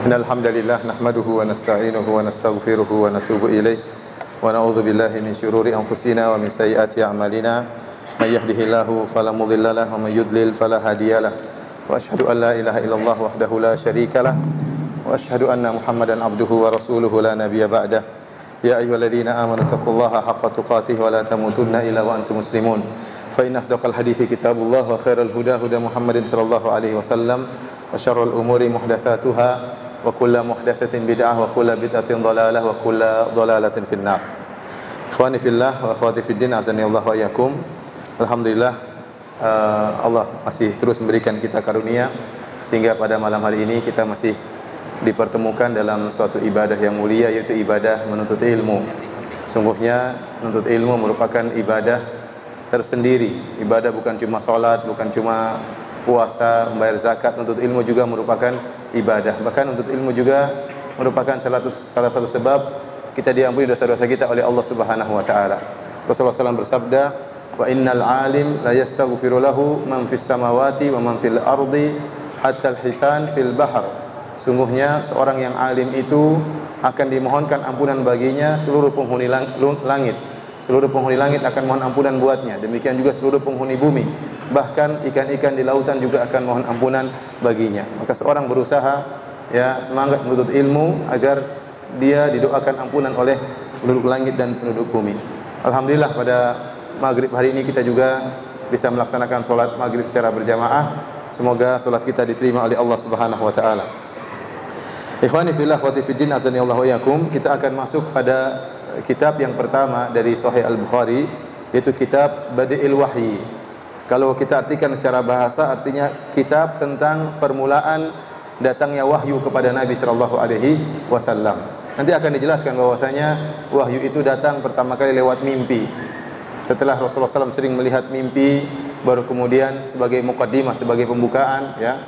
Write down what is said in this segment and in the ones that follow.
إن الحمد لله نحمده ونستعينه ونستغفره ونتوب إليه ونعوذ بالله من شرور أنفسنا ومن سيئات أعمالنا. من يهده الله فلا مضل له ومن يضلل فلا هادي له. وأشهد أن لا إله إلا الله وحده لا شريك له. وأشهد أن محمدا عبده ورسوله لا نبي بعده. يا أيها الذين آمنوا اتقوا الله حق تقاته ولا تموتن إلا وأنتم مسلمون. فإن أصدق الحديث كتاب الله وخير الهدى هدى محمد صلى الله عليه وسلم وشر الأمور محدثاتها. وكل محدثة بدعة وكل بدعة ضلالة وكل ضلالة في النار إخواني في الله وأخواتي في الدين أعزني الله وإياكم Alhamdulillah uh, Allah masih terus memberikan kita karunia sehingga pada malam hari ini kita masih dipertemukan dalam suatu ibadah yang mulia yaitu ibadah menuntut ilmu. Sungguhnya menuntut ilmu merupakan ibadah tersendiri. Ibadah bukan cuma salat, bukan cuma puasa, membayar zakat, menuntut ilmu juga merupakan ibadah. Bahkan menuntut ilmu juga merupakan salah satu, salah satu sebab kita diampuni dosa-dosa kita oleh Allah Subhanahu wa taala. Rasulullah SAW bersabda, "Wa innal alim la yastaghfiru lahu man fis samawati wa man fil ardi hatta al-hitan fil bahr." Sungguhnya seorang yang alim itu akan dimohonkan ampunan baginya seluruh penghuni langit. Seluruh penghuni langit akan mohon ampunan buatnya. Demikian juga seluruh penghuni bumi. Bahkan ikan-ikan di lautan juga akan mohon ampunan baginya. Maka seorang berusaha ya semangat menuntut ilmu agar dia didoakan ampunan oleh penduduk langit dan penduduk bumi. Alhamdulillah pada maghrib hari ini kita juga bisa melaksanakan sholat maghrib secara berjamaah. Semoga sholat kita diterima oleh Allah Subhanahu Wa Taala. Ikhwani fillah wa azani Allah wa yakum. Kita akan masuk pada kitab yang pertama dari Sahih Al-Bukhari yaitu kitab Badi'il Wahyi. Kalau kita artikan secara bahasa artinya kitab tentang permulaan datangnya wahyu kepada Nabi sallallahu alaihi wasallam. Nanti akan dijelaskan bahwasanya wahyu itu datang pertama kali lewat mimpi. Setelah Rasulullah SAW sering melihat mimpi, baru kemudian sebagai mukaddimah, sebagai pembukaan, ya,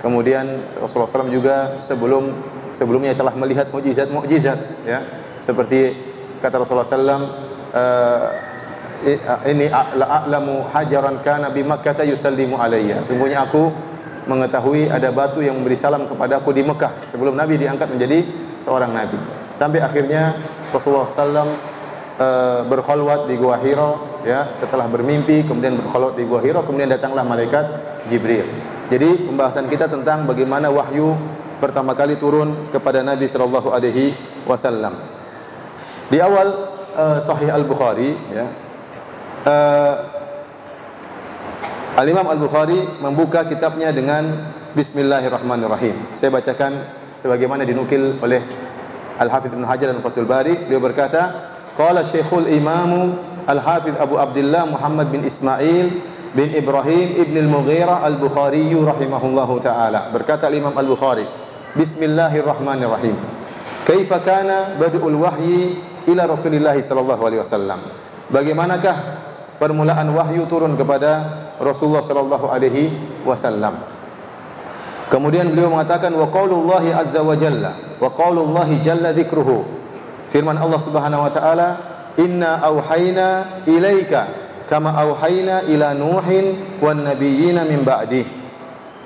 Kemudian Rasulullah SAW juga sebelum sebelumnya telah melihat mukjizat-mukjizat ya. Seperti kata Rasulullah SAW ini a'lamu hajaran kana bi Makkah yusallimu alayya. Sungguhnya aku mengetahui ada batu yang memberi salam kepada aku di Mekah sebelum Nabi diangkat menjadi seorang nabi. Sampai akhirnya Rasulullah SAW uh, berkhalwat di Gua Hira ya, setelah bermimpi kemudian berkhalwat di Gua Hira kemudian datanglah malaikat Jibril. Jadi pembahasan kita tentang bagaimana wahyu pertama kali turun kepada Nabi sallallahu alaihi wasallam. Di awal uh, Sahih Al-Bukhari ya. Uh, Al-Imam Al-Bukhari membuka kitabnya dengan Bismillahirrahmanirrahim. Saya bacakan sebagaimana dinukil oleh Al-Hafidz Ibnu Hajar dan Fathul Bari. Beliau berkata, qala Syekhul Imam Al-Hafidz Abu Abdullah Muhammad bin Ismail bin Ibrahim ibn al-Mughirah al-Bukhari rahimahullahu taala. Berkata Imam Al-Bukhari, Bismillahirrahmanirrahim. Kaifa kana badul wahyi ila Rasulillah sallallahu alaihi wasallam? Bagaimanakah permulaan wahyu turun kepada Rasulullah sallallahu alaihi wasallam? Kemudian beliau mengatakan wa qaulullahi azza wa jalla wa qaulullahi jalla dzikruhu. Firman Allah Subhanahu wa taala, "Inna auhayna ilaika kama auhayna ila Nuhin wan nabiyyina min ba'di.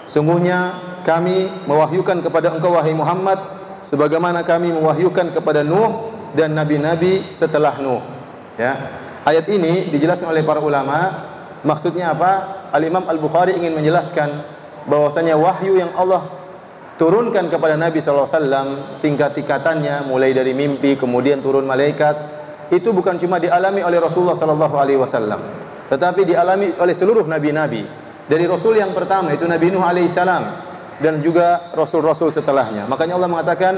Sungguhnya kami mewahyukan kepada engkau wahai Muhammad sebagaimana kami mewahyukan kepada Nuh dan nabi-nabi setelah Nuh. Ya. Ayat ini dijelaskan oleh para ulama maksudnya apa? Al-Imam Al-Bukhari ingin menjelaskan bahwasanya wahyu yang Allah turunkan kepada Nabi SAW tingkat-tingkatannya mulai dari mimpi kemudian turun malaikat itu bukan cuma dialami oleh Rasulullah sallallahu alaihi wasallam, tetapi dialami oleh seluruh nabi-nabi. Dari rasul yang pertama itu Nabi Nuh alaihi salam dan juga rasul-rasul setelahnya. Makanya Allah mengatakan,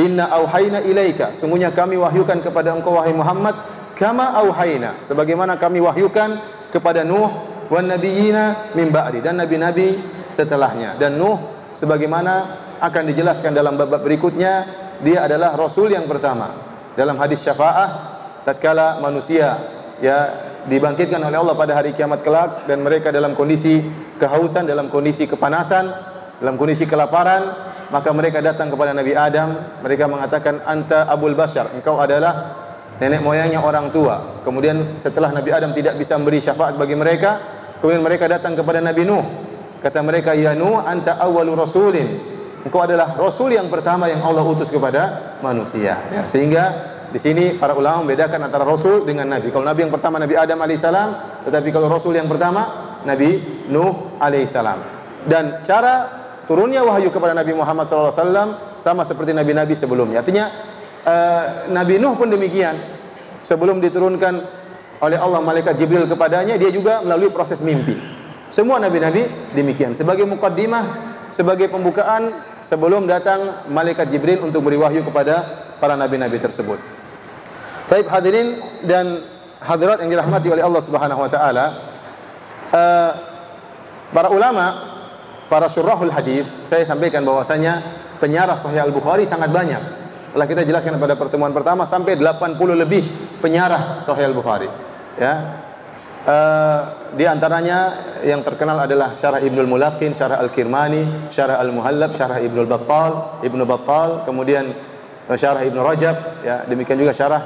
"Inna auhayna ilaika." Sungguhnya kami wahyukan kepada engkau wahai Muhammad kama auhayna, sebagaimana kami wahyukan kepada Nuh wan nabiyina min ba'di dan nabi-nabi setelahnya. Dan Nuh sebagaimana akan dijelaskan dalam bab berikutnya, dia adalah rasul yang pertama. Dalam hadis syafaah tatkala manusia ya dibangkitkan oleh Allah pada hari kiamat kelak dan mereka dalam kondisi kehausan, dalam kondisi kepanasan, dalam kondisi kelaparan, maka mereka datang kepada Nabi Adam, mereka mengatakan anta abul bashar, engkau adalah nenek moyangnya orang tua. Kemudian setelah Nabi Adam tidak bisa memberi syafaat bagi mereka, kemudian mereka datang kepada Nabi Nuh. Kata mereka, "Ya Nuh, anta awwalu rasulin engkau adalah rasul yang pertama yang Allah utus kepada manusia. Ya, sehingga di sini para ulama membedakan antara rasul dengan nabi. Kalau nabi yang pertama Nabi Adam alaihissalam, tetapi kalau rasul yang pertama Nabi Nuh alaihissalam. Dan cara turunnya wahyu kepada Nabi Muhammad SAW sama seperti nabi-nabi sebelumnya. Artinya uh, Nabi Nuh pun demikian. Sebelum diturunkan oleh Allah malaikat Jibril kepadanya, dia juga melalui proses mimpi. Semua nabi-nabi demikian. Sebagai mukaddimah, sebagai pembukaan sebelum datang malaikat Jibril untuk beri wahyu kepada para nabi-nabi tersebut. Taib hadirin dan hadirat yang dirahmati oleh Allah Subhanahu wa taala. Uh, para ulama, para surahul hadis, saya sampaikan bahwasanya penyarah Sahih Al-Bukhari sangat banyak. Telah kita jelaskan pada pertemuan pertama sampai 80 lebih penyarah Sahih Al-Bukhari. Ya. Uh, di antaranya yang terkenal adalah Syarah Ibnul Mulaqin, Syarah Al-Kirmani, Syarah Al-Muhallab, Syarah Ibnul Battal, Ibnu Battal, kemudian uh, Syarah Ibnu Rajab, ya, demikian juga Syarah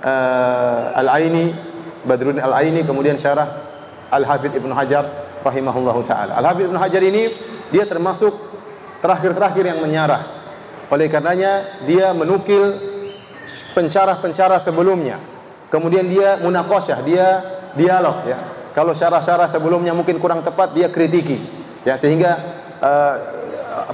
uh, Al-Aini, Badruddin Al-Aini, kemudian Syarah Al-Hafidh Ibnu Hajar rahimahullahu taala. Al-Hafidh Ibnu Hajar ini dia termasuk terakhir-terakhir yang menyarah. Oleh karenanya dia menukil pensyarah-pensyarah sebelumnya. Kemudian dia munakosyah, dia dialog ya. Kalau syarah-syarah sebelumnya mungkin kurang tepat dia kritiki. Ya sehingga uh,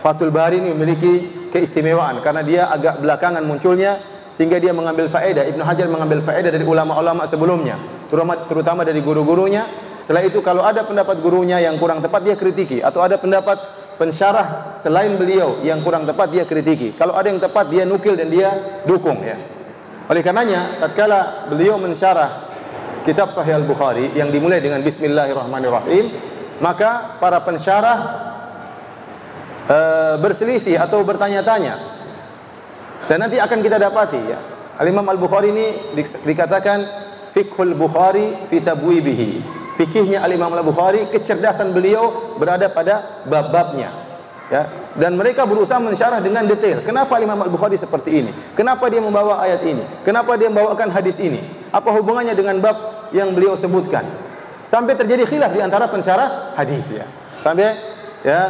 Fathul Bari ini memiliki keistimewaan karena dia agak belakangan munculnya sehingga dia mengambil faedah. Ibnu Hajar mengambil faedah dari ulama-ulama sebelumnya, terutama terutama dari guru-gurunya. Setelah itu kalau ada pendapat gurunya yang kurang tepat dia kritiki atau ada pendapat pensyarah selain beliau yang kurang tepat dia kritiki. Kalau ada yang tepat dia nukil dan dia dukung ya. Oleh karenanya tatkala beliau mensyarah kitab Sahih Al-Bukhari yang dimulai dengan bismillahirrahmanirrahim, maka para pensyarah e, berselisih atau bertanya-tanya. Dan nanti akan kita dapati ya. Al-Imam Al-Bukhari ini di, dikatakan fiqhul Bukhari fi tabwibihi fikihnya Al-Imam Al-Bukhari, kecerdasan beliau berada pada bab-babnya. Ya, dan mereka berusaha mensyarah dengan detail. Kenapa Imam Al-Bukhari seperti ini? Kenapa dia membawa ayat ini? Kenapa dia membawakan hadis ini? Apa hubungannya dengan bab yang beliau sebutkan? Sampai terjadi khilaf di antara pensyarah hadis ya. Sampai ya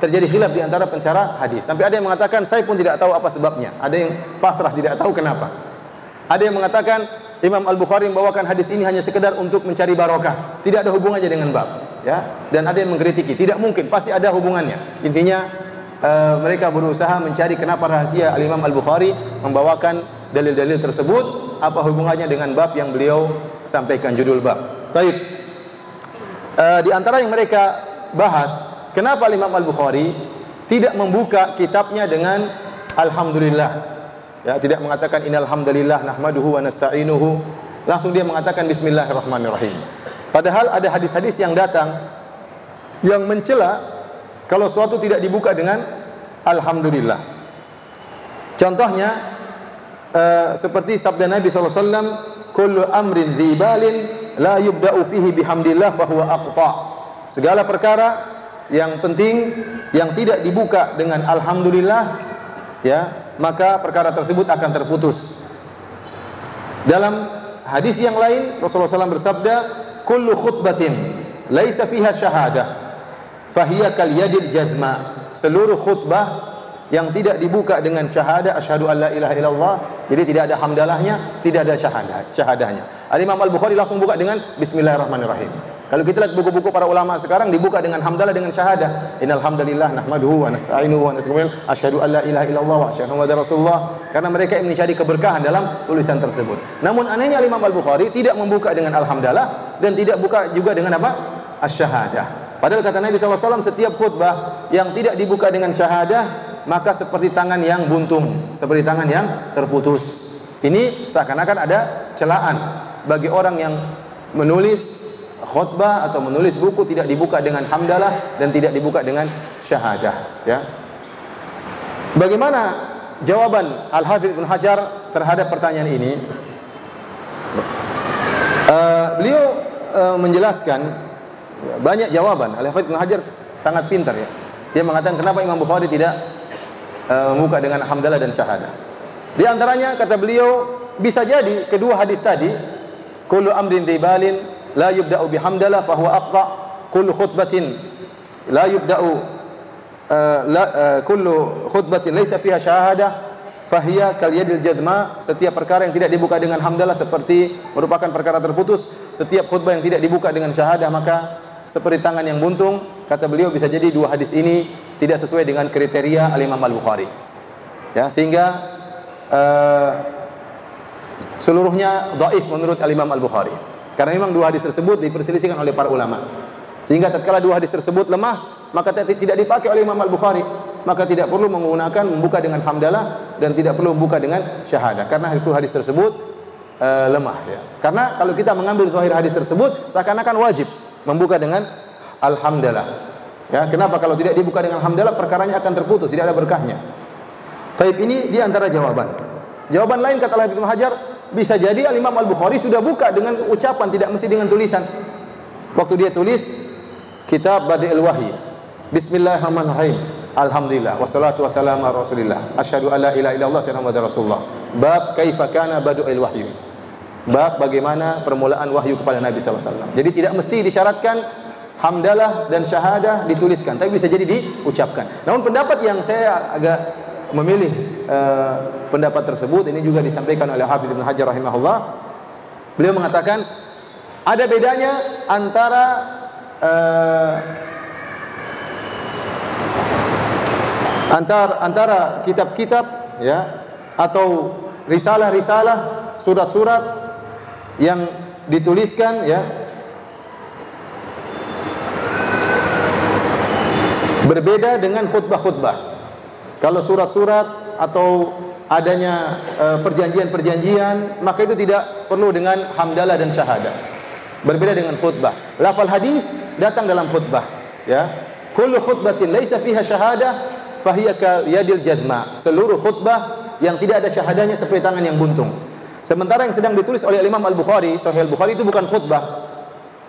terjadi khilaf di antara pensyarah hadis. Sampai ada yang mengatakan saya pun tidak tahu apa sebabnya. Ada yang pasrah tidak tahu kenapa. Ada yang mengatakan Imam Al-Bukhari membawakan hadis ini hanya sekedar untuk mencari barokah. Tidak ada hubungannya dengan bab. Ya, dan ada yang mengkritiki. Tidak mungkin, pasti ada hubungannya. Intinya uh, mereka berusaha mencari kenapa rahasia Al-Imam Al-Bukhari membawakan dalil-dalil tersebut, apa hubungannya dengan bab yang beliau sampaikan judul bab. Taib. Uh, di antara yang mereka bahas, kenapa Imam Al-Bukhari tidak membuka kitabnya dengan Alhamdulillah Ya, tidak mengatakan innal hamdalillah nahmaduhu wa nasta'inuhu. Langsung dia mengatakan bismillahirrahmanirrahim. Padahal ada hadis-hadis yang datang yang mencela kalau suatu tidak dibuka dengan alhamdulillah. Contohnya uh, seperti sabda Nabi SAW kullu amrin dzibalin la yubda'u fihi bihamdillah fahuwa aqta. Segala perkara yang penting yang tidak dibuka dengan alhamdulillah ya maka perkara tersebut akan terputus. Dalam hadis yang lain Rasulullah SAW bersabda, "Kullu khutbatin laisa fiha syahadah, fahiya kal yadil jazma." Seluruh khutbah yang tidak dibuka dengan syahadah asyhadu alla ilaha illallah, jadi tidak ada hamdalahnya, tidak ada syahadah, syahadahnya. Al Imam Al Bukhari langsung buka dengan bismillahirrahmanirrahim. Kalau kita lihat buku-buku para ulama sekarang dibuka dengan hamdalah dengan syahadah. Innal hamdalillah nahmaduhu wa nasta'inuhu wa nastaghfiruh asyhadu an la ilaha illallah wa asyhadu anna rasulullah karena mereka mencari keberkahan dalam tulisan tersebut. Namun anehnya Imam Al-Bukhari tidak membuka dengan alhamdulillah dan tidak buka juga dengan apa? Asyahadah. Padahal kata Nabi SAW setiap khutbah yang tidak dibuka dengan syahadah maka seperti tangan yang buntung, seperti tangan yang terputus. Ini seakan-akan ada celaan bagi orang yang menulis khutbah atau menulis buku tidak dibuka dengan hamdalah dan tidak dibuka dengan syahadah ya. Bagaimana jawaban Al-Hafidz Ibnu Hajar terhadap pertanyaan ini? Uh, beliau uh, menjelaskan banyak jawaban. Al-Hafidz Ibnu Hajar sangat pintar ya. Dia mengatakan kenapa Imam Bukhari tidak uh, membuka dengan hamdalah dan syahadah. Di antaranya kata beliau bisa jadi kedua hadis tadi kullu amrin dibalin la yubda'u bihamdalah fa huwa aqta kullu khutbatin. La yubda'u uh, la, uh, kullu khutbatin laisa fiha syahadah fahiya kal yadil jadma setiap perkara yang tidak dibuka dengan hamdalah seperti merupakan perkara terputus. Setiap khutbah yang tidak dibuka dengan syahadah maka seperti tangan yang buntung kata beliau bisa jadi dua hadis ini tidak sesuai dengan kriteria al Imam Al Bukhari ya sehingga uh, seluruhnya dhaif menurut al Imam Al Bukhari karena memang dua hadis tersebut diperselisihkan oleh para ulama sehingga tatkala dua hadis tersebut lemah maka tidak dipakai oleh Imam Al Bukhari maka tidak perlu menggunakan membuka dengan hamdalah dan tidak perlu membuka dengan syahadah karena itu hadis tersebut uh, lemah ya. Karena kalau kita mengambil zahir hadis tersebut seakan-akan wajib membuka dengan alhamdulillah. Ya, kenapa kalau tidak dibuka dengan hamdalah perkaranya akan terputus, tidak ada berkahnya. Taib ini di antara jawaban. Jawaban lain kata Ibnu Hajar bisa jadi Al Imam Al Bukhari sudah buka dengan ucapan tidak mesti dengan tulisan. Waktu dia tulis kitab Badi'il Wahyi. Bismillahirrahmanirrahim. Alhamdulillah wassalatu wassalamu ala Rasulillah. Asyhadu an la ilaha illallah wa Rasulullah. Bab kaifa kana badu'il wahyu. Bab bagaimana permulaan wahyu kepada Nabi SAW. Jadi tidak mesti disyaratkan hamdalah dan syahadah dituliskan, tapi bisa jadi diucapkan. Namun pendapat yang saya agak memilih uh, pendapat tersebut ini juga disampaikan oleh Hafidz Ibnu Hajar rahimahullah. Beliau mengatakan ada bedanya antara uh, antara antara kitab-kitab ya atau risalah-risalah, surat-surat yang dituliskan ya berbeda dengan khutbah-khutbah. Kalau surat-surat atau adanya eh, perjanjian-perjanjian, maka itu tidak perlu dengan hamdalah dan syahadah. Berbeda dengan khutbah. Lafal hadis datang dalam khutbah, ya. Kullu khutbatin laisa fiha syahadah fahiyaka yadil jadma. Seluruh khutbah yang tidak ada syahadahnya seperti tangan yang buntung. Sementara yang sedang ditulis oleh Imam Al-Bukhari, Sahih Al-Bukhari itu bukan khutbah.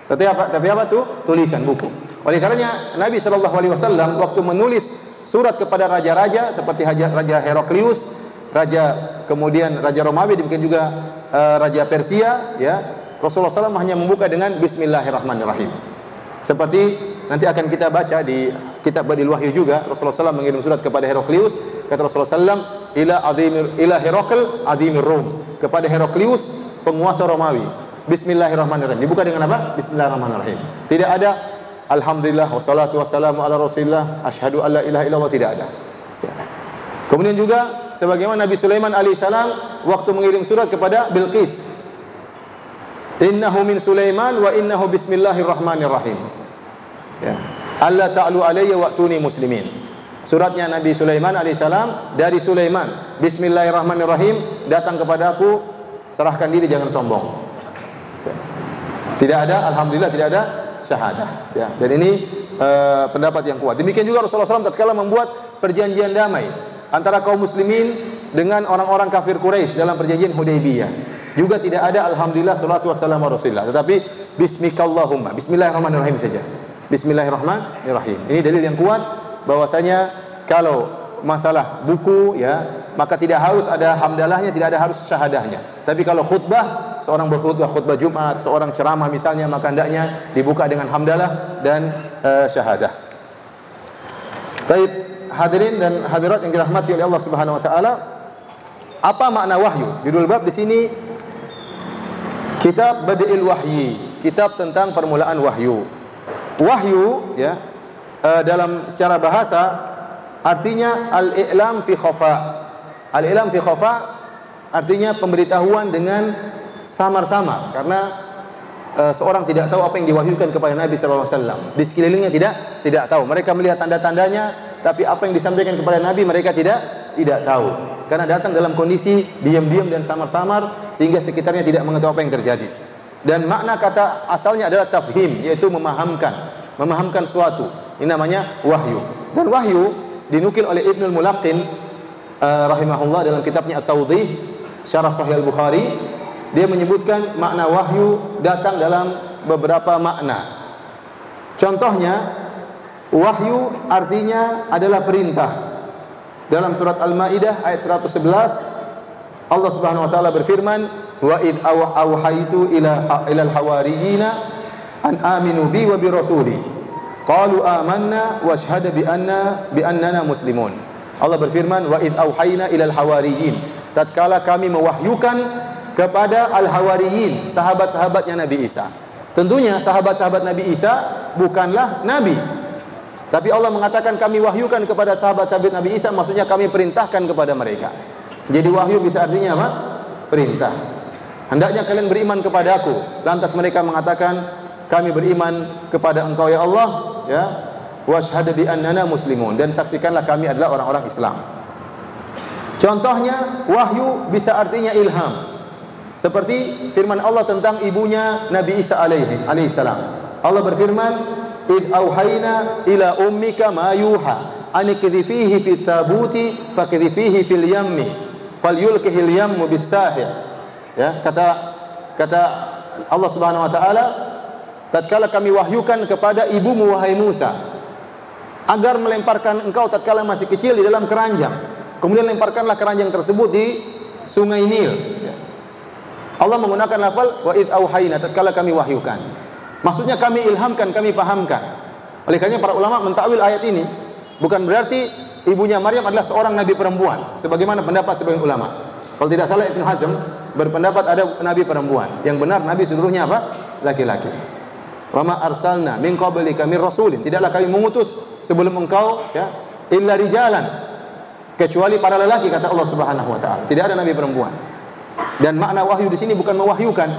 Tapi apa? Tapi apa tuh? Tulisan buku. Oleh karenanya Nabi Shallallahu alaihi wasallam waktu menulis surat kepada raja-raja seperti Raja Heraklius, raja kemudian Raja Romawi, demikian juga uh, Raja Persia, ya. Rasulullah SAW hanya membuka dengan Bismillahirrahmanirrahim. Seperti nanti akan kita baca di kitab Badil Wahyu juga Rasulullah SAW mengirim surat kepada Heraklius kata Rasulullah SAW ila adimir ila Herakl adimir Rom. Kepada Heraklius penguasa Romawi. Bismillahirrahmanirrahim. Dibuka dengan apa? Bismillahirrahmanirrahim. Tidak ada Alhamdulillah wassalatu wassalamu ala rasulillah asyhadu alla ilaha illallah tidak ada ya. kemudian juga sebagaimana Nabi Sulaiman alaihissalam waktu mengirim surat kepada Bilqis innahu min Sulaiman wa innahu bismillahirrahmanirrahim ya Allah ta'alu alayya wa'tuni muslimin. Suratnya Nabi Sulaiman alaihissalam dari Sulaiman. Bismillahirrahmanirrahim. Datang kepada aku, serahkan diri jangan sombong. Tidak ada, alhamdulillah tidak ada syahadah. Ya. Dan ini uh, pendapat yang kuat. Demikian juga Rasulullah SAW tatkala membuat perjanjian damai antara kaum muslimin dengan orang-orang kafir Quraisy dalam perjanjian Hudaybiyah. Juga tidak ada alhamdulillah salatu wassalamu Rasulullah. Tetapi bismikallahumma, bismillahirrahmanirrahim saja. Bismillahirrahmanirrahim. Ini dalil yang kuat bahwasanya kalau masalah buku ya, maka tidak harus ada hamdalahnya, tidak ada harus syahadahnya. Tapi kalau khutbah, seorang berkhutbah khutbah Jumat, seorang ceramah misalnya, maka hendaknya dibuka dengan hamdalah dan uh, syahadah. Baik, hadirin dan hadirat yang dirahmati oleh Allah Subhanahu wa taala, apa makna wahyu? Judul bab di sini Kitab Badi'il Wahyi, kitab tentang permulaan wahyu wahyu ya uh, dalam secara bahasa artinya al-i'lam fi khafa. Al-i'lam fi khafa artinya pemberitahuan dengan samar-samar karena uh, seorang tidak tahu apa yang diwahyukan kepada Nabi sallallahu alaihi wasallam. Di sekelilingnya tidak tidak tahu. Mereka melihat tanda-tandanya tapi apa yang disampaikan kepada Nabi mereka tidak tidak tahu. Karena datang dalam kondisi diam-diam dan samar-samar sehingga sekitarnya tidak mengetahui apa yang terjadi. Dan makna kata asalnya adalah tafhim, yaitu memahamkan, memahamkan suatu. Ini namanya wahyu. Dan wahyu dinukil oleh Ibnu Mulaqin uh, rahimahullah dalam kitabnya At-Tawdih Syarah Sahih Al-Bukhari, dia menyebutkan makna wahyu datang dalam beberapa makna. Contohnya, wahyu artinya adalah perintah. Dalam surat Al-Maidah ayat 111 Allah Subhanahu wa taala berfirman, wa id awhaitu ila ila al hawariyina an aminu bi wa bi rasuli Qalu amanna wa syahada bi anna bi annana muslimun. Allah berfirman, "Wa id auhayna ilal hawariyin." Tatkala kami mewahyukan kepada al-hawariyin, sahabat-sahabatnya Nabi Isa. Tentunya sahabat-sahabat Nabi Isa bukanlah nabi. Tapi Allah mengatakan kami wahyukan kepada sahabat-sahabat Nabi Isa, maksudnya kami perintahkan kepada mereka. Jadi wahyu bisa artinya apa? Perintah. Hendaknya kalian beriman kepada aku. Lantas mereka mengatakan, kami beriman kepada engkau ya Allah, ya. Washhadu bi annana muslimun dan saksikanlah kami adalah orang-orang Islam. Contohnya wahyu bisa artinya ilham. Seperti firman Allah tentang ibunya Nabi Isa alaihi alaihi salam. Allah berfirman, "Id auhayna ila ummika ma yuha an ikdhifihi fit tabuti fakdhifihi fil yammi falyulkihil yammu bis sahil." Ya, kata kata Allah Subhanahu wa taala, tatkala kami wahyukan kepada ibumu wahai Musa agar melemparkan engkau tatkala masih kecil di dalam keranjang. Kemudian lemparkanlah keranjang tersebut di sungai Nil. Allah menggunakan lafal wa id auhayna tatkala kami wahyukan. Maksudnya kami ilhamkan, kami pahamkan. Oleh karena para ulama mentakwil ayat ini bukan berarti ibunya Maryam adalah seorang nabi perempuan sebagaimana pendapat sebagian ulama. Kalau tidak salah Ibnu Hazm berpendapat ada nabi perempuan. Yang benar nabi seluruhnya apa? Laki-laki. Wa ma arsalna min qablika min rasulin. Tidaklah kami mengutus sebelum engkau ya illa rijalan kecuali para lelaki kata Allah Subhanahu wa taala. Tidak ada nabi perempuan. Dan makna wahyu di sini bukan mewahyukan.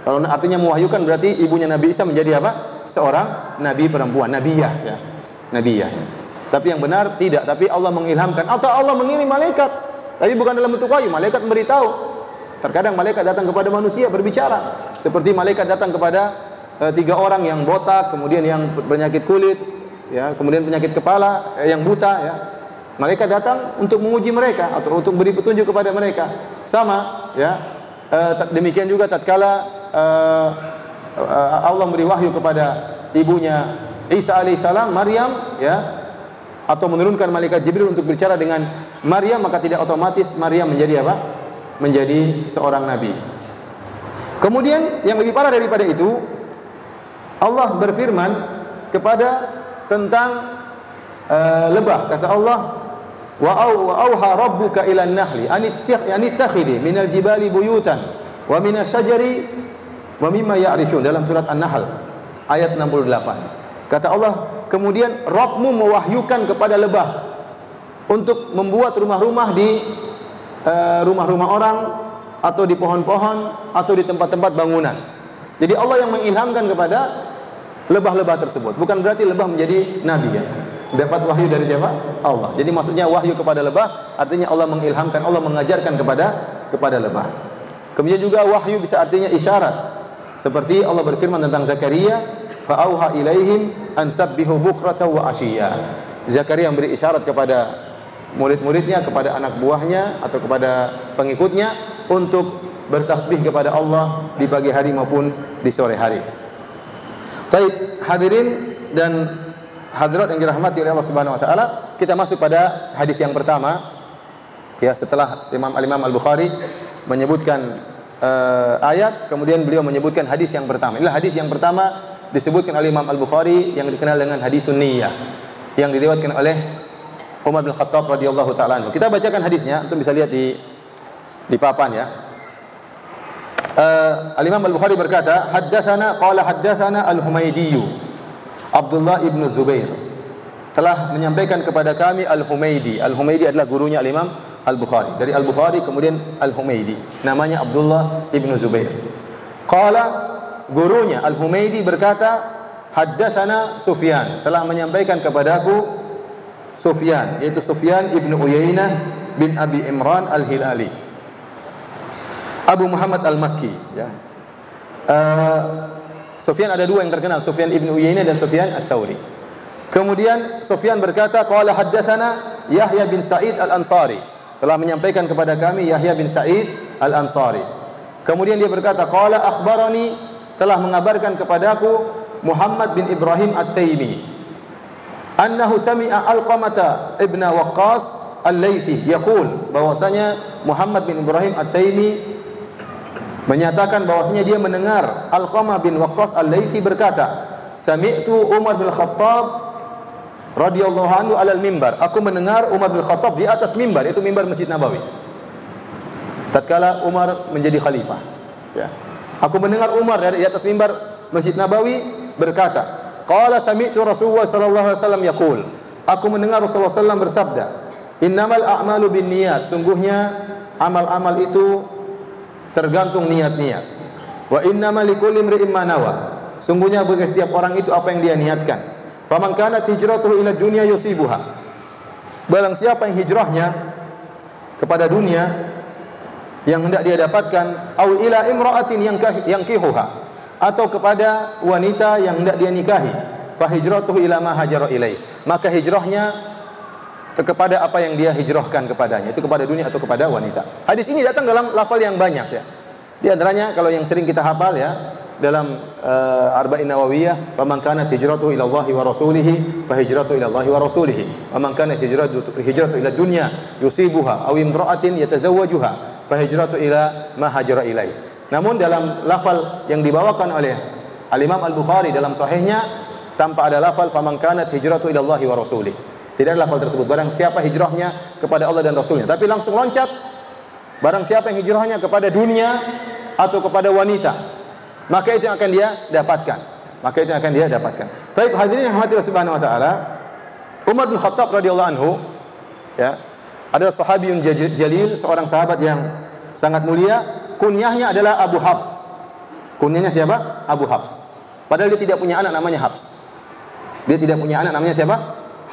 Kalau artinya mewahyukan berarti ibunya Nabi Isa menjadi apa? Seorang nabi perempuan, nabiyah ya. Nabiyah. Tapi yang benar tidak, tapi Allah mengilhamkan atau Allah mengirim malaikat. Tapi bukan dalam bentuk wahyu, malaikat memberitahu. Terkadang malaikat datang kepada manusia berbicara. Seperti malaikat datang kepada e, tiga orang yang botak, kemudian yang penyakit kulit, ya, kemudian penyakit kepala, eh, yang buta, ya. Malaikat datang untuk menguji mereka atau untuk beri petunjuk kepada mereka. Sama, ya. E, demikian juga tatkala e, Allah memberi wahyu kepada ibunya Isa alaihissalam, Maryam, ya, atau menurunkan malaikat Jibril untuk berbicara dengan Maryam maka tidak otomatis Maryam menjadi apa? Menjadi seorang nabi. Kemudian yang lebih parah daripada itu Allah berfirman kepada tentang uh, lebah. Kata Allah wa auha rabbuka ila an-nahli an ittakhidhi minal jibali buyutan wa minas syajari wa mimma ya'rishun. Dalam surat An-Nahl ayat 68 kata Allah kemudian Rabbmu mewahyukan kepada lebah untuk membuat rumah-rumah di uh, rumah-rumah orang atau di pohon-pohon atau di tempat-tempat bangunan. Jadi Allah yang mengilhamkan kepada lebah-lebah tersebut. Bukan berarti lebah menjadi nabi ya. Dapat wahyu dari siapa? Allah. Jadi maksudnya wahyu kepada lebah artinya Allah mengilhamkan, Allah mengajarkan kepada kepada lebah. Kemudian juga wahyu bisa artinya isyarat. Seperti Allah berfirman tentang Zakaria, fa'auha ilaihim an sabbihu bukrata wa ashiya. Zakaria memberi isyarat kepada murid-muridnya, kepada anak buahnya atau kepada pengikutnya untuk bertasbih kepada Allah di pagi hari maupun di sore hari. Baik, hadirin dan hadirat yang dirahmati oleh Allah Subhanahu wa taala, kita masuk pada hadis yang pertama. Ya, setelah Imam Al-Imam Al-Bukhari menyebutkan uh, ayat, kemudian beliau menyebutkan hadis yang pertama. Inilah hadis yang pertama disebutkan oleh Imam Al-Bukhari yang dikenal dengan hadis sunniyah yang diriwayatkan oleh Umar bin Khattab radhiyallahu taala Kita bacakan hadisnya untuk bisa lihat di di papan ya. Uh, Al-Imam Al-Bukhari berkata, haddatsana qala haddatsana Al-Humaydi Abdullah ibnu Zubair telah menyampaikan kepada kami Al-Humaydi. Al-Humaydi adalah gurunya Al-Imam Al-Bukhari. Dari Al-Bukhari kemudian Al-Humaydi. Namanya Abdullah ibnu Zubair. Qala gurunya Al-Humaydi berkata, haddatsana Sufyan telah menyampaikan kepadaku Sufyan yaitu Sufyan ibnu Uyainah bin Abi Imran Al-Hilali. Abu Muhammad Al-Makki ya. Uh, ada dua yang terkenal, Sufyan ibn Uyainah dan Sufyan Ats-Tsauri. Kemudian Sufyan berkata, qala haddatsana Yahya bin Sa'id Al-Ansari. Telah menyampaikan kepada kami Yahya bin Sa'id Al-Ansari. Kemudian dia berkata, qala akhbarani telah mengabarkan kepadaku Muhammad bin Ibrahim At-Taimi. Annahu sami'a Al-Qamata ibn Waqqas Al-Laythi yaqul bahwasanya Muhammad bin Ibrahim At-Taimi menyatakan bahwasanya dia mendengar Al-Qamah bin Waqqas Al-Laitsi berkata, sami'tu Umar bin Khattab radhiyallahu anhu alal mimbar. Aku mendengar Umar bin Khattab di atas mimbar, itu mimbar Masjid Nabawi. Tatkala Umar menjadi khalifah. Ya. Aku mendengar Umar dari atas mimbar Masjid Nabawi berkata, "Qala sami'tu Rasulullah sallallahu alaihi wasallam yaqul." Aku mendengar Rasulullah sallallahu bersabda, "Innamal a'malu binniyat." Sungguhnya amal-amal itu tergantung niat-niat. Wa innamal likulli imri'in. Sungguhnya bagi setiap orang itu apa yang dia niatkan. Faman kanat hijratuhu ila dunya yusibuha. Barang siapa yang hijrahnya kepada dunia yang hendak dia dapatkan au ila imra'atin yang yang kihuha atau kepada wanita yang hendak dia nikahi fa hijratuhu ila ma hajara ilai maka hijrahnya kepada apa yang dia hijrahkan kepadanya itu kepada dunia atau kepada wanita hadis ini datang dalam lafal yang banyak ya di antaranya kalau yang sering kita hafal ya dalam uh, Arba'in Nawawiyah, "Faman kanat hijratuhu ila Allah wa rasulih, fa hijratuhu ila Allah wa rasulih. Wa man kanat hijratuhu ila dunya yusibuha aw imra'atin yatazawwajuha, fa hijratuhu ila ma hajara ilai." Namun dalam lafal yang dibawakan oleh Al-Imam Al-Bukhari dalam sahihnya tanpa ada lafal faman kanat hijratuhu ila Allah wa rasulih. Tidak ada lafal tersebut. Barang siapa hijrahnya kepada Allah dan Rasulnya. Tapi langsung loncat. Barang siapa yang hijrahnya kepada dunia atau kepada wanita maka itu yang akan dia dapatkan. Maka itu yang akan dia dapatkan. Tapi hadirin yang rahmati Subhanahu wa taala, Umar bin Khattab radhiyallahu anhu ya, adalah sahabiyun jalil, seorang sahabat yang sangat mulia, kunyahnya adalah Abu Hafs. Kunyahnya siapa? Abu Hafs. Padahal dia tidak punya anak namanya Hafs. Dia tidak punya anak namanya siapa?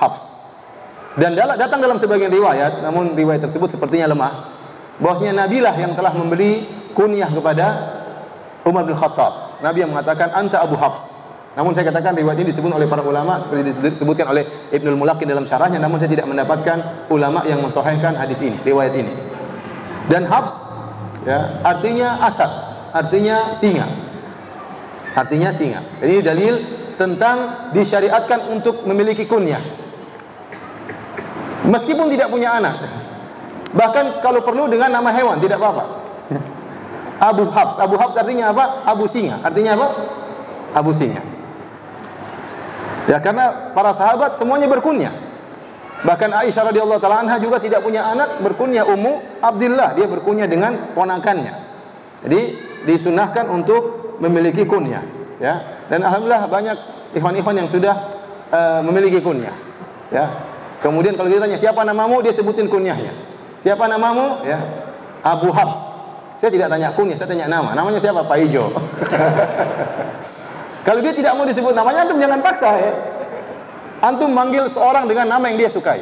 Hafs. Dan datang dalam sebagian riwayat, namun riwayat tersebut sepertinya lemah. Bahwasanya Nabilah yang telah memberi kunyah kepada Umar bin Khattab. Nabi yang mengatakan anta Abu Hafs. Namun saya katakan riwayat ini disebut oleh para ulama seperti disebutkan oleh Ibnul Mulakin dalam syarahnya namun saya tidak mendapatkan ulama yang mensahihkan hadis ini, riwayat ini. Dan Hafs ya, artinya asad, artinya singa. Artinya singa. Ini dalil tentang disyariatkan untuk memiliki kunyah. Meskipun tidak punya anak. Bahkan kalau perlu dengan nama hewan tidak apa-apa. Abu Hafs. Abu Hafs artinya apa? Abu Singa. Artinya apa? Abu Singa. Ya karena para sahabat semuanya berkunyah. Bahkan Aisyah radhiyallahu taala anha juga tidak punya anak berkunyah Ummu Abdullah, dia berkunyah dengan ponakannya. Jadi disunahkan untuk memiliki kunyah, ya. Dan alhamdulillah banyak ikhwan-ikhwan yang sudah uh, memiliki kunyah, ya. Kemudian kalau ditanya siapa namamu, dia sebutin kunyahnya. Siapa namamu? Ya. Abu Hafs. Saya tidak tanya kunyah, saya tanya nama. Namanya siapa? Pak Ijo. Kalau dia tidak mau disebut namanya, antum jangan paksa ya. Antum manggil seorang dengan nama yang dia sukai.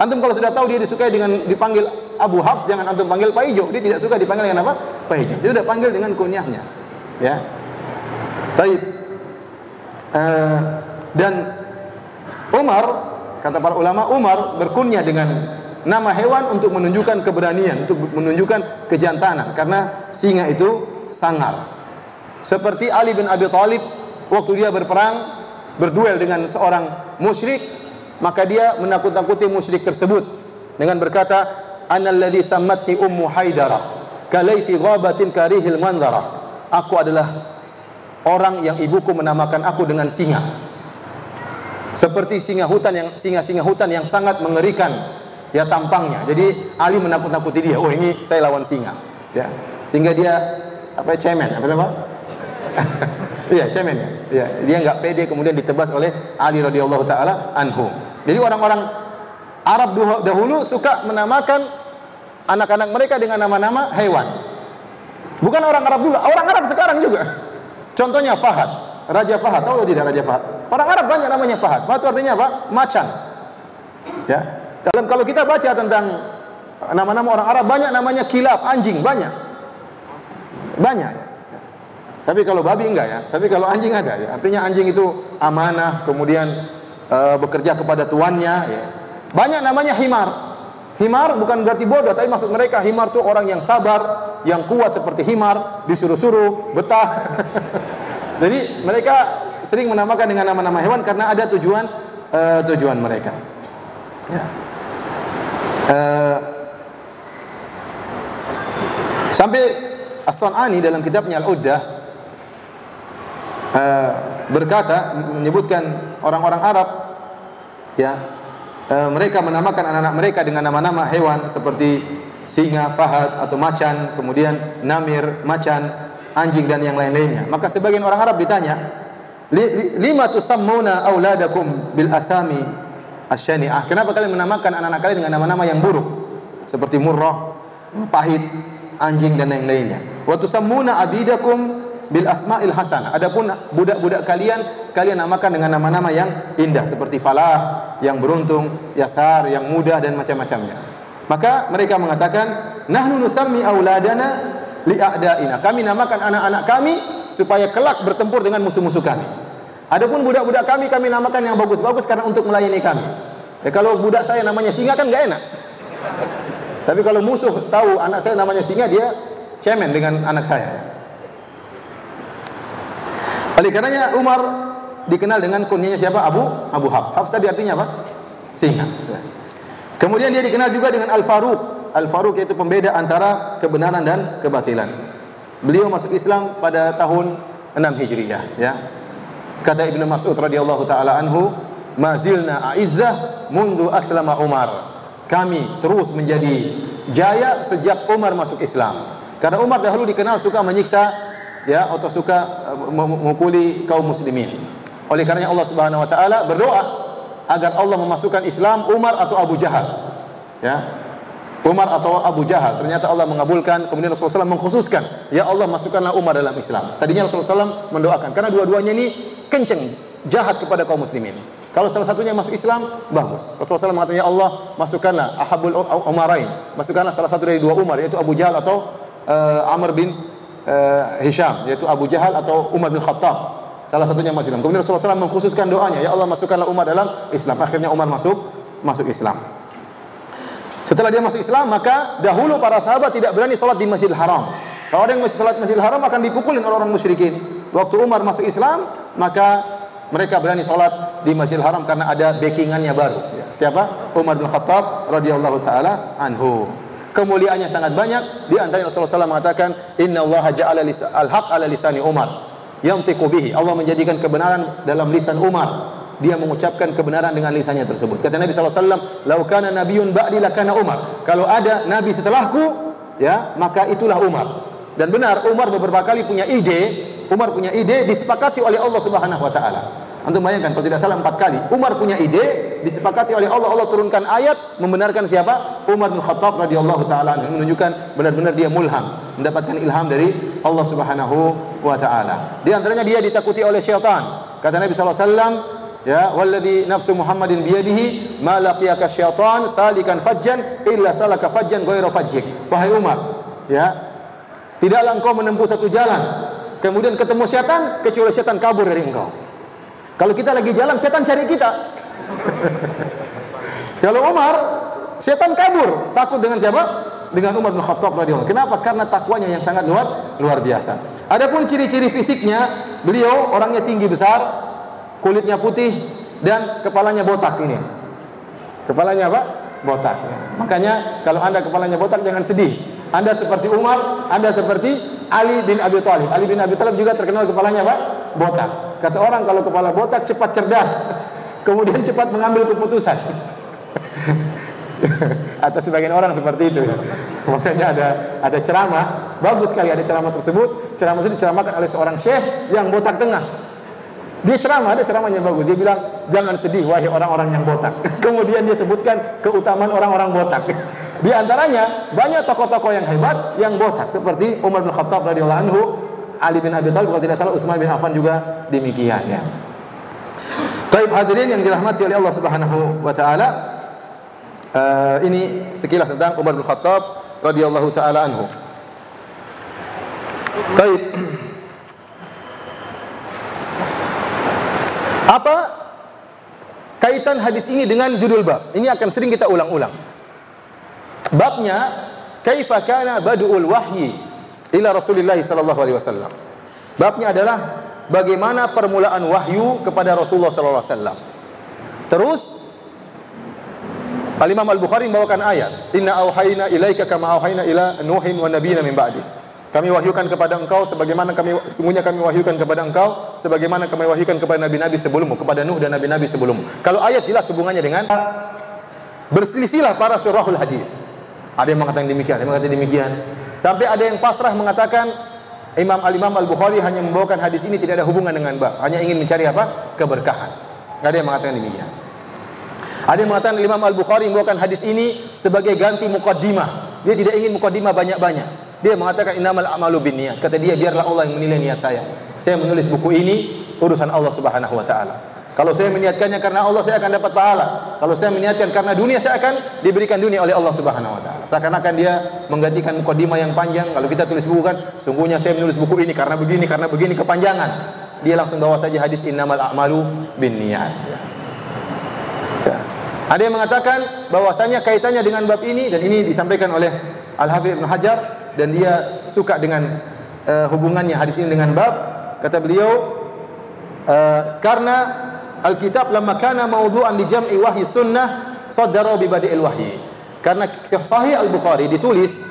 Antum kalau sudah tahu dia disukai dengan dipanggil Abu Hafs, jangan antum panggil Pak Ijo. Dia tidak suka dipanggil dengan apa? Pak Ijo. Dia sudah panggil dengan kunyahnya. Ya. Taib. Uh, dan Umar, kata para ulama, Umar berkunyah dengan nama hewan untuk menunjukkan keberanian, untuk menunjukkan kejantanan karena singa itu sangar. Seperti Ali bin Abi Thalib waktu dia berperang berduel dengan seorang musyrik, maka dia menakut-nakuti musyrik tersebut dengan berkata, "Analladzi sammatni ummu Haidara, kalaifi ghabatin karihil manzara." Aku adalah orang yang ibuku menamakan aku dengan singa. Seperti singa hutan yang singa-singa hutan yang sangat mengerikan ya tampangnya. Jadi Ali menakut-nakuti dia. Oh ini saya lawan singa. Ya. Sehingga dia apa cemen apa nama? Iya cemen ya. ya. Dia nggak pede kemudian ditebas oleh Ali radhiyallahu taala anhu. Jadi orang-orang Arab dahulu suka menamakan anak-anak mereka dengan nama-nama hewan. Bukan orang Arab dulu, orang Arab sekarang juga. Contohnya Fahad, Raja Fahad. Tahu tidak Raja Fahad? Orang Arab banyak namanya Fahad. Fahad artinya apa? Macan. Ya, dalam kalau kita baca tentang nama-nama orang Arab banyak namanya kilap, anjing banyak. Banyak. Tapi kalau babi enggak ya. Tapi kalau anjing ada ya. Artinya anjing itu amanah, kemudian e, bekerja kepada tuannya ya. Banyak namanya himar. Himar bukan berarti bodoh, tapi maksud mereka himar itu orang yang sabar, yang kuat seperti himar, disuruh-suruh, betah. Jadi mereka sering menamakan dengan nama-nama hewan karena ada tujuan uh, tujuan mereka. Ya. Uh, sampai As-Sun'ani dalam kitabnya Al-Uddah uh, berkata menyebutkan orang-orang Arab ya e, mereka menamakan anak-anak mereka dengan nama-nama hewan seperti singa, fahad atau macan, kemudian namir, macan, anjing dan yang lain-lainnya. Maka sebagian orang Arab ditanya, "Lima tusammuna auladakum bil asami asyani'ah?" Kenapa kalian menamakan anak-anak kalian dengan nama-nama yang buruk? Seperti murrah, pahit, anjing dan yang lainnya. Wa tusammuna abidakum bil asma'il hasanah. Adapun budak-budak kalian kalian namakan dengan nama-nama yang indah seperti Falah, yang beruntung, Yasar, yang mudah dan macam-macamnya. Maka mereka mengatakan, "Nahnu nusammi auladana li a'daina." Kami namakan anak-anak kami supaya kelak bertempur dengan musuh-musuh kami. Adapun budak-budak kami kami namakan yang bagus-bagus karena untuk melayani kami. Ya kalau budak saya namanya singa kan enggak enak. Tapi kalau musuh tahu anak saya namanya singa dia cemen dengan anak saya. Oleh karenanya Umar dikenal dengan kunyanya siapa? Abu Abu Hafs. Hafs tadi artinya apa? Singa. Kemudian dia dikenal juga dengan Al Faruq. Al Faruq yaitu pembeda antara kebenaran dan kebatilan. Beliau masuk Islam pada tahun 6 Hijriah, ya. Kata Ibnu Mas'ud radhiyallahu taala anhu, "Mazilna a'izzah mundu aslama Umar." Kami terus menjadi jaya sejak Umar masuk Islam. Karena Umar dahulu dikenal suka menyiksa ya atau suka uh, memukuli kaum muslimin. Oleh karenanya Allah Subhanahu wa taala berdoa agar Allah memasukkan Islam Umar atau Abu Jahal. Ya. Umar atau Abu Jahal. Ternyata Allah mengabulkan, kemudian Rasulullah SAW mengkhususkan, ya Allah masukkanlah Umar dalam Islam. Tadinya Rasulullah SAW mendoakan karena dua-duanya ini kenceng jahat kepada kaum muslimin. Kalau salah satunya masuk Islam, bagus. Rasulullah SAW mengatakan, ya Allah masukkanlah Ahabul Umarain. Masukkanlah salah satu dari dua Umar, yaitu Abu Jahal atau uh, Amr bin uh, Hisham yaitu Abu Jahal atau Umar bin Khattab. Salah satunya masuk Islam. Kemudian Rasulullah SAW mengkhususkan doanya, ya Allah masukkanlah Umar dalam Islam. Akhirnya Umar masuk masuk Islam. Setelah dia masuk Islam, maka dahulu para sahabat tidak berani sholat di Masjidil Haram. Kalau ada yang masih sholat di Masjidil Haram akan dipukulin oleh orang musyrikin. Waktu Umar masuk Islam, maka mereka berani sholat di Masjidil Haram karena ada backingannya baru. Siapa? Umar bin Khattab radhiyallahu taala anhu kemuliaannya sangat banyak di antaranya Rasulullah SAW mengatakan inna Allah ja'ala al-haq ala lisani Umar yantiqu bihi Allah menjadikan kebenaran dalam lisan Umar dia mengucapkan kebenaran dengan lisannya tersebut. Kata Nabi SAW lau kana nabiyyun ba'di lakana Umar. Kalau ada nabi setelahku ya maka itulah Umar. Dan benar Umar beberapa kali punya ide Umar punya ide disepakati oleh Allah Subhanahu wa taala. Antum bayangkan kalau tidak salah empat kali. Umar punya ide disepakati oleh Allah. Allah turunkan ayat membenarkan siapa? Umar bin Khattab radhiyallahu taala menunjukkan benar-benar dia mulham mendapatkan ilham dari Allah Subhanahu wa taala. Di antaranya dia ditakuti oleh syaitan. Kata Nabi sallallahu alaihi wasallam ya walladhi nafsu Muhammadin biyadihi ma laqiyaka syaitan salikan fajjan illa salaka fajjan ghairu fajjik. Wahai Umar, ya tidaklah engkau menempuh satu jalan kemudian ketemu setan kecuali setan kabur dari engkau. Kalau kita lagi jalan, setan cari kita. Kalau Umar, setan kabur, takut dengan siapa? Dengan Umar bin Khattab radhiyallahu. Kenapa? Karena takwanya yang sangat luar luar biasa. Adapun ciri-ciri fisiknya, beliau orangnya tinggi besar, kulitnya putih dan kepalanya botak ini. Kepalanya apa? Botak. Ya. Makanya kalau Anda kepalanya botak jangan sedih. Anda seperti Umar, Anda seperti Ali bin Abi Thalib. Ali bin Abi Thalib juga terkenal kepalanya apa? Botak. Kata orang kalau kepala botak cepat cerdas, kemudian cepat mengambil keputusan. Atau sebagian orang seperti itu. Makanya ada ada ceramah, bagus sekali ada ceramah tersebut. Ceramah itu diceramahkan oleh seorang syekh yang botak tengah. Dia ceramah, ada ceramahnya bagus. Dia bilang, jangan sedih wahai orang-orang yang botak. Kemudian dia sebutkan keutamaan orang-orang botak. Di antaranya banyak tokoh-tokoh yang hebat yang botak seperti Umar bin Khattab radhiyallahu anhu, Ali bin Abi Thalib kalau tidak salah Utsman bin Affan juga demikian ya. Taib hadirin yang dirahmati oleh Allah Subhanahu wa taala. Uh, ini sekilas tentang Umar bin Khattab radhiyallahu taala anhu. Taib. Apa kaitan hadis ini dengan judul bab? Ini akan sering kita ulang-ulang. Babnya kaifa kana badul wahyi ila Rasulullah sallallahu alaihi wasallam. Babnya adalah bagaimana permulaan wahyu kepada Rasulullah sallallahu alaihi wasallam. Terus Al Imam Al Bukhari membawakan ayat, "Inna auhayna ilaika kama auhayna ila Nuhin wa nabiyina min ba'di." Kami wahyukan kepada engkau sebagaimana kami sungguhnya kami wahyukan kepada engkau sebagaimana kami wahyukan kepada nabi-nabi sebelummu, kepada Nuh dan nabi-nabi sebelummu. Kalau ayat jelas hubungannya dengan berselisihlah para surahul hadis. Ada yang mengatakan demikian, ada yang mengatakan demikian. Sampai ada yang pasrah mengatakan Imam Al-Imam Al-Bukhari hanya membawakan hadis ini tidak ada hubungan dengan bab, hanya ingin mencari apa? keberkahan. Ada yang mengatakan demikian. Ada yang mengatakan Imam Al-Bukhari membawakan hadis ini sebagai ganti mukaddimah. Dia tidak ingin mukaddimah banyak-banyak. Dia mengatakan innamal a'malu binniyat. Kata dia biarlah Allah yang menilai niat saya. Saya menulis buku ini urusan Allah Subhanahu wa taala. Kalau saya meniatkannya karena Allah saya akan dapat pahala. Kalau saya meniatkan karena dunia saya akan diberikan dunia oleh Allah Subhanahu wa taala. Seakan-akan dia menggantikan mukadimah yang panjang. Kalau kita tulis buku kan, sungguhnya saya menulis buku ini karena begini, karena begini kepanjangan. Dia langsung bawa saja hadis innamal a'malu binniyat. Ya. Ada yang mengatakan bahwasanya kaitannya dengan bab ini dan ini disampaikan oleh Al-Hafidz Ibnu Hajar dan dia suka dengan uh, hubungannya hadis ini dengan bab kata beliau uh, karena Alkitab lama kana maudhu'an li jam'i wahyi sunnah saddara bi badil wahyi. Karena sahih Al-Bukhari ditulis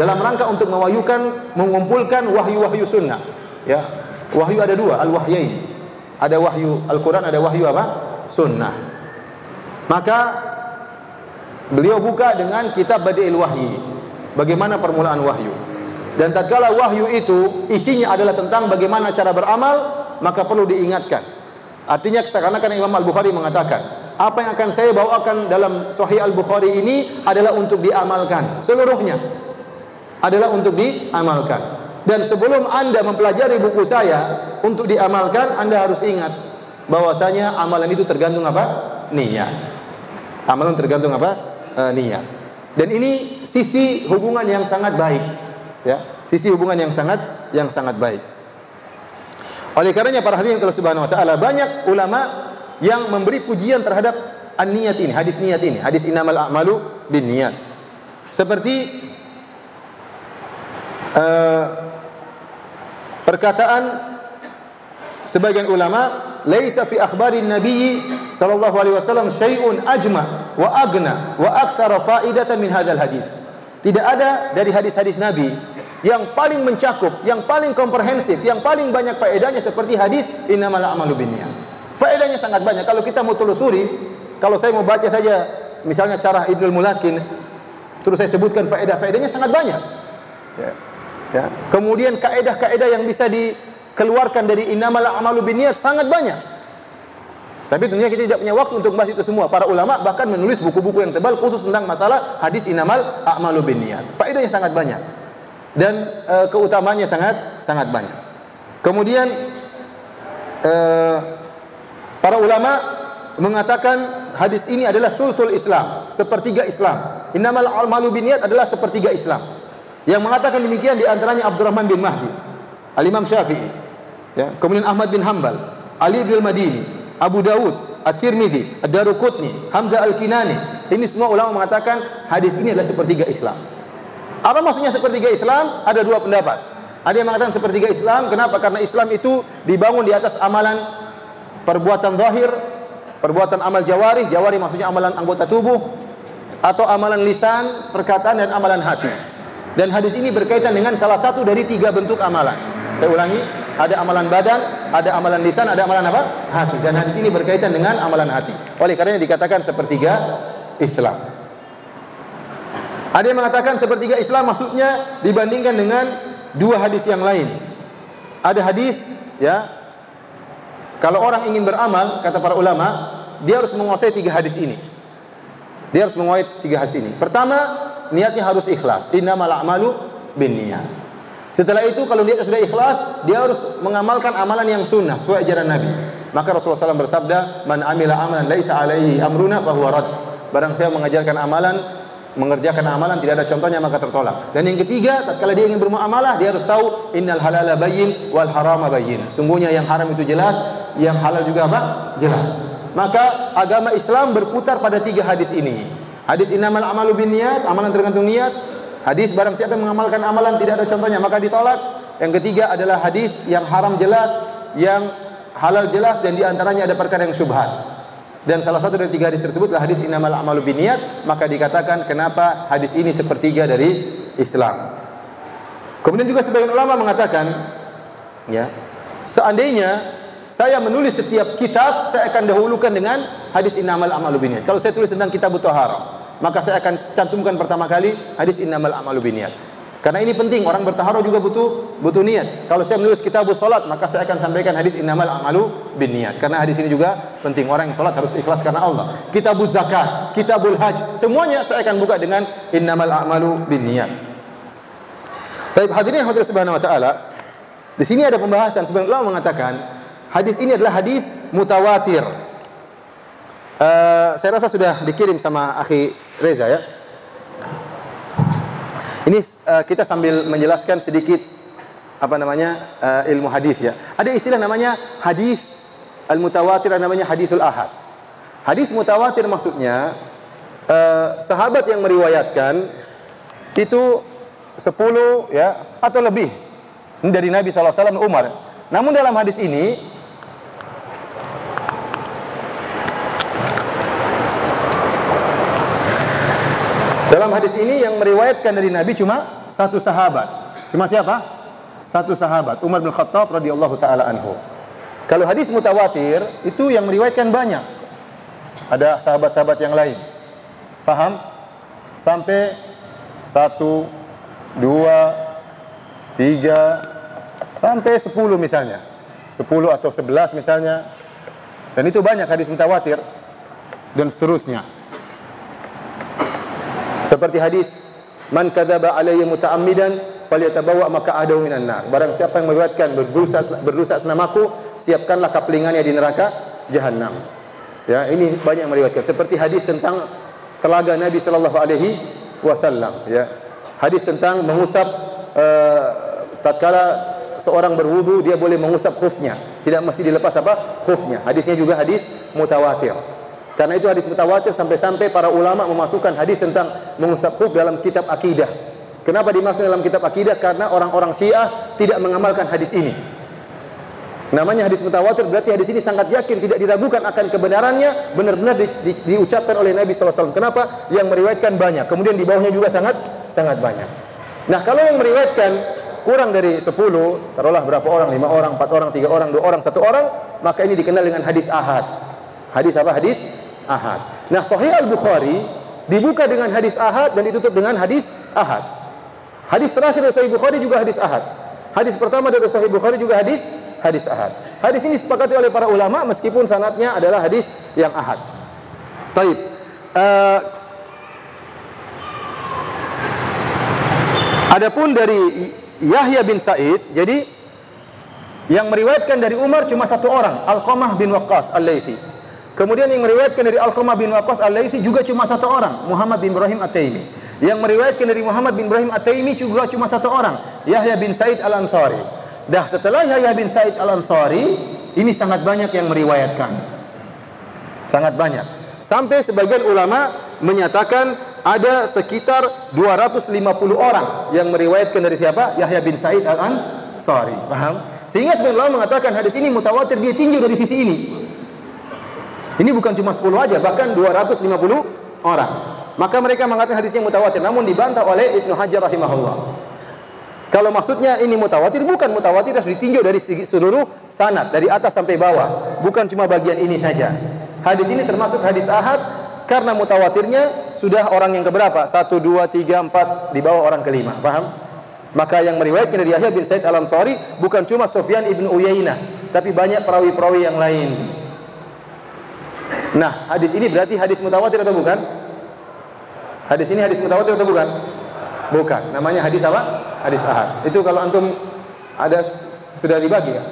dalam rangka untuk mewahyukan mengumpulkan wahyu-wahyu sunnah ya. Wahyu ada dua al-wahyain. Ada wahyu Al-Quran ada wahyu apa? Sunnah. Maka beliau buka dengan kitab Badi'il Wahyi bagaimana permulaan wahyu. Dan tatkala wahyu itu isinya adalah tentang bagaimana cara beramal, maka perlu diingatkan. Artinya seakan-akan Imam Al-Bukhari mengatakan, apa yang akan saya bawakan dalam Sahih Al-Bukhari ini adalah untuk diamalkan seluruhnya. Adalah untuk diamalkan. Dan sebelum Anda mempelajari buku saya untuk diamalkan, Anda harus ingat bahwasanya amalan itu tergantung apa? Niat. Amalan tergantung apa? E, niat. Dan ini sisi hubungan yang sangat baik. Ya, sisi hubungan yang sangat yang sangat baik. Oleh karenanya para hadirin kalau Subhanahu wa taala banyak ulama yang memberi pujian terhadap an-niyat ini, hadis niyat ini, hadis innamal a'malu binniyat. Seperti uh, perkataan sebagian ulama laisa fi akhbarin nabiyyi sallallahu alaihi wasallam syai'un ajma wa agna wa aktsara faidatan min hadzal hadis. Tidak ada dari hadis-hadis Nabi yang paling mencakup, yang paling komprehensif, yang paling banyak faedahnya seperti hadis innamal a'malu binniyat. Faedahnya sangat banyak. Kalau kita mau telusuri, kalau saya mau baca saja misalnya syarah Ibnu Mulakin, terus saya sebutkan faedah-faedahnya sangat banyak. Ya. Ya. Kemudian kaedah-kaedah yang bisa dikeluarkan dari innamal a'malu binniyat sangat banyak. Tapi tentunya kita tidak punya waktu untuk membahas itu semua. Para ulama bahkan menulis buku-buku yang tebal khusus tentang masalah hadis inamal a'malu binniyat. Faedahnya sangat banyak dan e, keutamanya sangat sangat banyak. Kemudian e, para ulama mengatakan hadis ini adalah sulsul Islam, sepertiga Islam. Innamal a'malu binniyat adalah sepertiga Islam. Yang mengatakan demikian di antaranya Abdurrahman bin Mahdi, Al-Imam Syafi'i, ya, kemudian Ahmad bin Hambal, Ali bin Madini, Abu Dawud, At-Tirmidzi, Ad-Daruqutni, Hamzah Al-Kinani. Ini semua ulama mengatakan hadis ini adalah sepertiga Islam. Apa maksudnya sepertiga Islam? Ada dua pendapat. Ada yang mengatakan sepertiga Islam, kenapa? Karena Islam itu dibangun di atas amalan perbuatan zahir, perbuatan amal jawari, jawari maksudnya amalan anggota tubuh, atau amalan lisan, perkataan dan amalan hati. Dan hadis ini berkaitan dengan salah satu dari tiga bentuk amalan. Saya ulangi, ada amalan badan, ada amalan lisan, ada amalan apa? Hati. Dan hadis ini berkaitan dengan amalan hati. Oleh karenanya dikatakan sepertiga Islam. Ada yang mengatakan sepertiga Islam maksudnya dibandingkan dengan dua hadis yang lain. Ada hadis ya. Kalau orang ingin beramal, kata para ulama, dia harus menguasai tiga hadis ini. Dia harus menguasai tiga hadis ini. Pertama, niatnya harus ikhlas. Innamal a'malu binniyat. Setelah itu kalau dia sudah ikhlas, dia harus mengamalkan amalan yang sunnah sesuai ajaran Nabi. Maka Rasulullah SAW bersabda, "Man amila amalan laisa alaihi amruna fahuwa rad." Barang saya mengajarkan amalan, mengerjakan amalan tidak ada contohnya maka tertolak. Dan yang ketiga, tatkala dia ingin bermuamalah, dia harus tahu innal halala bayyin wal harama bayyin. Sungguhnya yang haram itu jelas, yang halal juga apa? Jelas. Maka agama Islam berputar pada tiga hadis ini. Hadis innamal amalu binniyat, amalan tergantung niat. Hadis barang siapa yang mengamalkan amalan tidak ada contohnya maka ditolak. Yang ketiga adalah hadis yang haram jelas, yang halal jelas dan di antaranya ada perkara yang syubhat. Dan salah satu dari tiga hadis tersebut adalah hadis innamal a'malu binniyat, maka dikatakan kenapa hadis ini sepertiga dari Islam. Kemudian juga sebagian ulama mengatakan, ya, seandainya saya menulis setiap kitab, saya akan dahulukan dengan hadis innamal amalu binniyat. Kalau saya tulis tentang kitab haram, maka saya akan cantumkan pertama kali hadis innamal amalu binniyat. Karena ini penting, orang bertaharah juga butuh butuh niat. Kalau saya menulis kitab salat, maka saya akan sampaikan hadis innamal amalu binniyat. Karena hadis ini juga penting. Orang yang salat harus ikhlas karena Allah. Kitab zakat, kitabul haj, semuanya saya akan buka dengan innamal amalu binniyat. Tapi hadirin hadirin subhanahu wa taala, di sini ada pembahasan sebagian ulama mengatakan hadis ini adalah hadis mutawatir. Uh, saya rasa sudah dikirim sama akhi Reza ya. Ini uh, kita sambil menjelaskan sedikit apa namanya uh, ilmu hadis ya. Ada istilah namanya hadis al-mutawatir dan namanya hadisul ahad. Hadis mutawatir maksudnya uh, sahabat yang meriwayatkan itu 10 ya atau lebih dari Nabi SAW Umar. Namun dalam hadis ini Dalam hadis ini yang meriwayatkan dari Nabi cuma satu sahabat. Cuma siapa? Satu sahabat, Umar bin Khattab radhiyallahu taala anhu. Kalau hadis mutawatir itu yang meriwayatkan banyak. Ada sahabat-sahabat yang lain. Paham? Sampai satu, dua, tiga, sampai sepuluh misalnya. Sepuluh atau sebelas misalnya. Dan itu banyak hadis mutawatir dan seterusnya. Seperti hadis Man kadzaba alayya muta'ammidan falyatabawa maq'adahu minan nar. Barang siapa yang meriwayatkan berdosa berdosa atas namaku, siapkanlah kaplingannya di neraka jahanam. Ya, ini banyak meriwayatkan. Seperti hadis tentang telaga Nabi sallallahu alaihi wasallam, ya. Hadis tentang mengusap uh, tatkala seorang berwudu dia boleh mengusap khufnya, tidak mesti dilepas apa? khufnya. Hadisnya juga hadis mutawatir. Karena itu hadis mutawatir sampai-sampai para ulama memasukkan hadis tentang mengusap khuf dalam kitab akidah. Kenapa dimasukkan dalam kitab akidah? Karena orang-orang Syiah tidak mengamalkan hadis ini. Namanya hadis mutawatir berarti hadis ini sangat yakin tidak diragukan akan kebenarannya benar-benar di, di, diucapkan oleh Nabi SAW. Kenapa? Yang meriwayatkan banyak. Kemudian di bawahnya juga sangat sangat banyak. Nah kalau yang meriwayatkan kurang dari 10, taruhlah berapa orang? 5 orang, 4 orang, 3 orang, 2 orang, 1 orang, maka ini dikenal dengan hadis ahad. Hadis apa? Hadis ahad. Nah, Sahih Al-Bukhari dibuka dengan hadis ahad dan ditutup dengan hadis ahad. Hadis terakhir dari Sahih Bukhari juga hadis ahad. Hadis pertama dari Sahih Bukhari juga hadis hadis ahad. Hadis ini disepakati oleh para ulama meskipun sanatnya adalah hadis yang ahad. Taib. Uh, Adapun dari Yahya bin Said, jadi yang meriwayatkan dari Umar cuma satu orang, Al-Qamah bin Waqqas Al-Laythi. Kemudian yang meriwayatkan dari Al-Qamah bin Waqqas Al-Laitsi juga cuma satu orang, Muhammad bin Ibrahim At-Taimi. Yang meriwayatkan dari Muhammad bin Ibrahim At-Taimi juga cuma satu orang, Yahya bin Said Al-Ansari. Dah setelah Yahya bin Said Al-Ansari, ini sangat banyak yang meriwayatkan. Sangat banyak. Sampai sebagian ulama menyatakan ada sekitar 250 orang yang meriwayatkan dari siapa? Yahya bin Said Al-Ansari. Paham? Sehingga sebagian ulama mengatakan hadis ini mutawatir dia tinjau dari sisi ini. Ini bukan cuma 10 aja, bahkan 250 orang. Maka mereka mengatakan hadisnya mutawatir, namun dibantah oleh Ibnu Hajar rahimahullah. Kalau maksudnya ini mutawatir, bukan mutawatir harus ditinjau dari seluruh sanad, dari atas sampai bawah, bukan cuma bagian ini saja. Hadis ini termasuk hadis ahad karena mutawatirnya sudah orang yang keberapa? Satu, dua, tiga, empat di bawah orang kelima. Paham? Maka yang meriwayatkan dari Yahya bin Said Al-Ansari bukan cuma Sufyan ibn Uyainah, tapi banyak perawi-perawi yang lain. Nah, hadis ini berarti hadis mutawatir atau bukan? Hadis ini hadis mutawatir atau bukan? Bukan. Namanya hadis apa? Hadis ahad. Itu kalau antum ada sudah dibagi ya.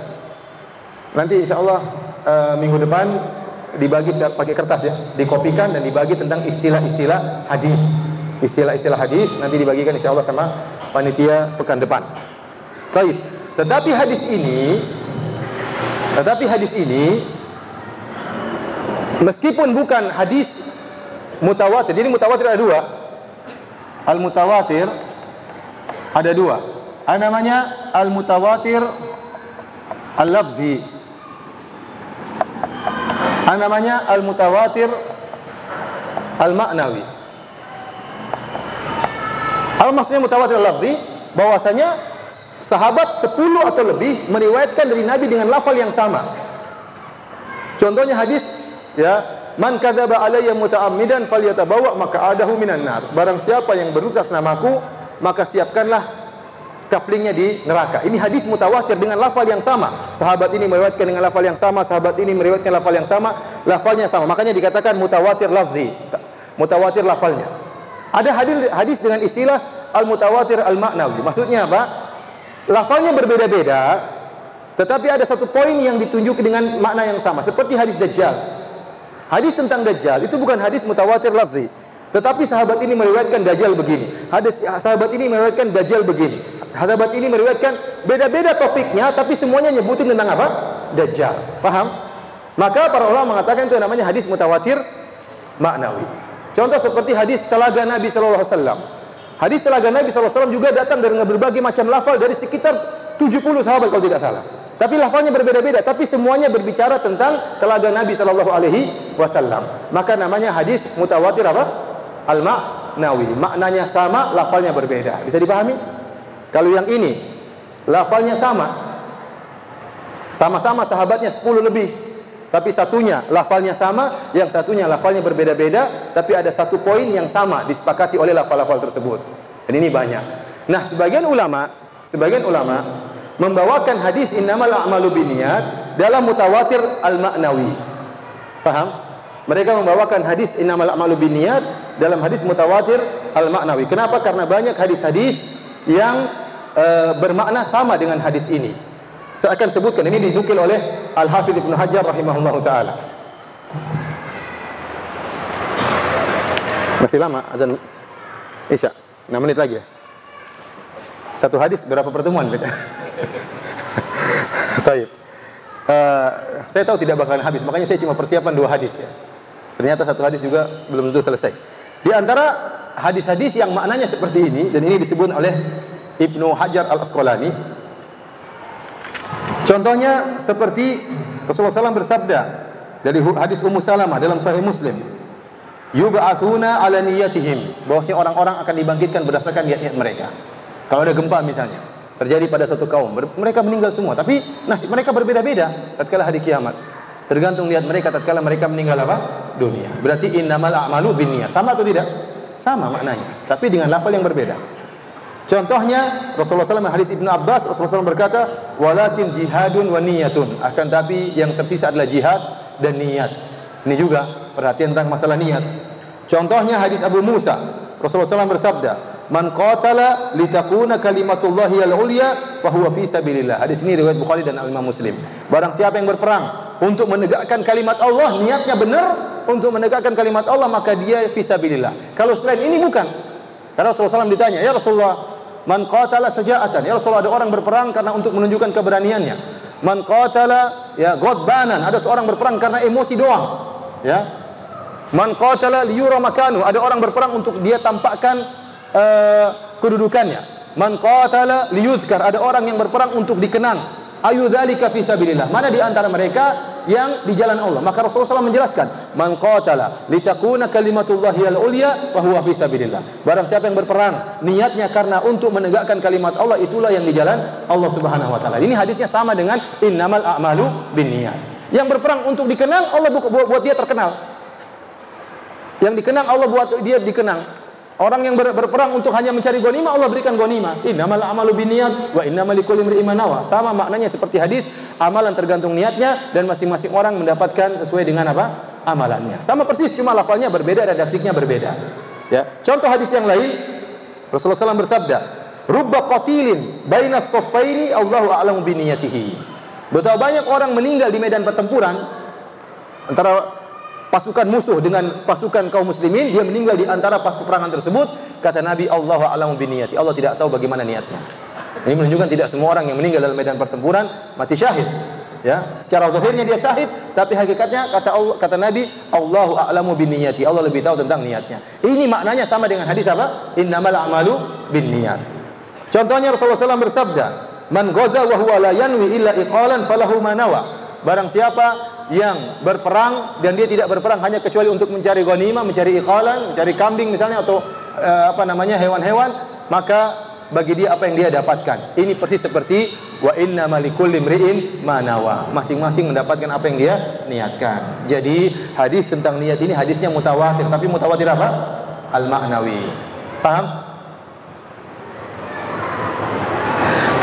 Nanti insya Allah uh, minggu depan dibagi pakai kertas ya, dikopikan dan dibagi tentang istilah-istilah hadis. Istilah-istilah hadis nanti dibagikan insya Allah sama panitia pekan depan. Baik. Tetapi hadis ini tetapi hadis ini Meskipun bukan hadis mutawatir. Jadi mutawatir ada dua. Al mutawatir ada dua. Ada namanya al mutawatir al lafzi. Ada namanya al mutawatir al maknawi. Al maksudnya mutawatir al lafzi bahwasanya sahabat 10 atau lebih meriwayatkan dari Nabi dengan lafal yang sama. Contohnya hadis ya, man kadzaba alayya muta'ammidan falyatabawa maka adahu minan nar. Barang siapa yang berucap namaku, maka siapkanlah kaplingnya di neraka. Ini hadis mutawatir dengan lafal yang sama. Sahabat ini meriwayatkan dengan lafal yang sama, sahabat ini meriwayatkan lafal yang sama, lafalnya sama. Makanya dikatakan mutawatir lafzi. Mutawatir lafalnya. Ada hadis hadis dengan istilah al-mutawatir al-maknawi. Maksudnya apa? Lafalnya berbeda-beda, tetapi ada satu poin yang ditunjuk dengan makna yang sama. Seperti hadis Dajjal. Hadis tentang Dajjal itu bukan hadis mutawatir lafzi. Tetapi sahabat ini meriwayatkan Dajjal begini. Hadis sahabat ini meriwayatkan Dajjal begini. Sahabat ini meriwayatkan beda-beda topiknya tapi semuanya nyebutin tentang apa? Dajjal. Paham? Maka para ulama mengatakan itu namanya hadis mutawatir maknawi. Contoh seperti hadis telaga Nabi sallallahu alaihi wasallam. Hadis telaga Nabi sallallahu alaihi wasallam juga datang dengan berbagai macam lafal dari sekitar 70 sahabat kalau tidak salah. Tapi lafalnya berbeda-beda, tapi semuanya berbicara tentang telaga Nabi sallallahu alaihi wasallam. Maka namanya hadis mutawatir apa? Al-ma'nawi. Maknanya sama, lafalnya berbeda. Bisa dipahami? Kalau yang ini lafalnya sama. Sama-sama sahabatnya 10 lebih. Tapi satunya lafalnya sama, yang satunya lafalnya berbeda-beda, tapi ada satu poin yang sama disepakati oleh lafal-lafal tersebut. Dan ini banyak. Nah, sebagian ulama, sebagian ulama membawakan hadis innamal a'malu binniyat dalam mutawatir al-ma'nawi. Paham? Mereka membawakan hadis innamal a'malu binniyat dalam hadis mutawatir al-ma'nawi. Kenapa? Karena banyak hadis-hadis yang e, bermakna sama dengan hadis ini. Saya akan sebutkan ini dinukil oleh Al-Hafidz Ibnu Hajar rahimahullahu taala. Masih lama azan Isya. 6 menit lagi ya. Satu hadis berapa pertemuan kita? Baik. Uh, saya tahu tidak bakalan habis, makanya saya cuma persiapan dua hadis ya. Ternyata satu hadis juga belum tentu selesai. Di antara hadis-hadis yang maknanya seperti ini dan ini disebut oleh Ibnu Hajar Al Asqalani Contohnya seperti Rasulullah SAW bersabda dari hadis Ummu Salamah dalam Sahih Muslim. Yub'atsuna ala niyatihim. Bahwasanya orang-orang akan dibangkitkan berdasarkan niat-niat mereka. Kalau ada gempa misalnya, terjadi pada suatu kaum, mereka meninggal semua, tapi nasib mereka berbeda-beda tatkala hari kiamat. Tergantung niat mereka tatkala mereka meninggal apa? Dunia. Berarti innamal a'malu binniyat. Sama atau tidak? Sama maknanya, tapi dengan lafal yang berbeda. Contohnya Rasulullah SAW hadis Ibnu Abbas Rasulullah SAW berkata walakin jihadun wa niyatun akan tapi yang tersisa adalah jihad dan niat. Ini juga perhatian tentang masalah niat. Contohnya hadis Abu Musa Rasulullah SAW bersabda Man qatala litakuna kalimatullahi al-ulya fahuwa fi sabilillah. Hadis ini riwayat Bukhari dan Al-Imam Muslim. Barang siapa yang berperang untuk menegakkan kalimat Allah, niatnya benar untuk menegakkan kalimat Allah, maka dia fi sabilillah. Kalau selain ini bukan. Karena Rasulullah SAW ditanya, "Ya Rasulullah, Man qatala saja'atan. Ya Rasulullah ada orang berperang karena untuk menunjukkan keberaniannya. Man qatala ya ghadbanan. Ada seorang berperang karena emosi doang. Ya. Man qatala liyura makanu. Ada orang berperang untuk dia tampakkan uh, kedudukannya. Man qatala liyuzkar. Ada orang yang berperang untuk dikenang. Ayu dzalika fi sabilillah. Mana di antara mereka yang di jalan Allah. Maka Rasulullah SAW menjelaskan, "Man qatala litakuna kalimatullahi al-ulya fa huwa fi sabilillah." Barang siapa yang berperang niatnya karena untuk menegakkan kalimat Allah itulah yang di jalan Allah Subhanahu wa taala. Ini hadisnya sama dengan innamal a'malu binniyat. Yang berperang untuk dikenang Allah buat, buat dia terkenal. Yang dikenang Allah buat dia dikenang. Orang yang ber, berperang untuk hanya mencari gonima, Allah berikan gonima. Innamal amalu binniyat wa innamal likulli imrin nawa. Sama maknanya seperti hadis, amalan tergantung niatnya dan masing-masing orang mendapatkan sesuai dengan apa? amalannya. Sama persis cuma lafalnya berbeda, redaksinya berbeda. Ya. Contoh hadis yang lain, Rasulullah SAW bersabda, "Rubba qatilin baina saffaini Allahu a'lamu biniyatihi." Betapa banyak orang meninggal di medan pertempuran antara pasukan musuh dengan pasukan kaum muslimin, dia meninggal di antara pas peperangan tersebut. Kata Nabi, Allah a'lamu biniyati. Allah tidak tahu bagaimana niatnya. Ini menunjukkan tidak semua orang yang meninggal dalam medan pertempuran mati syahid. Ya, secara zahirnya dia syahid, tapi hakikatnya kata Allah, kata Nabi, Allahu a'lamu biniyati. Allah lebih tahu tentang niatnya. Ini maknanya sama dengan hadis apa? Innamal a'malu binniyat. Contohnya Rasulullah SAW bersabda, "Man ghaza wa huwa la yanwi illa iqalan falahu manawa." Barang siapa yang berperang dan dia tidak berperang hanya kecuali untuk mencari ghanimah, mencari ikhalan, mencari kambing misalnya atau uh, apa namanya hewan-hewan, maka bagi dia apa yang dia dapatkan. Ini persis seperti wa inna malikul limri'in manawa. Masing-masing mendapatkan apa yang dia niatkan. Jadi hadis tentang niat ini hadisnya mutawatir, tapi mutawatir apa? Al-ma'nawi. Paham?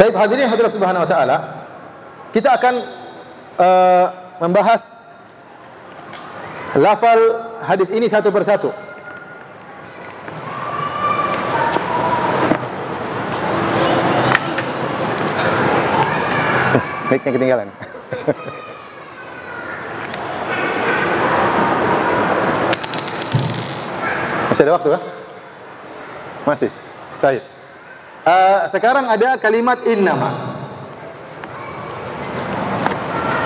Baik hadirin hadirat subhanahu wa taala, kita akan uh, membahas lafal hadis ini satu persatu. Mic-nya ketinggalan. Masih ada waktu kah? Masih. Baik. Uh, sekarang ada kalimat innama.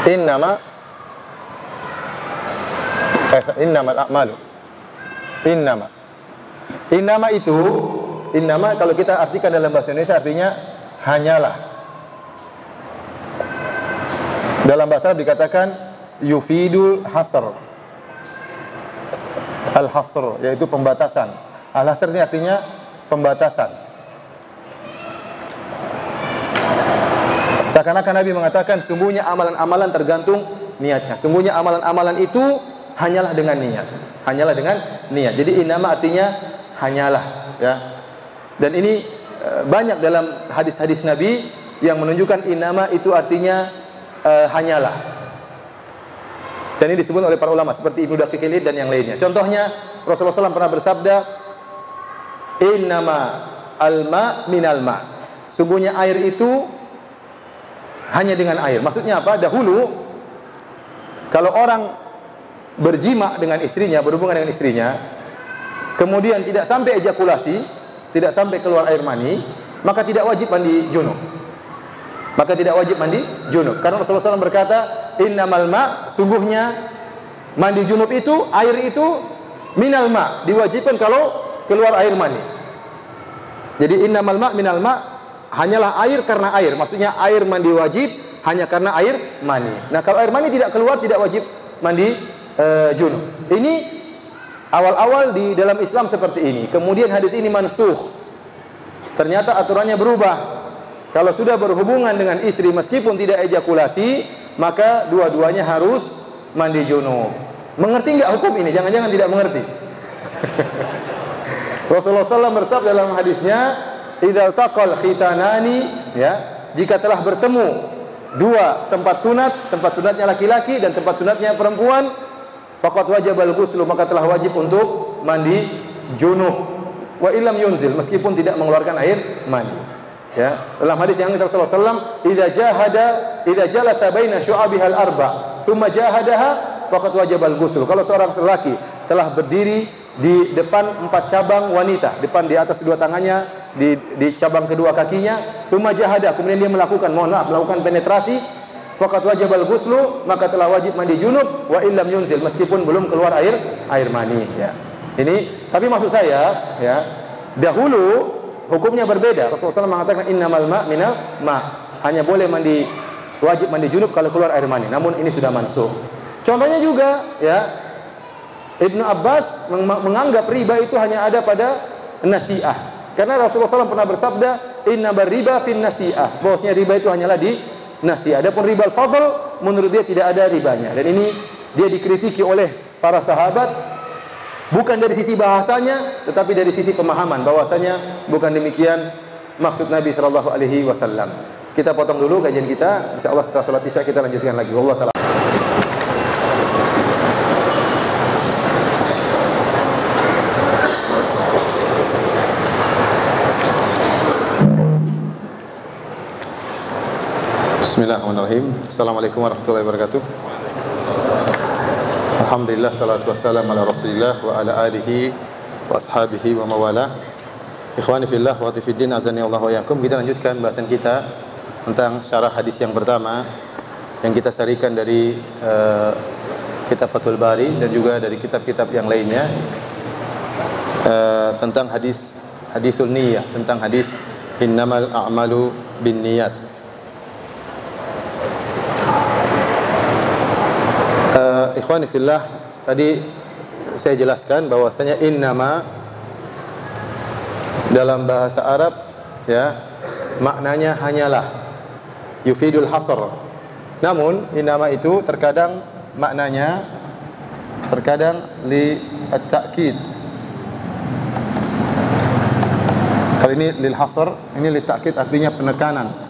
Innama innama a'malu. Innama. Innama itu innama kalau kita artikan dalam bahasa Indonesia artinya hanyalah dalam bahasa Arab dikatakan yufidul hasr. Al-hasr yaitu pembatasan. Al-hasr ini artinya pembatasan. Seakan-akan Nabi mengatakan sungguhnya amalan-amalan tergantung niatnya. Sungguhnya amalan-amalan itu hanyalah dengan niat. Hanyalah dengan niat. Jadi inama artinya hanyalah ya. Dan ini eh, banyak dalam hadis-hadis Nabi yang menunjukkan inama itu artinya uh, hanyalah. Dan ini disebut oleh para ulama seperti Ibnu Daqiqilid dan yang lainnya. Contohnya Rasulullah SAW pernah bersabda, "Innama alma minal ma." Sungguhnya air itu hanya dengan air. Maksudnya apa? Dahulu kalau orang berjima dengan istrinya, berhubungan dengan istrinya, kemudian tidak sampai ejakulasi, tidak sampai keluar air mani, maka tidak wajib mandi junub maka tidak wajib mandi junub. Karena Rasulullah SAW berkata, innamal ma, sungguhnya mandi junub itu, air itu minal ma, diwajibkan kalau keluar air mani. Jadi innamal ma minal ma hanyalah air karena air. Maksudnya air mandi wajib hanya karena air mani. Nah, kalau air mani tidak keluar tidak wajib mandi e, junub. Ini awal-awal di dalam Islam seperti ini. Kemudian hadis ini mansuh. Ternyata aturannya berubah kalau sudah berhubungan dengan istri meskipun tidak ejakulasi, maka dua-duanya harus mandi junub. Mengerti enggak hukum ini? Jangan-jangan tidak mengerti. Rasulullah SAW bersabda dalam hadisnya, "Idzal taqal khitanani," ya, jika telah bertemu dua tempat sunat, tempat sunatnya laki-laki dan tempat sunatnya perempuan, faqad wajib al-ghusl, maka telah wajib untuk mandi junub. Wa illam yunzil, meskipun tidak mengeluarkan air mani. Ya, dalam hadis yang Rasulullah SAW, "Idza jahada, idza jalasa baina syu'abihal arba, thumma jahadaha, faqad wajibal ghusl." Kalau seorang lelaki telah berdiri di depan empat cabang wanita, depan di atas dua tangannya, di, di cabang kedua kakinya, thumma jahada, kemudian dia melakukan, mohon maaf, melakukan penetrasi, faqad wajibal ghusl, maka telah wajib mandi junub wa illam yunzil meskipun belum keluar air air mani, ya. Ini tapi maksud saya, ya, dahulu hukumnya berbeda. Rasulullah SAW mengatakan innamal ma minal ma. Hanya boleh mandi wajib mandi junub kalau keluar air mani. Namun ini sudah mansuh. Contohnya juga ya Ibnu Abbas menganggap riba itu hanya ada pada nasiah. Karena Rasulullah SAW pernah bersabda inna riba fin nasiah. Bahwasanya riba itu hanyalah di nasiah. Adapun riba al-fadl menurut dia tidak ada ribanya. Dan ini dia dikritiki oleh para sahabat Bukan dari sisi bahasanya, tetapi dari sisi pemahaman bahwasanya bukan demikian maksud Nabi Shallallahu Alaihi Wasallam. Kita potong dulu kajian kita. Insya Allah setelah sholat isya kita lanjutkan lagi. Allah taala. Bismillahirrahmanirrahim. Assalamualaikum warahmatullahi wabarakatuh. Alhamdulillah salatu wassalam ala Rasulillah wa ala alihi wa ashabihi wa mawala. Ikhwani fillah wa fiddin azani Allah wa yakum. Kita lanjutkan bahasan kita tentang syarah hadis yang pertama yang kita sarikan dari uh, kitab Fathul Bari dan juga dari kitab-kitab yang lainnya uh, tentang hadis hadisul niyah, tentang hadis innamal a'malu bin niyat. Ikhwani fillah tadi saya jelaskan bahwasanya innama dalam bahasa Arab ya maknanya hanyalah yufidul hasr namun innama itu terkadang maknanya terkadang li at-ta'kid Kali ini lil hasr, ini li ta'kid artinya penekanan.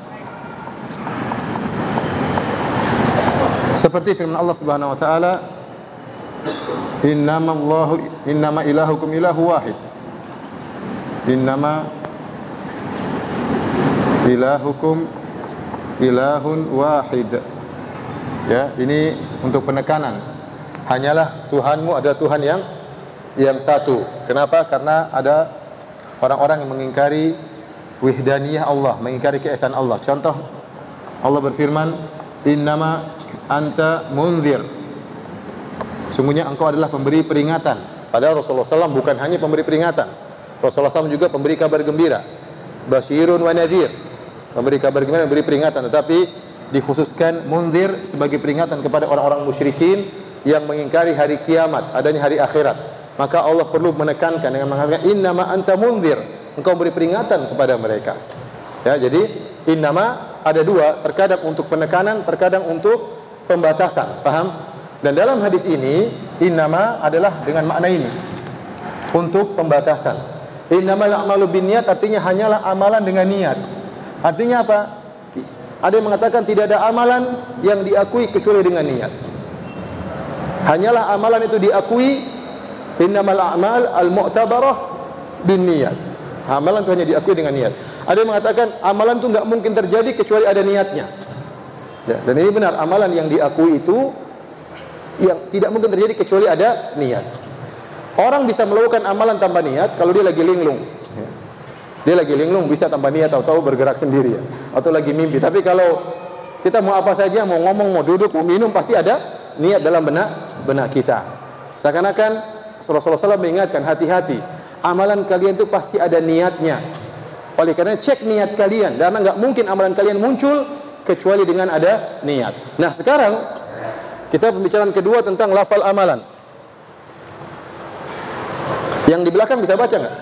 Seperti firman Allah Subhanahu wa taala, "Innama Allahu innama ilahukum ilahu wahid." Innama ilahukum ilahun wahid. Ya, ini untuk penekanan. Hanyalah Tuhanmu adalah Tuhan yang yang satu. Kenapa? Karena ada orang-orang yang mengingkari wihdaniyah Allah, mengingkari keesaan Allah. Contoh Allah berfirman, "Innama anta munzir." Sungguhnya engkau adalah pemberi peringatan. Padahal Rasulullah SAW bukan hanya pemberi peringatan. Rasulullah SAW juga pemberi kabar gembira. Basyirun wa nadhir. Memberi kabar gembira, memberi peringatan. Tetapi dikhususkan munzir sebagai peringatan kepada orang-orang musyrikin yang mengingkari hari kiamat, adanya hari akhirat maka Allah perlu menekankan dengan mengatakan innama anta munzir engkau beri peringatan kepada mereka ya jadi innama ada dua terkadang untuk penekanan terkadang untuk pembatasan paham dan dalam hadis ini innama adalah dengan makna ini untuk pembatasan innamal a'malu binniyat artinya hanyalah amalan dengan niat artinya apa ada yang mengatakan tidak ada amalan yang diakui kecuali dengan niat hanyalah amalan itu diakui Innamal a'mal al-mu'tabarah bin niat. Amalan itu hanya diakui dengan niat. Ada yang mengatakan amalan itu nggak mungkin terjadi kecuali ada niatnya. Ya, dan ini benar, amalan yang diakui itu yang tidak mungkin terjadi kecuali ada niat. Orang bisa melakukan amalan tanpa niat kalau dia lagi linglung. Ya. Dia lagi linglung bisa tanpa niat tahu-tahu bergerak sendiri ya. Atau lagi mimpi. Tapi kalau kita mau apa saja, mau ngomong, mau duduk, mau minum pasti ada niat dalam benak benak kita. Seakan-akan Rasulullah SAW mengingatkan hati-hati. Amalan kalian itu pasti ada niatnya. Oleh karena cek niat kalian. Karena nggak mungkin amalan kalian muncul kecuali dengan ada niat. Nah sekarang kita pembicaraan kedua tentang lafal amalan. Yang di belakang bisa baca nggak?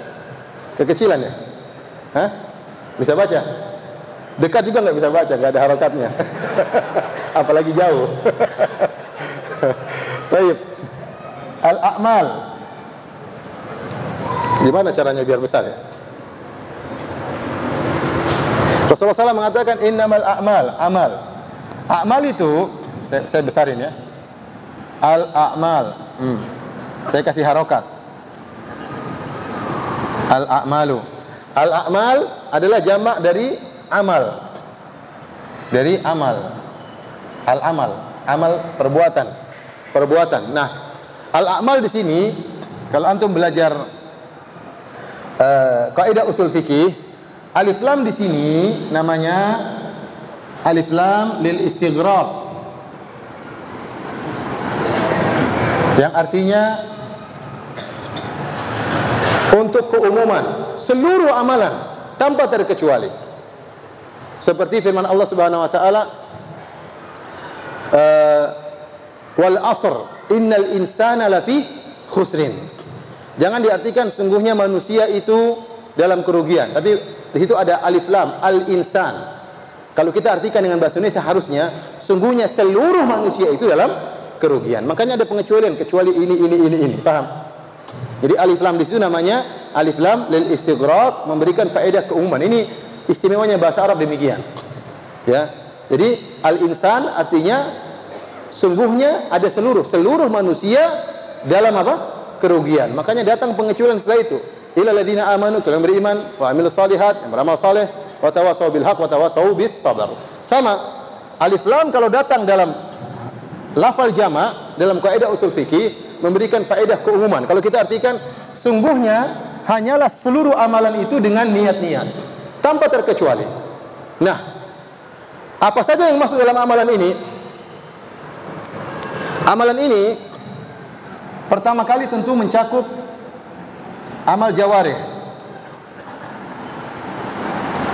Kekecilan ya? Hah? Bisa baca? Dekat juga nggak bisa baca, nggak ada harokatnya. Apalagi jauh. Baik. Al-a'mal Gimana caranya biar besar ya? Rasulullah SAW mengatakan innamal a'mal, amal. Amal itu saya, saya besarin ya. Al a'mal. Hmm. Saya kasih harokat. Al a'malu. Al a'mal adalah jamak dari amal. Dari amal. Al amal, amal perbuatan. Perbuatan. Nah, al a'mal di sini kalau antum belajar uh, kaidah usul fikih alif lam di sini namanya alif lam lil istighraq yang artinya untuk keumuman seluruh amalan tanpa terkecuali seperti firman Allah Subhanahu wa taala uh, wal asr innal insana lafi khusrin Jangan diartikan sungguhnya manusia itu dalam kerugian. Tapi di situ ada alif lam al insan. Kalau kita artikan dengan bahasa Indonesia harusnya sungguhnya seluruh manusia itu dalam kerugian. Makanya ada pengecualian kecuali ini ini ini ini. Paham? Jadi alif lam di situ namanya alif lam lil istighraq memberikan faedah keumuman. Ini istimewanya bahasa Arab demikian. Ya. Jadi al insan artinya sungguhnya ada seluruh seluruh manusia dalam apa? kerugian. Makanya datang pengecualian setelah itu. Ila ladina amanu kalau beriman wa amil salihat yang beramal saleh wa tawasau bil haq wa tawasau bis sabar. Sama alif lam kalau datang dalam lafal jama dalam kaidah usul fikih memberikan faedah keumuman. Kalau kita artikan sungguhnya hanyalah seluruh amalan itu dengan niat-niat tanpa terkecuali. Nah, apa saja yang masuk dalam amalan ini? Amalan ini Pertama kali tentu mencakup amal jawari.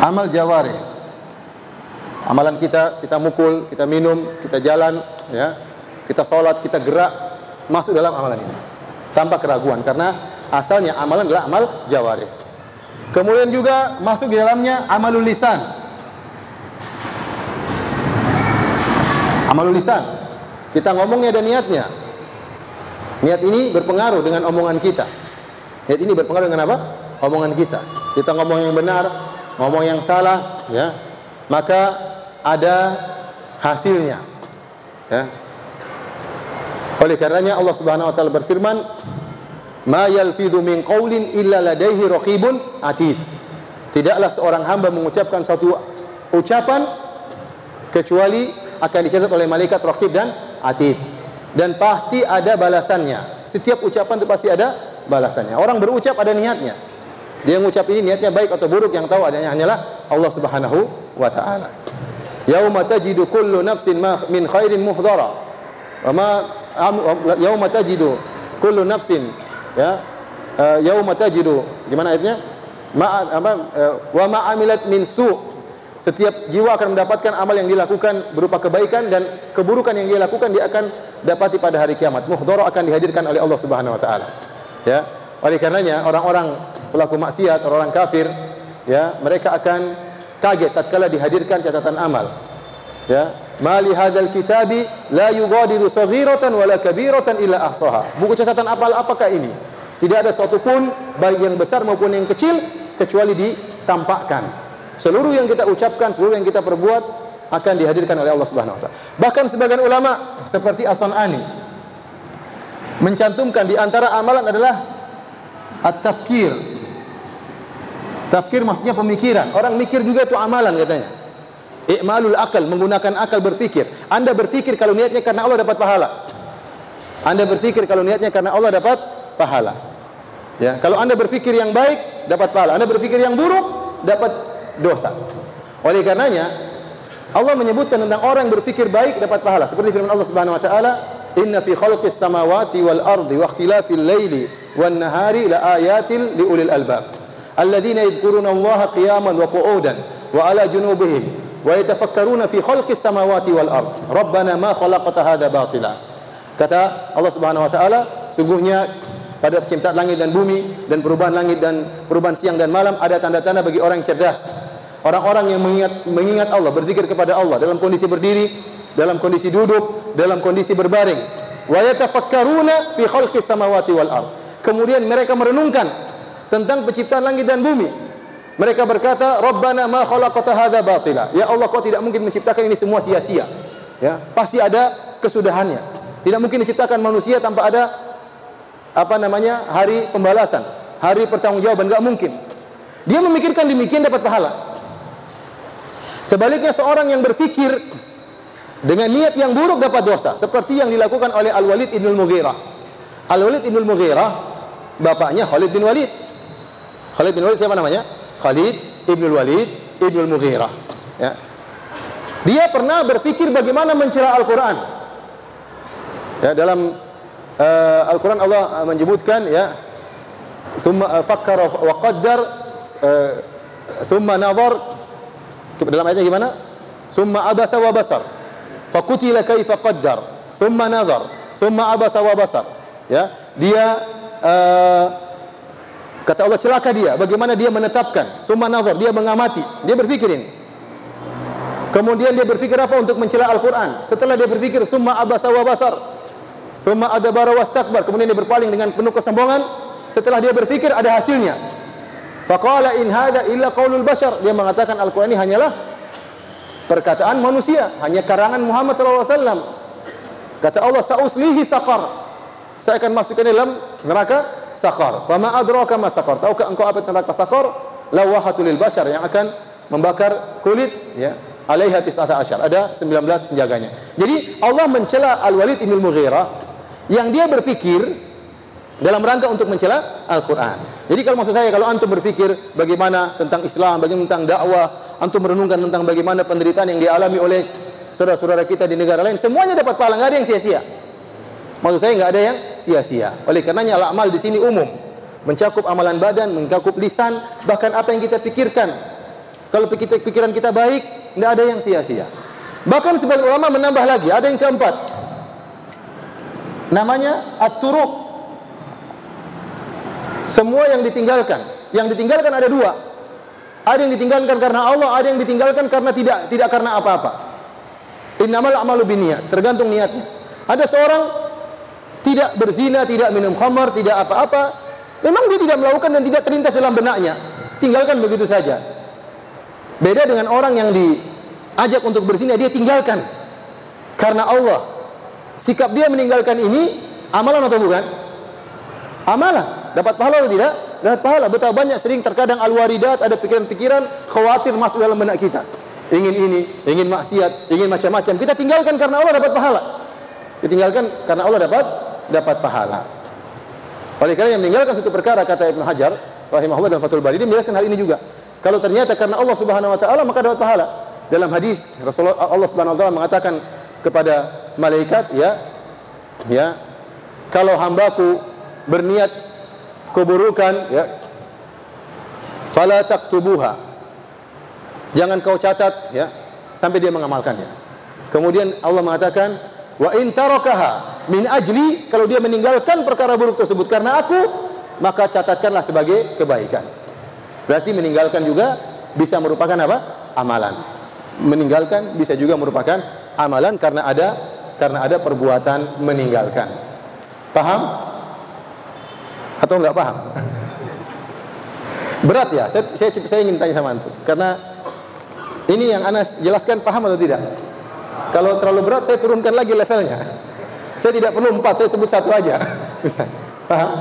Amal jawari. Amalan kita, kita mukul, kita minum, kita jalan, ya, kita sholat, kita gerak, masuk dalam amalan ini. Tanpa keraguan, karena asalnya amalan adalah amal jawari. Kemudian juga masuk di dalamnya amalul lisan. Amalul lisan. Kita ngomongnya dan niatnya. Niat ini berpengaruh dengan omongan kita. Niat ini berpengaruh dengan apa? Omongan kita. Kita ngomong yang benar, ngomong yang salah, ya, maka ada hasilnya. Ya. Oleh karenanya Allah Subhanahu wa taala berfirman, "Ma yalfidhu min qaulin illa ladaihi raqibun atid." Tidaklah seorang hamba mengucapkan suatu ucapan kecuali akan dicatat oleh malaikat raqib dan atid. Dan pasti ada balasannya. Setiap ucapan itu pasti ada balasannya. Orang berucap ada niatnya. Dia mengucap ini niatnya baik atau buruk yang tahu adanya hanyalah Allah Subhanahu wa taala. Yauma tajidu kullu nafsin ma min khairin muhdara. Wa ma yauma tajidu kullu nafsin ya uh, yauma tajidu gimana ayatnya? Ma apa uh, wa ma amilat min su. Setiap jiwa akan mendapatkan amal yang dilakukan berupa kebaikan dan keburukan yang dia lakukan dia akan dapati pada hari kiamat. Muhdara akan dihadirkan oleh Allah Subhanahu wa taala. Ya. Oleh karenanya orang-orang pelaku maksiat, orang-orang kafir, ya, mereka akan kaget tatkala dihadirkan catatan amal. Ya, mali hadzal kitabi la yughadiru saghiratan wala kabiratan illa ahsaha. Buku catatan amal apakah ini? Tidak ada suatu pun baik yang besar maupun yang kecil kecuali ditampakkan. Seluruh yang kita ucapkan, seluruh yang kita perbuat akan dihadirkan oleh Allah Subhanahu wa taala. Bahkan sebagian ulama seperti Asan Ani mencantumkan di antara amalan adalah At-tafkir. Tafkir maksudnya pemikiran. Orang mikir juga itu amalan katanya. I'malul akal, menggunakan akal berfikir. Anda berfikir kalau niatnya karena Allah dapat pahala. Anda berfikir kalau niatnya karena Allah dapat pahala. Ya, kalau Anda berfikir yang baik dapat pahala. Anda berfikir yang buruk dapat dosa. Oleh karenanya Allah menyebutkan tentang orang yang berfikir baik dapat pahala. Seperti firman Allah Subhanahu wa taala, "Inna fi khalqis samawati wal ardi wa ikhtilafil laili wan nahari la ayatin li ulil albab. Alladzina yadhkuruna Allah qiyaman wa qu'udan wa ala junubihim wa yatafakkaruna fi khalqis samawati wal ard. Rabbana ma khalaqta hadha batila. Kata Allah Subhanahu wa taala sungguhnya pada penciptaan langit dan bumi dan perubahan langit dan perubahan siang dan malam ada tanda-tanda bagi orang yang cerdas. Orang-orang yang mengingat mengingat Allah berzikir kepada Allah dalam kondisi berdiri dalam kondisi duduk dalam kondisi berbaring wa yatafakkaruna fi khalqis samawati wal ard Kemudian mereka merenungkan tentang penciptaan langit dan bumi. Mereka berkata, "Rabbana ma khalaqta hadza batila." Ya Allah, kau tidak mungkin menciptakan ini semua sia-sia. Ya, pasti ada kesudahannya. Tidak mungkin diciptakan manusia tanpa ada apa namanya? hari pembalasan, hari pertanggungjawaban, enggak mungkin. Dia memikirkan demikian dapat pahala. Sebaliknya seorang yang berpikir dengan niat yang buruk dapat dosa, seperti yang dilakukan oleh Al-Walid Ibn Mughirah. Al-Walid Ibn Mughirah bapaknya Khalid bin Walid. Khalid bin Walid siapa namanya? Khalid ibn Walid ibn Mughirah. Ya. Dia pernah berpikir bagaimana mencela Al-Quran. Ya, dalam uh, Al-Quran Allah menyebutkan ya, summa uh, fakkara wa qaddar uh, summa nazar dalam ayatnya gimana? Summa abasa wa basar. Fakutila kaifa qaddar. Summa nazar. Summa abasa wa basar. Ya, dia uh, kata Allah celaka dia. Bagaimana dia menetapkan? Summa nazar dia mengamati. Dia berpikir ini. Kemudian dia berpikir apa untuk mencela Al-Qur'an? Setelah dia berpikir summa abasa wa basar. Summa adabara wastakbar kemudian dia berpaling dengan penuh kesombongan. Setelah dia berpikir ada hasilnya. Faqala in hadza illa qaulul bashar. Dia mengatakan Al-Qur'an ini hanyalah perkataan manusia hanya karangan Muhammad wasallam kata Allah sauslihi saqar saya akan masukkan dalam neraka sakar. Wa ma adraka ma sakar? Tahukah engkau apa neraka sakar? Lawahatul bashar yang akan membakar kulit ya. Alaiha tis'ata asyar. Ada 19 penjaganya. Jadi Allah mencela Al-Walid bin Mughirah yang dia berpikir dalam rangka untuk mencela Al-Quran. Jadi kalau maksud saya, kalau antum berpikir bagaimana tentang Islam, bagaimana tentang dakwah, antum merenungkan tentang bagaimana penderitaan yang dialami oleh saudara-saudara kita di negara lain, semuanya dapat pahala, nggak ada yang sia-sia. Maksud saya nggak ada yang sia-sia. Oleh karenanya amal di sini umum, mencakup amalan badan, mencakup lisan, bahkan apa yang kita pikirkan. Kalau pikiran kita baik, nggak ada yang sia-sia. Bahkan sebagian ulama menambah lagi, ada yang keempat. Namanya at-turuq. Semua yang ditinggalkan yang ditinggalkan ada dua. Ada yang ditinggalkan karena Allah, ada yang ditinggalkan karena tidak tidak karena apa-apa. Innamal a'malu binniyat, tergantung niatnya. Ada seorang tidak berzina, tidak minum khamar, tidak apa-apa. Memang dia tidak melakukan dan tidak terlintas dalam benaknya. Tinggalkan begitu saja. Beda dengan orang yang diajak untuk berzina, dia tinggalkan. Karena Allah. Sikap dia meninggalkan ini amalan atau bukan? Amalan. Dapat pahala atau tidak? Dapat pahala. Betapa banyak sering terkadang al-waridat ada pikiran-pikiran khawatir masuk dalam benak kita. Ingin ini, ingin maksiat, ingin macam-macam. Kita tinggalkan karena Allah dapat pahala. Ditinggalkan karena Allah dapat dapat pahala. Oleh karena yang meninggalkan satu perkara kata Ibnu Hajar rahimahullah dan Fathul Bari dia menjelaskan hal ini juga. Kalau ternyata karena Allah Subhanahu wa taala maka dapat pahala. Dalam hadis Rasulullah Allah Subhanahu wa taala mengatakan kepada malaikat ya ya kalau hambaku berniat keburukan ya. Fala taktubuha. Jangan kau catat ya sampai dia mengamalkannya. Kemudian Allah mengatakan wa in tarakaha min ajli kalau dia meninggalkan perkara buruk tersebut karena aku maka catatkanlah sebagai kebaikan. Berarti meninggalkan juga bisa merupakan apa? Amalan. Meninggalkan bisa juga merupakan amalan karena ada karena ada perbuatan meninggalkan. Paham atau enggak paham? Berat ya saya, saya, saya ingin tanya sama antum karena ini yang Anas jelaskan paham atau tidak? Kalau terlalu berat saya turunkan lagi levelnya. Saya tidak perlu empat saya sebut satu aja. Bisa paham?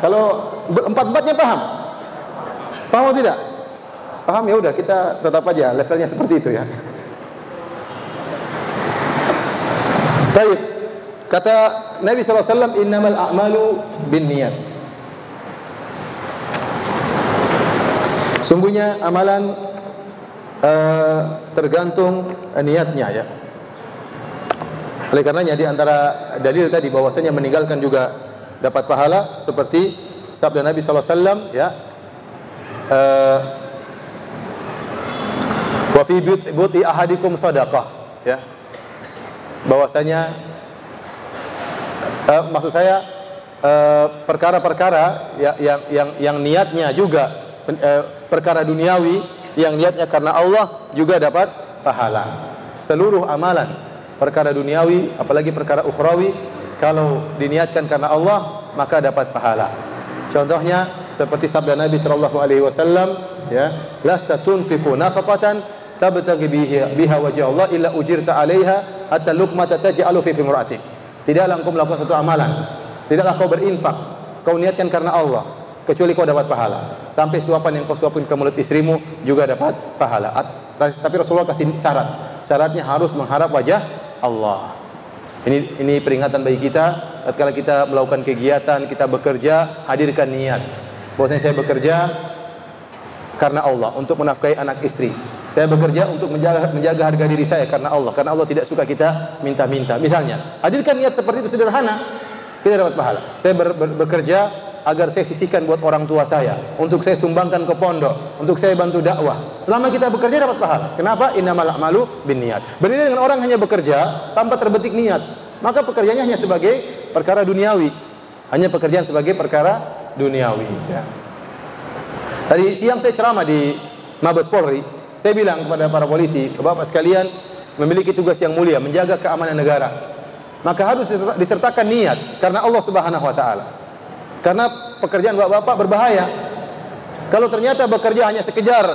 Kalau empat empatnya paham? Paham atau tidak? Paham ya udah kita tetap aja levelnya seperti itu ya. Baik. Kata Nabi SAW, Innamal a'malu bin niat. Sungguhnya amalan uh, tergantung niatnya ya. Oleh karenanya di antara dalil tadi bahwasanya meninggalkan juga dapat pahala seperti sabda Nabi SAW ya. Uh, wa fi buti ahadikum sadaqah ya bahwasanya uh, maksud saya perkara-perkara uh, yang yang yang niatnya juga uh, perkara duniawi yang niatnya karena Allah juga dapat pahala. Seluruh amalan perkara duniawi apalagi perkara ukhrawi kalau diniatkan karena Allah maka dapat pahala. Contohnya seperti sabda Nabi sallallahu alaihi wasallam ya, lasta tunfiqu nafaqatan tabtaghi biha wajah Allah illa ujirta 'alaiha hatta luqmata taj'alu fi fimra'atik. Tidaklah engkau melakukan satu amalan, tidaklah kau berinfak, kau niatkan karena Allah, kecuali kau dapat pahala. Sampai suapan yang kau suapin ke mulut istrimu juga dapat pahala. Tapi Rasulullah kasih syarat. Syaratnya harus mengharap wajah Allah. Ini ini peringatan bagi kita tatkala kita melakukan kegiatan, kita bekerja, hadirkan niat. Bahwasanya saya bekerja karena Allah untuk menafkahi anak istri. Saya bekerja untuk menjaga, menjaga harga diri saya karena Allah. Karena Allah tidak suka kita minta-minta. Misalnya, hadirkan niat seperti itu sederhana, kita dapat pahala. Saya ber, ber, bekerja agar saya sisihkan buat orang tua saya, untuk saya sumbangkan ke pondok, untuk saya bantu dakwah. Selama kita bekerja dapat pahala. Kenapa? Innamal a'malu niat. Berbeda dengan orang hanya bekerja tanpa terbetik niat, maka pekerjaannya hanya sebagai perkara duniawi. Hanya pekerjaan sebagai perkara duniawi. Ya. Tadi siang saya ceramah di Mabes Polri, saya bilang kepada para polisi, Bapak sekalian memiliki tugas yang mulia menjaga keamanan negara. Maka harus disertakan niat karena Allah Subhanahu wa taala. Karena pekerjaan Bapak-bapak berbahaya. Kalau ternyata bekerja hanya sekejar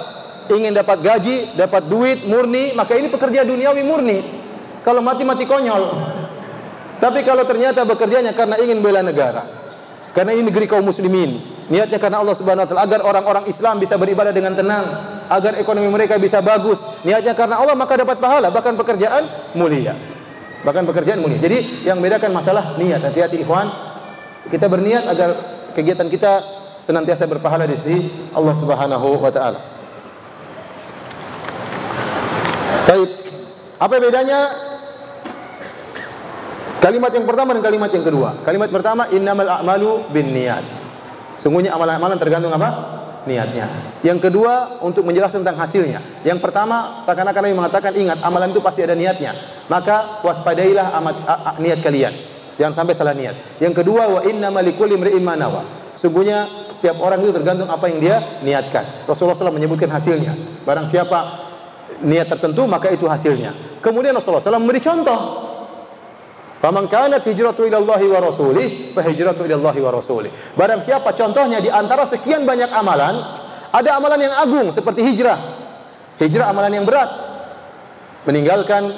ingin dapat gaji, dapat duit murni, maka ini pekerja duniawi murni. Kalau mati-mati konyol. Tapi kalau ternyata bekerjanya karena ingin bela negara, karena ini negeri kaum muslimin, niatnya karena Allah Subhanahu wa taala agar orang-orang Islam bisa beribadah dengan tenang, agar ekonomi mereka bisa bagus. Niatnya karena Allah maka dapat pahala, bahkan pekerjaan mulia. Bahkan pekerjaan mulia. Jadi yang bedakan masalah niat. Hati-hati ikhwan. Kita berniat agar kegiatan kita senantiasa berpahala di sisi Allah Subhanahu wa taala. Baik. Apa bedanya kalimat yang pertama dan kalimat yang kedua? Kalimat pertama innamal a'malu binniyat. Sungguhnya amalan-amalan tergantung apa? niatnya. Yang kedua untuk menjelaskan tentang hasilnya. Yang pertama seakan-akan Nabi mengatakan ingat amalan itu pasti ada niatnya. Maka waspadailah amat a, a, niat kalian. Jangan sampai salah niat. Yang kedua wa inna malikul imri'in manawa. Sungguhnya Setiap orang itu tergantung apa yang dia niatkan. Rasulullah SAW menyebutkan hasilnya. Barang siapa niat tertentu maka itu hasilnya. Kemudian Rasulullah SAW memberi contoh. Faman kanat hijratu ila Allah wa rasulih, fa hijratu ila Allah wa rasulih. Barang siapa contohnya di antara sekian banyak amalan, ada amalan yang agung seperti hijrah. Hijrah amalan yang berat. Meninggalkan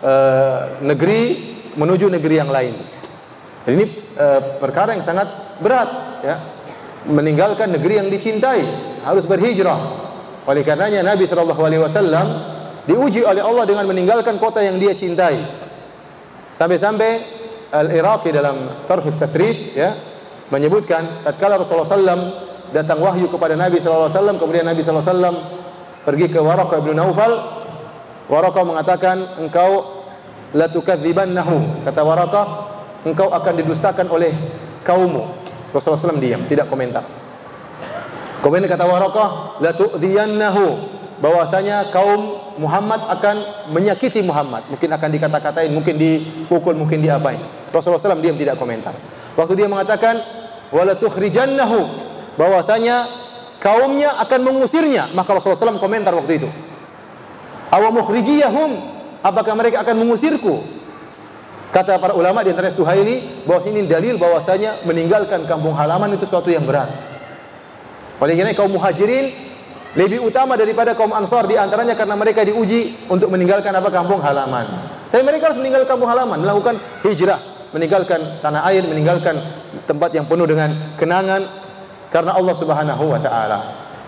uh, negeri menuju negeri yang lain. Ini uh, perkara yang sangat berat ya. Meninggalkan negeri yang dicintai, harus berhijrah. Oleh karenanya Nabi sallallahu alaihi wasallam diuji oleh Allah dengan meninggalkan kota yang dia cintai. Sampai-sampai Al-Iraqi dalam Tarhus Tatrid ya menyebutkan tatkala Rasulullah sallam datang wahyu kepada Nabi sallallahu alaihi wasallam kemudian Nabi sallallahu alaihi wasallam pergi ke Waraqah bin Naufal Waraqah mengatakan engkau la tukadzibannahu kata Waraqah engkau akan didustakan oleh kaummu Rasulullah SAW diam tidak komentar kemudian kata Waraqah la tu'dhiyannahu bahwasanya kaum Muhammad akan menyakiti Muhammad, mungkin akan dikata-katain, mungkin dipukul, mungkin diapain. Rasulullah SAW diam tidak komentar. Waktu dia mengatakan wala tukhrijannahu bahwasanya kaumnya akan mengusirnya, maka Rasulullah SAW komentar waktu itu. Awa mukhrijiyahum apakah mereka akan mengusirku? Kata para ulama di antara Suhaili bahwa ini dalil bahwasanya meninggalkan kampung halaman itu suatu yang berat. Oleh karena kaum muhajirin lebih utama daripada kaum Ansar di antaranya karena mereka diuji untuk meninggalkan apa kampung halaman. Tapi mereka harus meninggalkan kampung halaman, melakukan hijrah, meninggalkan tanah air, meninggalkan tempat yang penuh dengan kenangan karena Allah Subhanahu wa taala.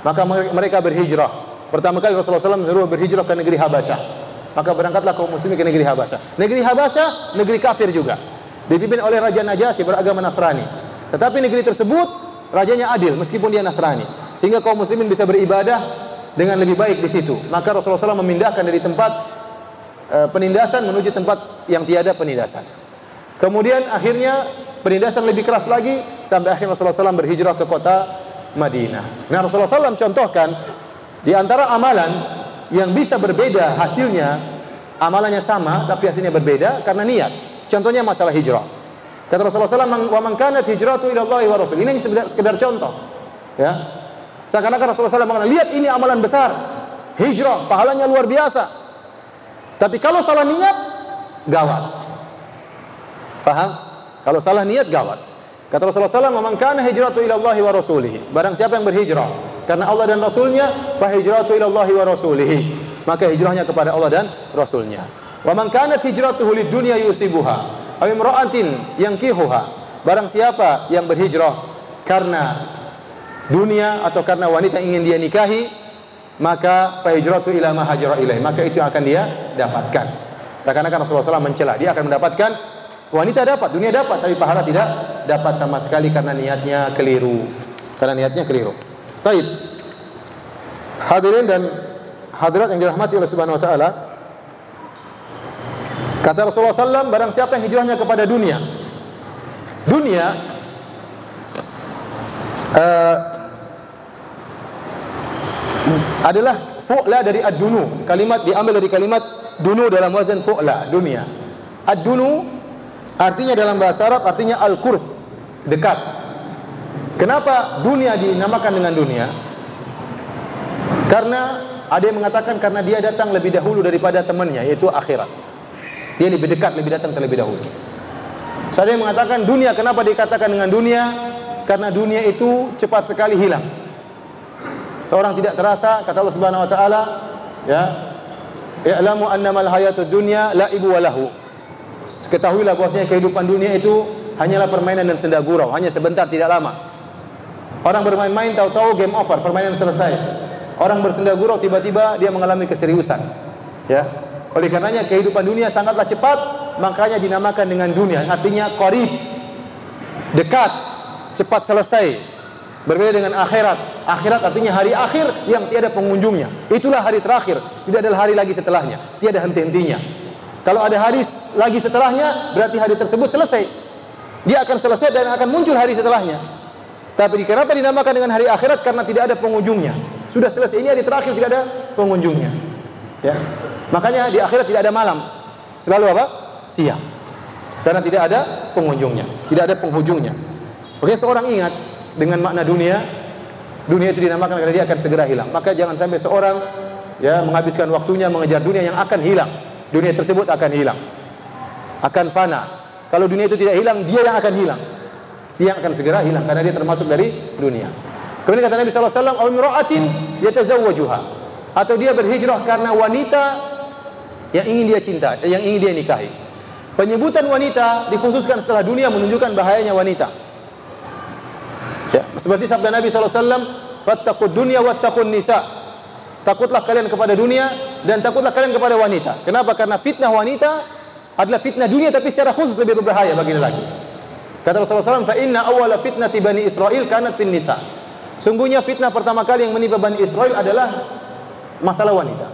Maka mereka berhijrah. Pertama kali Rasulullah SAW menyuruh berhijrah ke negeri Habasyah. Maka berangkatlah kaum muslimin ke negeri Habasyah. Negeri Habasyah negeri kafir juga. Dipimpin oleh Raja Najasyi beragama Nasrani. Tetapi negeri tersebut rajanya adil meskipun dia Nasrani sehingga kaum muslimin bisa beribadah dengan lebih baik di situ. Maka Rasulullah SAW memindahkan dari tempat e, penindasan menuju tempat yang tiada penindasan. Kemudian akhirnya penindasan lebih keras lagi sampai akhirnya Rasulullah SAW berhijrah ke kota Madinah. Nah Rasulullah SAW contohkan di antara amalan yang bisa berbeda hasilnya, amalannya sama tapi hasilnya berbeda karena niat. Contohnya masalah hijrah. Kata Rasulullah SAW, "Wa man kanat hijratu ila Allah wa Rasul." Ini sekedar, sekedar contoh. Ya, Seakan-akan Rasulullah SAW mengatakan, lihat ini amalan besar. Hijrah, pahalanya luar biasa. Tapi kalau salah niat, gawat. Paham? Kalau salah niat, gawat. Kata Rasulullah SAW, "Man kana hijratu ila wa rasulih." Barang siapa yang berhijrah karena Allah dan Rasulnya, fa hijratu ila wa rasulih. Maka hijrahnya kepada Allah dan Rasulnya. Wa man kana hijratuhu lid dunya yusibuha aw imra'atin yankihuha. Barang siapa yang berhijrah karena dunia atau karena wanita ingin dia nikahi, maka fa hijratu ila ma hajara ilaih. Maka itu yang akan dia dapatkan. Seakan-akan Rasulullah SAW mencela, dia akan mendapatkan wanita dapat, dunia dapat, tapi pahala tidak dapat sama sekali karena niatnya keliru. Karena niatnya keliru. Taib. Hadirin dan hadirat yang dirahmati oleh Subhanahu wa taala. Kata Rasulullah SAW, barang siapa yang hijrahnya kepada dunia. Dunia uh, adalah fu'la dari ad-dunu. Kalimat diambil dari kalimat dunu dalam wazan fu'la, dunia. Ad-dunu artinya dalam bahasa Arab artinya al-qurb, dekat. Kenapa dunia dinamakan dengan dunia? Karena ada yang mengatakan karena dia datang lebih dahulu daripada temannya yaitu akhirat. Dia lebih dekat, lebih datang terlebih dahulu. Saya yang mengatakan dunia kenapa dikatakan dengan dunia? Karena dunia itu cepat sekali hilang seorang tidak terasa kata Allah Subhanahu wa taala ya i'lamu annamal hayatud dunya la'ibu wa lahu ketahuilah bahwasanya kehidupan dunia itu hanyalah permainan dan senda gurau hanya sebentar tidak lama orang bermain-main tahu-tahu game over permainan selesai orang bersenda gurau tiba-tiba dia mengalami keseriusan ya oleh karenanya kehidupan dunia sangatlah cepat makanya dinamakan dengan dunia artinya qarib dekat cepat selesai Berbeda dengan akhirat. Akhirat artinya hari akhir yang tiada pengunjungnya. Itulah hari terakhir. Tidak ada hari lagi setelahnya. Tiada henti-hentinya. Kalau ada hari lagi setelahnya, berarti hari tersebut selesai. Dia akan selesai dan akan muncul hari setelahnya. Tapi kenapa dinamakan dengan hari akhirat? Karena tidak ada pengunjungnya. Sudah selesai. Ini hari terakhir tidak ada pengunjungnya. Ya. Makanya di akhirat tidak ada malam. Selalu apa? Siang. Karena tidak ada pengunjungnya. Tidak ada penghujungnya. Oke, seorang ingat dengan makna dunia Dunia itu dinamakan karena dia akan segera hilang. Maka jangan sampai seorang ya menghabiskan waktunya mengejar dunia yang akan hilang. Dunia tersebut akan hilang. Akan fana. Kalau dunia itu tidak hilang, dia yang akan hilang. Dia yang akan segera hilang karena dia termasuk dari dunia. Kemudian kata Nabi sallallahu alaihi wasallam, "Aw imra'atin yatazawwajuha." Atau dia berhijrah karena wanita yang ingin dia cinta, yang ingin dia nikahi. Penyebutan wanita dikhususkan setelah dunia menunjukkan bahayanya wanita. Ya, seperti sabda Nabi SAW, Fattaqud dunya wattaqun nisa. Takutlah kalian kepada dunia dan takutlah kalian kepada wanita. Kenapa? Karena fitnah wanita adalah fitnah dunia tapi secara khusus lebih berbahaya bagi lelaki. Kata Rasulullah SAW, inna awala fitnati bani Israel kanat fin nisa. Sungguhnya fitnah pertama kali yang menimpa Bani Israel adalah masalah wanita.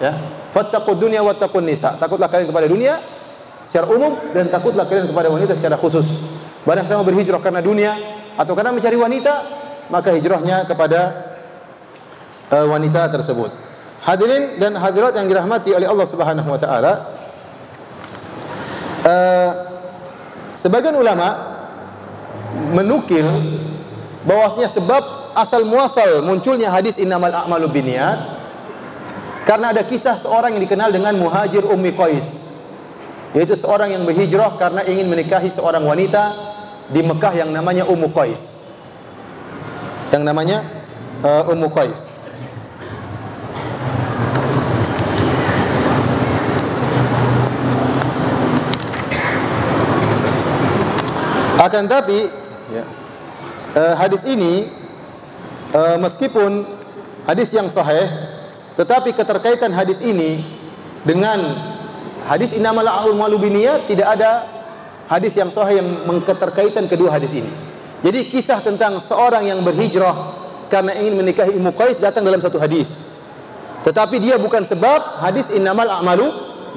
Ya. Fattaqud dunya wattaqun nisa. Takutlah kalian kepada dunia secara umum dan takutlah kalian kepada wanita secara khusus. Barang sama berhijrah karena dunia atau karena mencari wanita, maka hijrahnya kepada uh, wanita tersebut. Hadirin dan hadirat yang dirahmati oleh Allah Subhanahu wa taala. Uh, sebagian ulama menukil bahwasanya sebab asal muasal munculnya hadis innamal a'malu binniyat karena ada kisah seorang yang dikenal dengan Muhajir Ummi Qais yaitu seorang yang berhijrah karena ingin menikahi seorang wanita di Mekah yang namanya Ummu Qais yang namanya uh, Ummu Qais akan tapi ya, uh, hadis ini uh, meskipun hadis yang sahih tetapi keterkaitan hadis ini dengan hadis innamal a'malu binniyat tidak ada hadis yang sahih yang mengketerkaitan kedua hadis ini. Jadi kisah tentang seorang yang berhijrah karena ingin menikahi Ummu Qais datang dalam satu hadis. Tetapi dia bukan sebab hadis innamal a'malu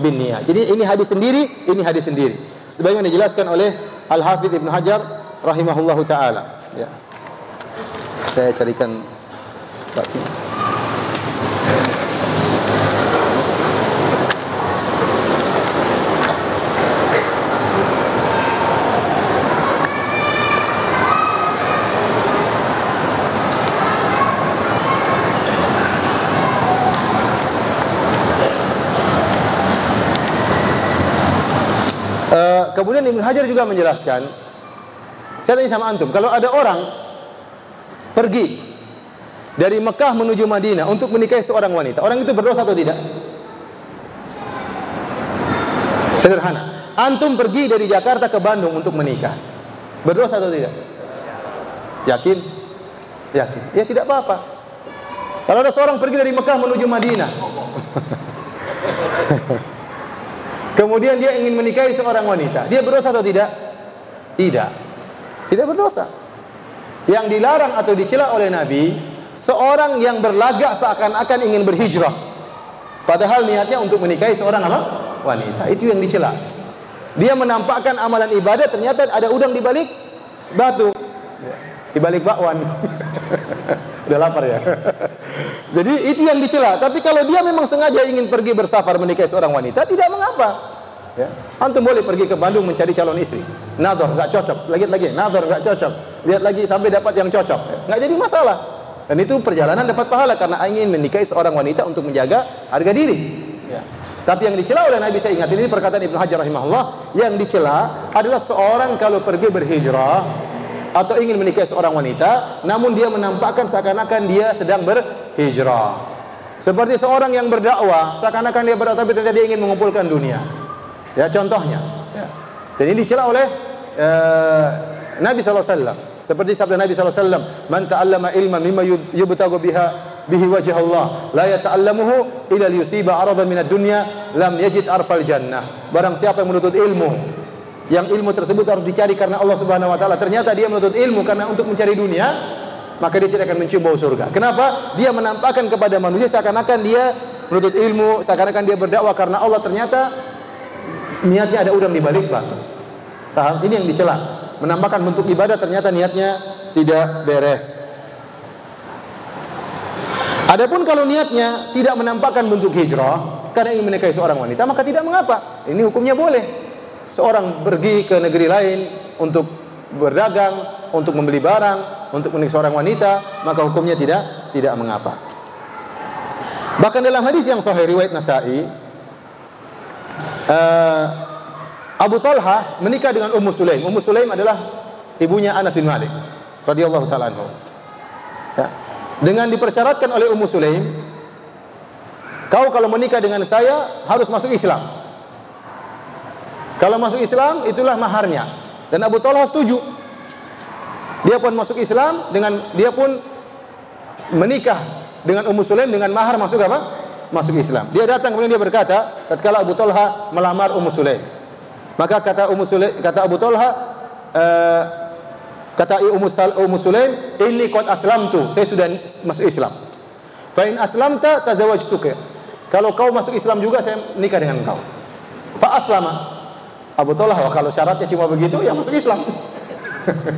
binniyat. Jadi ini hadis sendiri, ini hadis sendiri. Sebagaimana dijelaskan oleh Al-Hafidz Ibnu Hajar rahimahullahu taala. Ya. Saya carikan kemudian Ibnu Hajar juga menjelaskan, saya tanya sama antum, kalau ada orang pergi dari Mekah menuju Madinah untuk menikahi seorang wanita, orang itu berdosa atau tidak? Sederhana. Antum pergi dari Jakarta ke Bandung untuk menikah. Berdosa atau tidak? Yakin? Yakin. Ya tidak apa-apa. Kalau ada seorang pergi dari Mekah menuju Madinah. Kemudian dia ingin menikahi seorang wanita. Dia berdosa atau tidak? Tidak. Tidak berdosa. Yang dilarang atau dicela oleh Nabi, seorang yang berlagak seakan-akan ingin berhijrah. Padahal niatnya untuk menikahi seorang apa? Wanita. Itu yang dicela. Dia menampakkan amalan ibadah, ternyata ada udang di balik batu. Di balik bakwan. Udah lapar ya. Jadi itu yang dicela. Tapi kalau dia memang sengaja ingin pergi bersafar menikahi seorang wanita, tidak mengapa. Ya. Antum boleh pergi ke Bandung mencari calon istri. Nazar nggak cocok, lagi lagi nazar nggak cocok. Lihat lagi sampai dapat yang cocok. Nggak jadi masalah. Dan itu perjalanan dapat pahala karena ingin menikahi seorang wanita untuk menjaga harga diri. Ya. Tapi yang dicela oleh Nabi saya ingat ini perkataan Ibnu Hajar rahimahullah, yang dicela adalah seorang kalau pergi berhijrah atau ingin menikahi seorang wanita, namun dia menampakkan seakan-akan dia sedang berhijrah. Seperti seorang yang berdakwah, seakan-akan dia berdakwah tapi ternyata dia ingin mengumpulkan dunia. Ya, contohnya. Ya. Dan ini dicela oleh uh, Nabi SAW. Seperti sabda Nabi SAW, "Man ta'allama ilman mimma yubtagu biha bihi wajh Allah, la yata'allamuhu ila yusiba aradan minad dunya, lam yajid arfal jannah." Barang siapa yang menuntut ilmu yang ilmu tersebut harus dicari karena Allah Subhanahu wa taala. Ternyata dia menuntut ilmu karena untuk mencari dunia, maka dia tidak akan mencium bau surga. Kenapa? Dia menampakkan kepada manusia seakan-akan dia menuntut ilmu, seakan-akan dia berdakwah karena Allah ternyata niatnya ada udang di balik batu. Paham? Ini yang dicela. Menampakkan bentuk ibadah ternyata niatnya tidak beres. Adapun kalau niatnya tidak menampakkan bentuk hijrah karena ingin menikahi seorang wanita, maka tidak mengapa. Ini hukumnya boleh seorang pergi ke negeri lain untuk berdagang, untuk membeli barang, untuk menikah seorang wanita, maka hukumnya tidak tidak mengapa. Bahkan dalam hadis yang sahih riwayat Nasa'i, uh, Abu Talha menikah dengan Ummu Sulaim. Ummu Sulaim adalah ibunya Anas bin Malik radhiyallahu taala anhu. Ya. Dengan dipersyaratkan oleh Ummu Sulaim, kau kalau menikah dengan saya harus masuk Islam. Kalau masuk Islam itulah maharnya. Dan Abu Talha setuju. Dia pun masuk Islam dengan dia pun menikah dengan Ummu Sulaim dengan mahar masuk apa? Masuk Islam. Dia datang kemudian dia berkata, tatkala Abu Talha melamar Ummu Sulaim. Maka kata Ummu Sulaim, kata Abu Talha, uh, kata Ummu, Sal, Ummu Sulaim, "Inni qad aslamtu." Saya sudah masuk Islam. Fa in aslamta tazawwajtuka. Kalau kau masuk Islam juga saya nikah dengan kau. Fa aslama. Abu Talha, oh, kalau syaratnya cuma begitu, ya masuk Islam.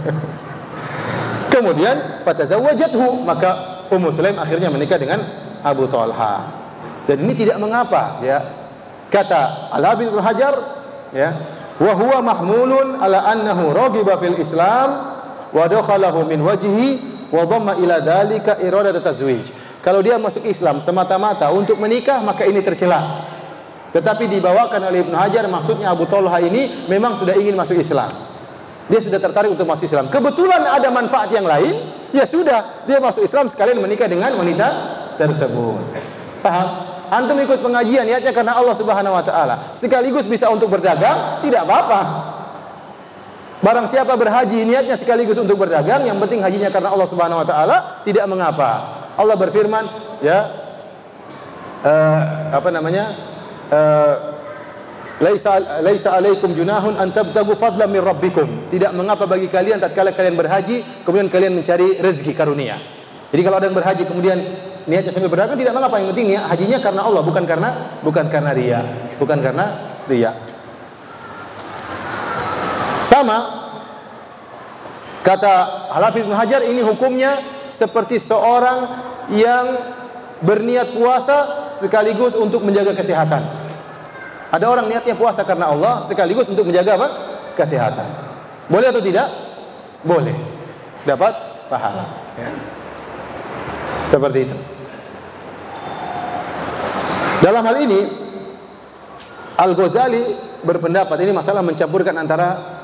Kemudian fatazawwajathu, maka Ummu Sulaim akhirnya menikah dengan Abu Talha. Dan ini tidak mengapa, ya. Kata Al-Hafidz Hajar, ya, wa huwa mahmulun ala annahu raghiba fil Islam wa dakhalahu min wajhi wa dhamma ila dalika iradat tazwij. Kalau dia masuk Islam semata-mata untuk menikah maka ini tercela. Tetapi dibawakan oleh Ibnu Hajar maksudnya Abu Talha ini memang sudah ingin masuk Islam. Dia sudah tertarik untuk masuk Islam. Kebetulan ada manfaat yang lain, ya sudah, dia masuk Islam sekalian menikah dengan wanita tersebut. Paham? Antum ikut pengajian niatnya karena Allah Subhanahu wa taala. Sekaligus bisa untuk berdagang, tidak apa-apa. Barang siapa berhaji niatnya sekaligus untuk berdagang, yang penting hajinya karena Allah Subhanahu wa taala, tidak mengapa. Allah berfirman, ya uh, apa namanya? Uh, Laisa laisa alaikum junahun an tabtagu fadlan min rabbikum. Tidak mengapa bagi kalian tatkala kalian berhaji kemudian kalian mencari rezeki karunia. Jadi kalau ada yang berhaji kemudian niatnya sambil berdagang tidak mengapa yang penting niat hajinya karena Allah bukan karena bukan karena ria, bukan karena ria. Sama kata Halafiz bin Hajar ini hukumnya seperti seorang yang berniat puasa sekaligus untuk menjaga kesehatan. Ada orang niatnya puasa karena Allah sekaligus untuk menjaga apa? Kesehatan. Boleh atau tidak? Boleh. Dapat pahala. Ya. Seperti itu. Dalam hal ini Al-Ghazali berpendapat ini masalah mencampurkan antara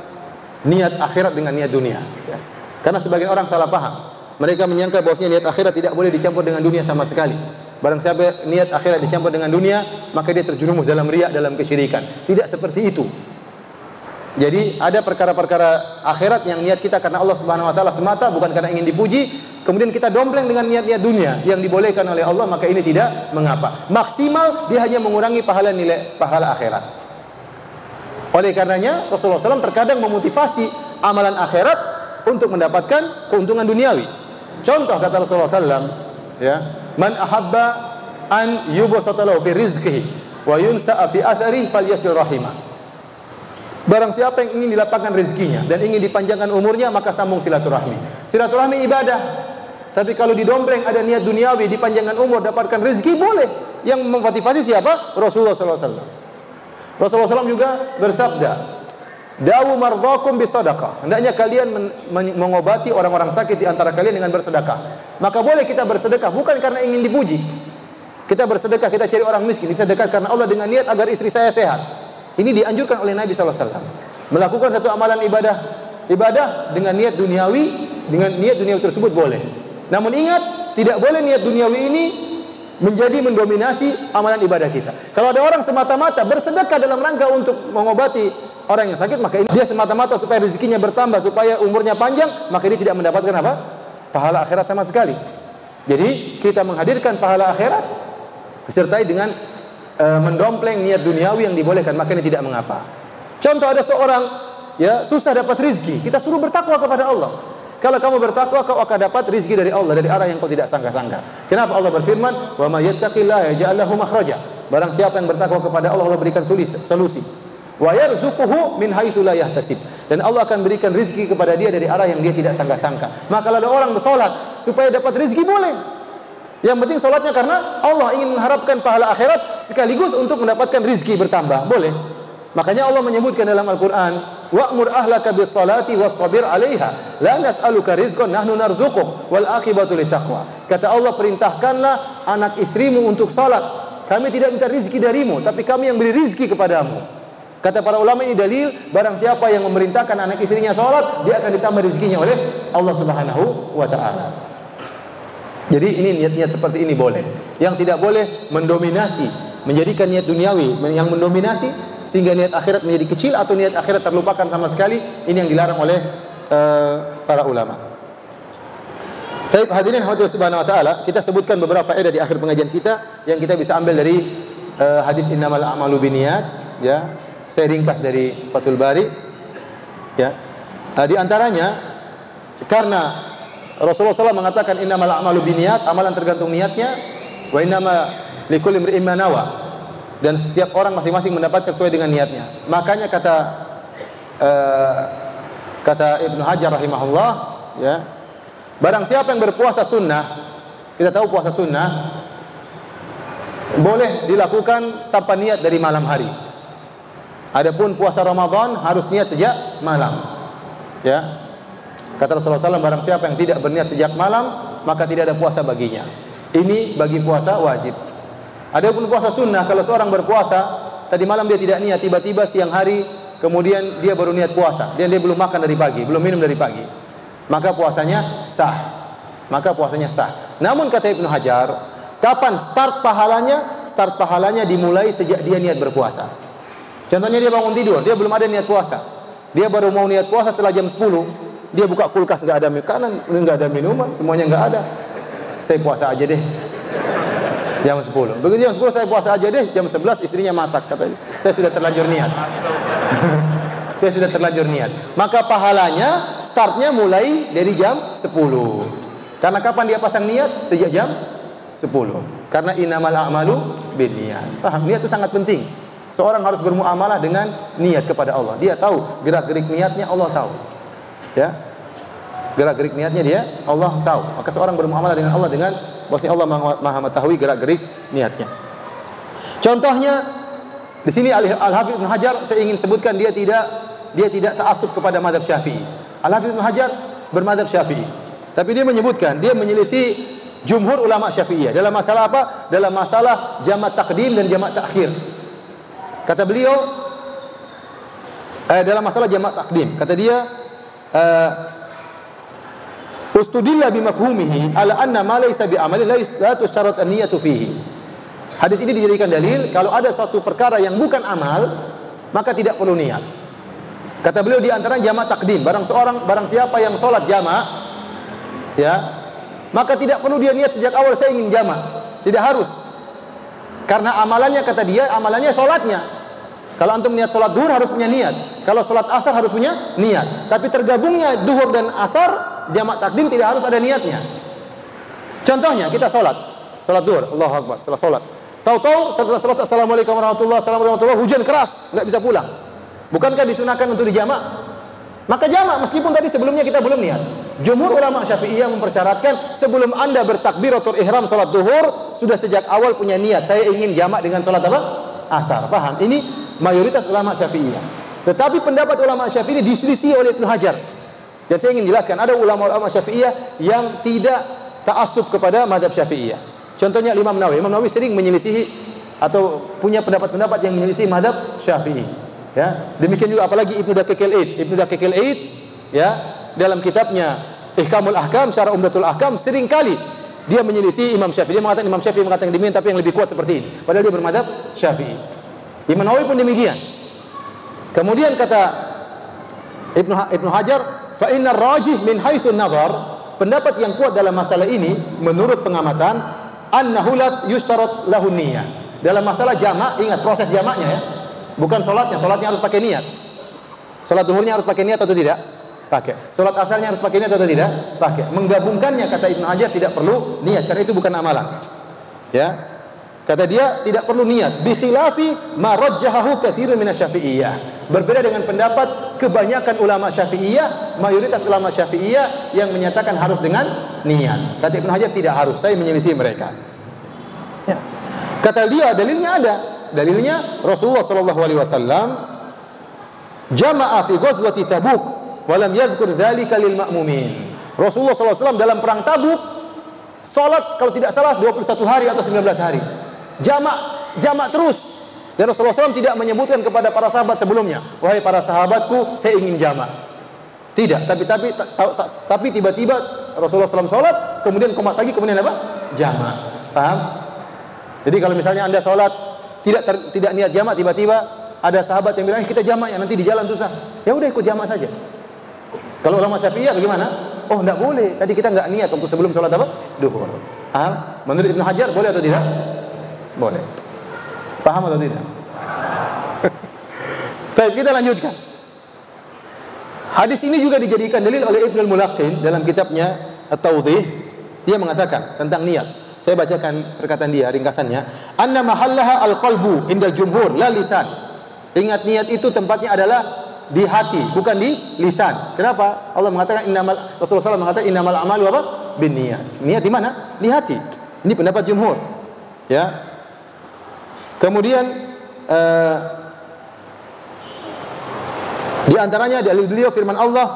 niat akhirat dengan niat dunia. Ya. Karena sebagian orang salah paham. Mereka menyangka bahwasanya niat akhirat tidak boleh dicampur dengan dunia sama sekali. Barang siapa niat akhirat dicampur dengan dunia, maka dia terjerumus dalam riak, dalam kesyirikan. Tidak seperti itu. Jadi ada perkara-perkara akhirat yang niat kita karena Allah Subhanahu wa taala semata bukan karena ingin dipuji, kemudian kita dompleng dengan niat-niat dunia yang dibolehkan oleh Allah, maka ini tidak mengapa. Maksimal dia hanya mengurangi pahala nilai pahala akhirat. Oleh karenanya Rasulullah SAW terkadang memotivasi amalan akhirat untuk mendapatkan keuntungan duniawi. Contoh kata Rasulullah SAW, ya, Man ahabba an yubasata lahu fi rizqihi wa yunsa'a fi athari falyasil rahimah. Barang siapa yang ingin dilapangkan rezekinya dan ingin dipanjangkan umurnya maka sambung silaturahmi. Silaturahmi ibadah. Tapi kalau di dombreng ada niat duniawi dipanjangkan umur dapatkan rezeki boleh. Yang memotivasi siapa? Rasulullah SAW. Rasulullah SAW juga bersabda, Dawu mardakum bisadaqah. Hendaknya kalian men mengobati orang-orang sakit di antara kalian dengan bersedekah. Maka boleh kita bersedekah bukan karena ingin dipuji. Kita bersedekah, kita cari orang miskin, kita sedekah karena Allah dengan niat agar istri saya sehat. Ini dianjurkan oleh Nabi SAW. Melakukan satu amalan ibadah ibadah dengan niat duniawi, dengan niat duniawi tersebut boleh. Namun ingat, tidak boleh niat duniawi ini menjadi mendominasi amalan ibadah kita. Kalau ada orang semata-mata bersedekah dalam rangka untuk mengobati orang yang sakit, maka ini dia semata-mata supaya rezekinya bertambah, supaya umurnya panjang, maka dia tidak mendapatkan apa? Pahala akhirat sama sekali. Jadi kita menghadirkan pahala akhirat disertai dengan e, mendompleng niat duniawi yang dibolehkan, maka ini tidak mengapa. Contoh ada seorang ya susah dapat rizki, kita suruh bertakwa kepada Allah. Kalau kamu bertakwa, kau akan dapat rizki dari Allah dari arah yang kau tidak sangka-sangka. Kenapa Allah berfirman, "Wa may yattaqillaha yaj'al lahu makhraja." Barang siapa yang bertakwa kepada Allah, Allah berikan solusi. Wa yarzuquhu min haitsu la yahtasib. Dan Allah akan berikan rizki kepada dia dari arah yang dia tidak sangka-sangka. Maka kalau ada orang bersolat supaya dapat rizki boleh. Yang penting solatnya karena Allah ingin mengharapkan pahala akhirat sekaligus untuk mendapatkan rizki bertambah. Boleh. Makanya Allah menyebutkan dalam Al-Quran, wa'mur ahlaka bis salati wasbir 'alaiha la nas'aluka rizqan nahnu narzuquk wal aqibatu taqwa kata Allah perintahkanlah anak istrimu untuk salat kami tidak minta rizki darimu tapi kami yang beri rizki kepadamu kata para ulama ini dalil barang siapa yang memerintahkan anak istrinya salat dia akan ditambah rezekinya oleh Allah Subhanahu wa taala jadi ini niat-niat seperti ini boleh yang tidak boleh mendominasi menjadikan niat duniawi yang mendominasi sehingga niat akhirat menjadi kecil atau niat akhirat terlupakan sama sekali ini yang dilarang oleh uh, para ulama. Baik hadirin hadirin subhanahu wa taala, kita sebutkan beberapa faedah di akhir pengajian kita yang kita bisa ambil dari uh, hadis innamal a'malu binniyat ya. Saya ringkas dari Fathul Bari ya. Nah, di antaranya karena Rasulullah SAW mengatakan innamal a'malu binniyat, amalan tergantung niatnya wa innama likulli imri'in dan setiap orang masing-masing mendapatkan sesuai dengan niatnya. Makanya kata uh, kata Ibnu Hajar rahimahullah, ya, barang siapa yang berpuasa sunnah, kita tahu puasa sunnah boleh dilakukan tanpa niat dari malam hari. Adapun puasa Ramadan harus niat sejak malam. Ya. Kata Rasulullah SAW, barang siapa yang tidak berniat sejak malam, maka tidak ada puasa baginya. Ini bagi puasa wajib. Ada pun puasa sunnah, kalau seorang berpuasa, tadi malam dia tidak niat, tiba-tiba siang hari, kemudian dia baru niat puasa, dan dia belum makan dari pagi, belum minum dari pagi. Maka puasanya sah. Maka puasanya sah. Namun kata Ibnu Hajar, kapan start pahalanya? Start pahalanya dimulai sejak dia niat berpuasa. Contohnya dia bangun tidur, dia belum ada niat puasa. Dia baru mau niat puasa setelah jam 10, dia buka kulkas nggak ada makanan, nggak ada minuman, semuanya nggak ada. Saya puasa aja deh jam 10. Begitu jam 10 saya puasa aja deh, jam 11 istrinya masak katanya. Saya sudah terlanjur niat. saya sudah terlanjur niat. Maka pahalanya startnya mulai dari jam 10. Karena kapan dia pasang niat? Sejak jam 10. Karena inamal a'malu bin niat. Paham? Niat itu sangat penting. Seorang harus bermuamalah dengan niat kepada Allah. Dia tahu gerak-gerik niatnya Allah tahu. Ya. Gerak-gerik niatnya dia Allah tahu. Maka seorang bermuamalah dengan Allah dengan Bahwasanya Allah Maha mengetahui gerak-gerik niatnya. Contohnya di sini Al-Hafidz Ibnu Hajar saya ingin sebutkan dia tidak dia tidak taasub kepada madhab Syafi'i. Al-Hafidz Ibnu Hajar bermadhab Syafi'i. Tapi dia menyebutkan dia menyelisih jumhur ulama Syafi'iyah dalam masalah apa? Dalam masalah jamak takdim dan jamak takhir. Kata beliau eh, dalam masalah jamak takdim, kata dia eh, Ustudilla bimafhumihi ala anna ma laysa bi amalin la tusyarat an-niyatu fihi. Hadis ini dijadikan dalil kalau ada suatu perkara yang bukan amal maka tidak perlu niat. Kata beliau di antara jamak takdim, barang seorang barang siapa yang sholat jamak ya, maka tidak perlu dia niat sejak awal saya ingin jamak. Tidak harus. Karena amalannya kata dia, amalannya sholatnya. Kalau antum niat sholat duhur harus punya niat. Kalau sholat asar harus punya niat. Tapi tergabungnya duhur dan asar jamak takdim tidak harus ada niatnya. Contohnya kita sholat, sholat duhur, Allah Akbar, setelah sholat. Tahu-tahu setelah sholat Assalamualaikum warahmatullahi wabarakatuh, hujan keras, nggak bisa pulang. Bukankah disunahkan untuk dijamak? Maka jamak meskipun tadi sebelumnya kita belum niat. Jumhur ulama Syafi'iyah mempersyaratkan sebelum Anda bertakbir atau ihram salat duhur sudah sejak awal punya niat saya ingin jamak dengan salat apa? Asar. Paham? Ini mayoritas ulama Syafi'iyah. Tetapi pendapat ulama Syafi'i diselisih oleh Ibnu Hajar. Dan saya ingin jelaskan ada ulama-ulama Syafi'iyah yang tidak ta'assub kepada madhab Syafi'iyah. Contohnya Imam Nawawi. Imam Nawawi sering menyelisihi atau punya pendapat-pendapat yang menyelisihi madhab Syafi'i. Ya, demikian juga apalagi Ibnu Daqiqil Aid. Ibnu Daqiqil Aid ya, dalam kitabnya Ihkamul Ahkam, Syarah Umdatul Ahkam sering kali dia menyelisih Imam Syafi'i. Dia mengatakan Imam Syafi'i mengatakan demikian tapi yang lebih kuat seperti ini. Padahal dia bermadhab Syafi'i. Imam Nawawi pun demikian. Kemudian kata Ibnu Ibnu Hajar Fa inna rajih min haitsu nazar, pendapat yang kuat dalam masalah ini menurut pengamatan annahu la yushtarat lahu niyyah. Dalam masalah jamak, ingat proses jamaknya ya. Bukan sholatnya, sholatnya harus pakai niat. Sholat duhurnya harus pakai niat atau tidak? Pakai. Sholat asalnya harus pakai niat atau tidak? Pakai. Menggabungkannya kata Ibnu Hajar tidak perlu niat karena itu bukan amalan. Ya, Kata dia tidak perlu niat. Bi khilafi ma rajjahahu katsirun minasyafi'iyah. Berbeda dengan pendapat kebanyakan ulama Syafi'iyah, mayoritas ulama Syafi'iyah yang menyatakan harus dengan niat. Kata Ibnu Hajar tidak harus. Saya menyelisih mereka. Ya. Kata dia dalilnya ada. Dalilnya Rasulullah sallallahu alaihi wasallam jama'a fi ghazwati Tabuk wa lam yadhkur dzalika lil ma'mumin. Rasulullah SAW dalam perang Tabuk salat kalau tidak salah 21 hari atau 19 hari. Jamak jamak terus. Dan Rasulullah SAW tidak menyebutkan kepada para sahabat sebelumnya, wahai para sahabatku, saya ingin jamak. Tidak, tapi tapi tapi tiba-tiba Rasulullah SAW sholat, kemudian komat lagi, kemudian apa? Jamak. Paham? Jadi kalau misalnya anda sholat tidak ter, tidak niat jamak, tiba-tiba ada sahabat yang bilang eh, kita jamak ya nanti di jalan susah. Ya udah ikut jamak saja. Kalau ulama Syafi'iyah bagaimana? Oh, enggak boleh. Tadi kita enggak niat untuk sebelum sholat apa? Duhur. Paham? Menurut Ibnu Hajar boleh atau tidak? Boleh. Paham atau tidak? Baik, kita lanjutkan. Hadis ini juga dijadikan dalil oleh Ibnu Mulaqin dalam kitabnya At-Tawdih. Dia mengatakan tentang niat. Saya bacakan perkataan dia ringkasannya. Anna mahallaha al-qalbu indal jumhur la lisan. Ingat niat itu tempatnya adalah di hati, bukan di lisan. Kenapa? Allah mengatakan innamal Rasulullah SAW mengatakan innamal amalu apa? Bin niat. Niat di mana? Di hati. Ini pendapat jumhur. Ya, Kemudian uh, di antaranya dalil beliau firman Allah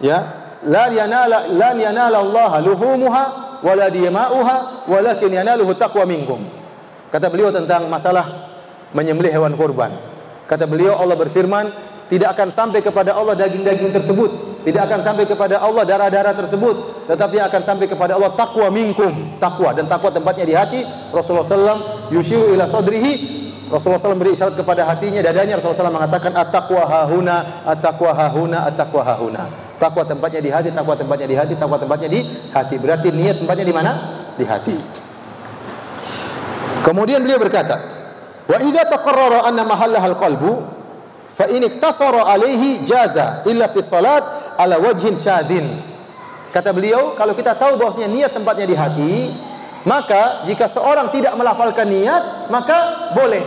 ya la yanala la yanala Allah luhumuha wala dima'uha walakin yanaluhu taqwa minkum. Kata beliau tentang masalah menyembelih hewan kurban. Kata beliau Allah berfirman tidak akan sampai kepada Allah daging-daging tersebut, tidak akan sampai kepada Allah darah-darah tersebut, tetapi akan sampai kepada Allah takwa minkum, takwa dan takwa tempatnya di hati. Rasulullah SAW yushiru ila sadrihi Rasulullah SAW beri isyarat kepada hatinya, dadanya Rasulullah SAW mengatakan at-taqwa hahuna, at-taqwa hahuna, at-taqwa hahuna. Takwa tempatnya di hati, takwa tempatnya di hati, takwa tempatnya di hati. Berarti niat tempatnya di mana? Di hati. Kemudian beliau berkata, "Wa idza taqarrara anna mahallahal qalbu fa in iktasara alaihi jaza illa fi salat ala wajhin syadin. Kata beliau, kalau kita tahu bahwasanya niat tempatnya di hati, maka jika seorang tidak melafalkan niat, maka boleh.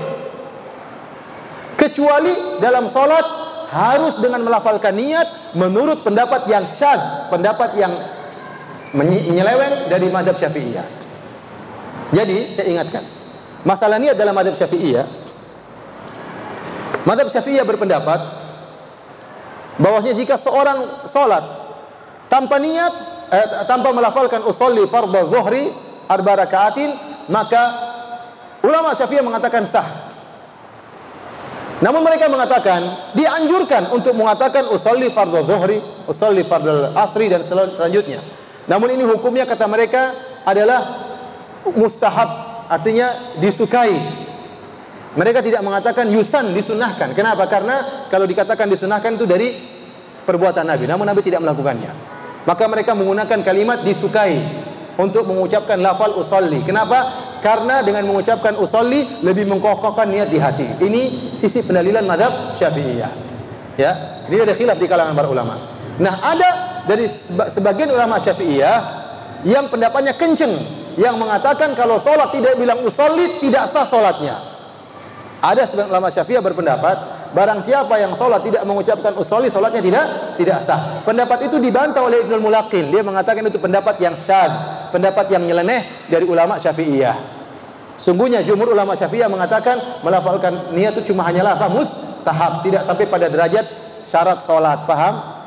Kecuali dalam salat harus dengan melafalkan niat menurut pendapat yang syad, pendapat yang menyeleweng dari madhab syafi'iyah. Jadi, saya ingatkan, masalah niat dalam madhab syafi'iyah Madhab Syafi'iyah berpendapat bahwasanya jika seorang sholat tanpa niat eh, tanpa melafalkan usolli fardhu dhuhri arba rakaatin maka ulama Syafi'iyah mengatakan sah. Namun mereka mengatakan dianjurkan untuk mengatakan usolli fardhu dhuhri, usolli fardhu asri dan selanjutnya. Namun ini hukumnya kata mereka adalah mustahab, artinya disukai mereka tidak mengatakan yusan disunahkan. Kenapa? Karena kalau dikatakan disunahkan itu dari perbuatan Nabi. Namun Nabi tidak melakukannya. Maka mereka menggunakan kalimat disukai untuk mengucapkan lafal usolli. Kenapa? Karena dengan mengucapkan usolli lebih mengkokohkan niat di hati. Ini sisi pendalilan madhab syafi'iyah. Ya, ini ada khilaf di kalangan para ulama. Nah, ada dari sebagian ulama syafi'iyah yang pendapatnya kenceng, yang mengatakan kalau sholat tidak bilang usolli tidak sah sholatnya. Ada sebagian ulama Syafi'iyah berpendapat, barang siapa yang sholat tidak mengucapkan usolli, sholatnya tidak tidak sah. Pendapat itu dibantah oleh Ibnul Mulaqin. Dia mengatakan itu pendapat yang syad, pendapat yang nyeleneh dari ulama Syafi'iyah. Sungguhnya jumhur ulama Syafi'iyah mengatakan melafalkan niat itu cuma hanyalah apa? Mustahab, tidak sampai pada derajat syarat sholat. Paham?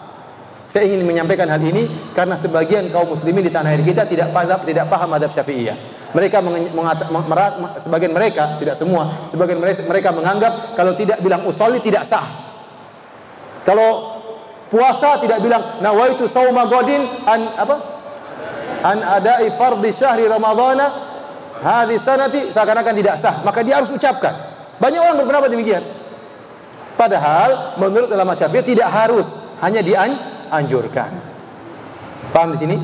Saya ingin menyampaikan hal ini karena sebagian kaum muslimin di tanah air kita tidak paham tidak paham madhab Syafi'iyah. Mereka mengata, sebagian mereka, tidak semua, sebagian mereka menganggap kalau tidak bilang usolli tidak sah. Kalau puasa tidak bilang nawaitu sauma godin an apa? An adai fardhi syahri ramadhana hadis sanati seakan-akan tidak sah. Maka dia harus ucapkan. Banyak orang berpendapat demikian. Padahal menurut ulama Syafi'i tidak harus, hanya dianjurkan. Paham di sini?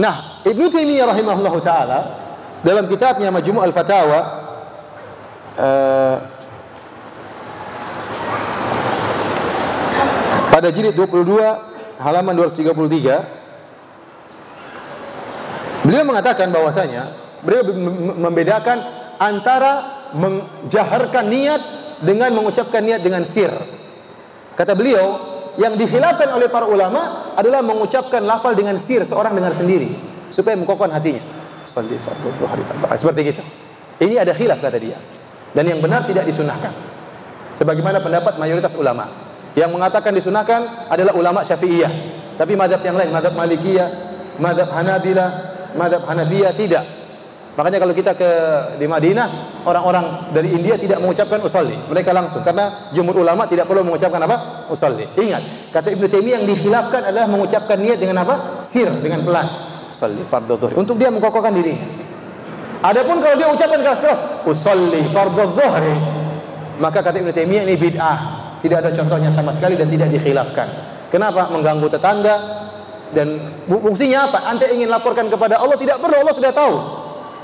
Nah, Ibnu Taimiyah rahimahullah taala dalam kitabnya Majmu' al-Fatawa uh, pada jilid 22 halaman 233 beliau mengatakan bahwasanya beliau membedakan antara menjaharkan niat dengan mengucapkan niat dengan sir. Kata beliau, yang dikhilafkan oleh para ulama adalah mengucapkan lafal dengan sir seorang dengar sendiri supaya mengkokohkan hatinya. Salli fardhu hari Seperti gitu. Ini ada khilaf kata dia. Dan yang benar tidak disunahkan. Sebagaimana pendapat mayoritas ulama. Yang mengatakan disunahkan adalah ulama Syafi'iyah. Tapi madhab yang lain, madhab Malikiyah, madhab Hanabila, madhab Hanafiyah tidak. Makanya kalau kita ke di Madinah, orang-orang dari India tidak mengucapkan usolli. Mereka langsung karena jumhur ulama tidak perlu mengucapkan apa? Usolli. Ingat, kata Ibnu Taimiyah yang dikhilafkan adalah mengucapkan niat dengan apa? Sir, dengan pelan. Usolli fardhu. Untuk dia mengokohkan dirinya. Adapun kalau dia ucapkan keras-keras, usolli fardhu maka kata Ibnu Taimiyah ini bid'ah. Tidak ada contohnya sama sekali dan tidak dikhilafkan. Kenapa? Mengganggu tetangga dan fungsinya apa? Anda ingin laporkan kepada Allah tidak perlu, Allah sudah tahu.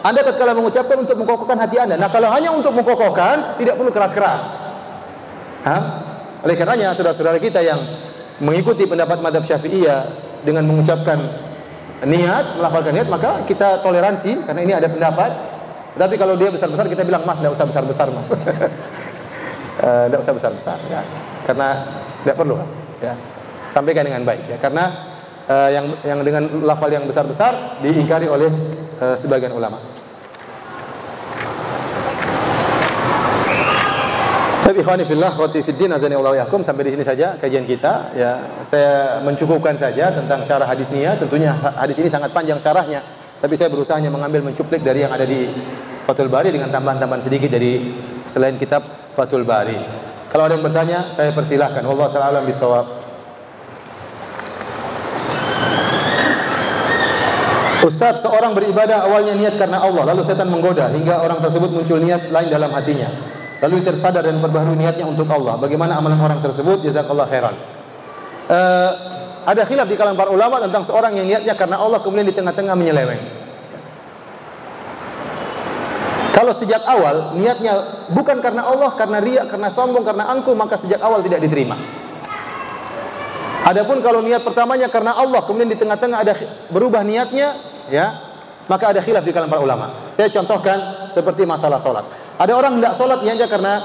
Anda tatkala mengucapkan untuk mengokohkan hati Anda. Nah, kalau hanya untuk mengokohkan, tidak perlu keras-keras. Oleh karenanya, saudara-saudara kita yang mengikuti pendapat madhab syafi'iyah dengan mengucapkan niat, melafalkan niat, maka kita toleransi, karena ini ada pendapat. Tapi kalau dia besar-besar, kita bilang, mas, tidak usah besar-besar, mas. Tidak usah besar-besar. Ya. Karena tidak perlu. Ya. Sampaikan dengan baik. Ya. Karena uh, yang yang dengan lafal yang besar-besar diingkari oleh uh, sebagian ulama. Tapi ikhwani fillah wa fiddin azani Allah yakum sampai di sini saja kajian kita ya. Saya mencukupkan saja tentang syarah hadis ini tentunya hadis ini sangat panjang syarahnya. Tapi saya berusaha hanya mengambil mencuplik dari yang ada di Fathul Bari dengan tambahan-tambahan sedikit dari selain kitab Fathul Bari. Kalau ada yang bertanya saya persilahkan. Wallahu taala alam bisawab. Ustaz, seorang beribadah awalnya niat karena Allah, lalu setan menggoda hingga orang tersebut muncul niat lain dalam hatinya lalu tersadar dan perbaharui niatnya untuk Allah. Bagaimana amalan orang tersebut? Jazakallah khairan. Uh, ada khilaf di kalangan para ulama tentang seorang yang niatnya karena Allah kemudian di tengah-tengah menyeleweng. Kalau sejak awal niatnya bukan karena Allah, karena riak, karena sombong, karena angkuh, maka sejak awal tidak diterima. Adapun kalau niat pertamanya karena Allah, kemudian di tengah-tengah ada berubah niatnya, ya, maka ada khilaf di kalangan para ulama. Saya contohkan seperti masalah sholat. Ada orang tidak sholat niatnya karena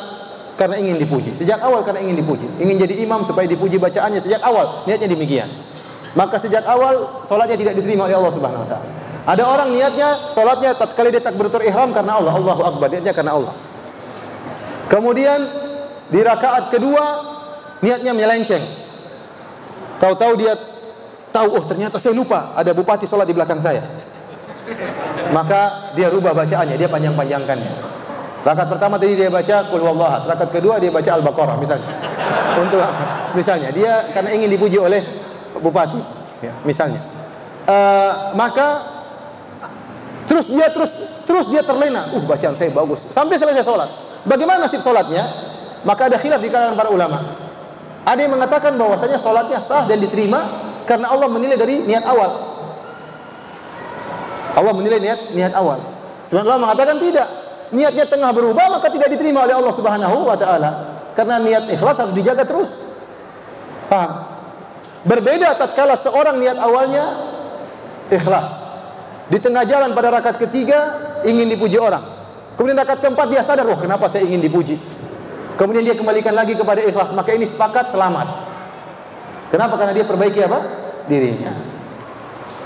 karena ingin dipuji. Sejak awal karena ingin dipuji. Ingin jadi imam supaya dipuji bacaannya sejak awal. Niatnya demikian. Maka sejak awal sholatnya tidak diterima oleh Allah Subhanahu Wa Taala. Ada orang niatnya sholatnya tatkala dia takbiratul ihram karena Allah. Allahu Akbar. Niatnya karena Allah. Kemudian di rakaat kedua niatnya menyelenceng. Tahu-tahu dia tahu oh ternyata saya lupa ada bupati sholat di belakang saya. Maka dia rubah bacaannya, dia panjang-panjangkannya. Rakaat pertama tadi dia baca Qul huwallahu Rakaat kedua dia baca Al-Baqarah misalnya. Untuk misalnya dia karena ingin dipuji oleh bupati, ya, misalnya. Uh, maka terus dia terus terus dia terlena. Uh bacaan saya bagus sampai selesai sholat. Bagaimana nasib sholatnya? Maka ada khilaf di kalangan para ulama. Ada yang mengatakan bahwasanya sholatnya sah dan diterima karena Allah menilai dari niat awal. Allah menilai niat niat awal. Sebenarnya Allah mengatakan tidak niatnya tengah berubah maka tidak diterima oleh Allah Subhanahu wa taala. Karena niat ikhlas harus dijaga terus. Paham? Berbeda tatkala seorang niat awalnya ikhlas. Di tengah jalan pada rakaat ketiga ingin dipuji orang. Kemudian rakaat keempat dia sadar, "Wah, kenapa saya ingin dipuji?" Kemudian dia kembalikan lagi kepada ikhlas, maka ini sepakat selamat. Kenapa? Karena dia perbaiki apa? Dirinya.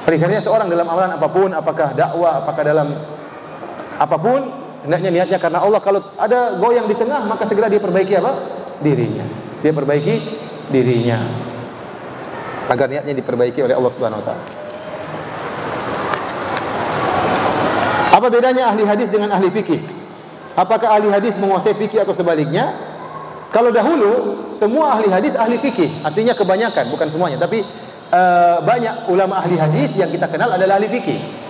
Oleh seorang dalam amalan apa pun, apakah dakwah, apakah dalam apa pun, hendaknya niatnya karena Allah kalau ada goyang di tengah maka segera dia perbaiki apa? Dirinya. Dia perbaiki dirinya. Agar niatnya diperbaiki oleh Allah Subhanahu wa taala. Apa bedanya ahli hadis dengan ahli fikih? Apakah ahli hadis menguasai fikih atau sebaliknya? Kalau dahulu semua ahli hadis ahli fikih. Artinya kebanyakan bukan semuanya. Tapi uh, banyak ulama ahli hadis yang kita kenal adalah ahli fikih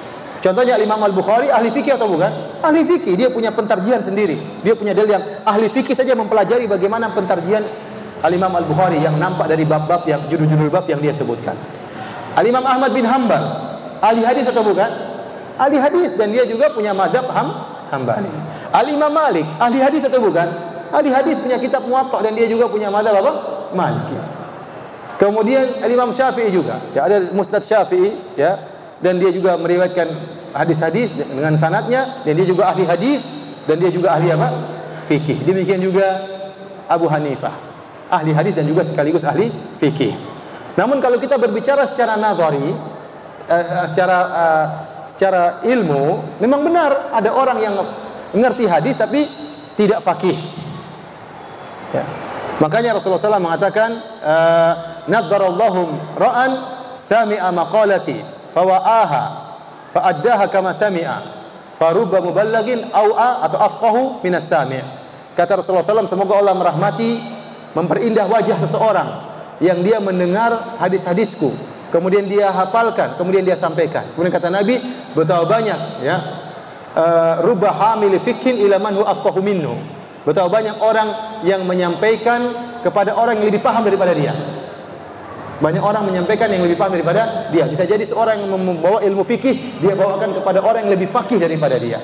Contohnya Imam Al-Bukhari ahli fikih atau bukan? Ahli fikih, dia punya pentarjian sendiri. Dia punya dalil yang ahli fikih saja mempelajari bagaimana pentarjian Al-Imam Al-Bukhari yang nampak dari bab-bab yang judul-judul bab yang dia sebutkan. Al-Imam Ahmad bin Hambal, ahli hadis atau bukan? Ahli hadis dan dia juga punya madhab ham Hambali. Al-Imam Malik, ahli hadis atau bukan? Ahli hadis punya kitab Muwatta dan dia juga punya madhab apa? Maliki. Kemudian Al-Imam Syafi'i juga. Ya, ada Musnad Syafi'i, ya. Dan dia juga meriwayatkan hadis-hadis dengan sanatnya dan dia juga ahli hadis dan dia juga ahli apa? fikih. Demikian juga Abu Hanifah, ahli hadis dan juga sekaligus ahli fikih. Namun kalau kita berbicara secara nazari, uh, secara uh, secara ilmu, memang benar ada orang yang mengerti hadis tapi tidak fakih. Ya. Makanya Rasulullah SAW mengatakan, "Nadharallahum ra'an sami'a maqalati fawa'aha fa'addaha kama sami'a farubba muballagin aw'a atau afqahu minas sami'." Kata Rasulullah SAW, semoga Allah merahmati, memperindah wajah seseorang yang dia mendengar hadis-hadisku, kemudian dia hafalkan, kemudian dia sampaikan. Kemudian kata Nabi, betapa banyak ya uh, rubah hamil fikhin ila man afqahu minnu. Betapa banyak orang yang menyampaikan kepada orang yang lebih paham daripada dia. Banyak orang menyampaikan yang lebih paham daripada dia. Bisa jadi seorang yang membawa ilmu fikih, dia bawakan kepada orang yang lebih fakih daripada dia.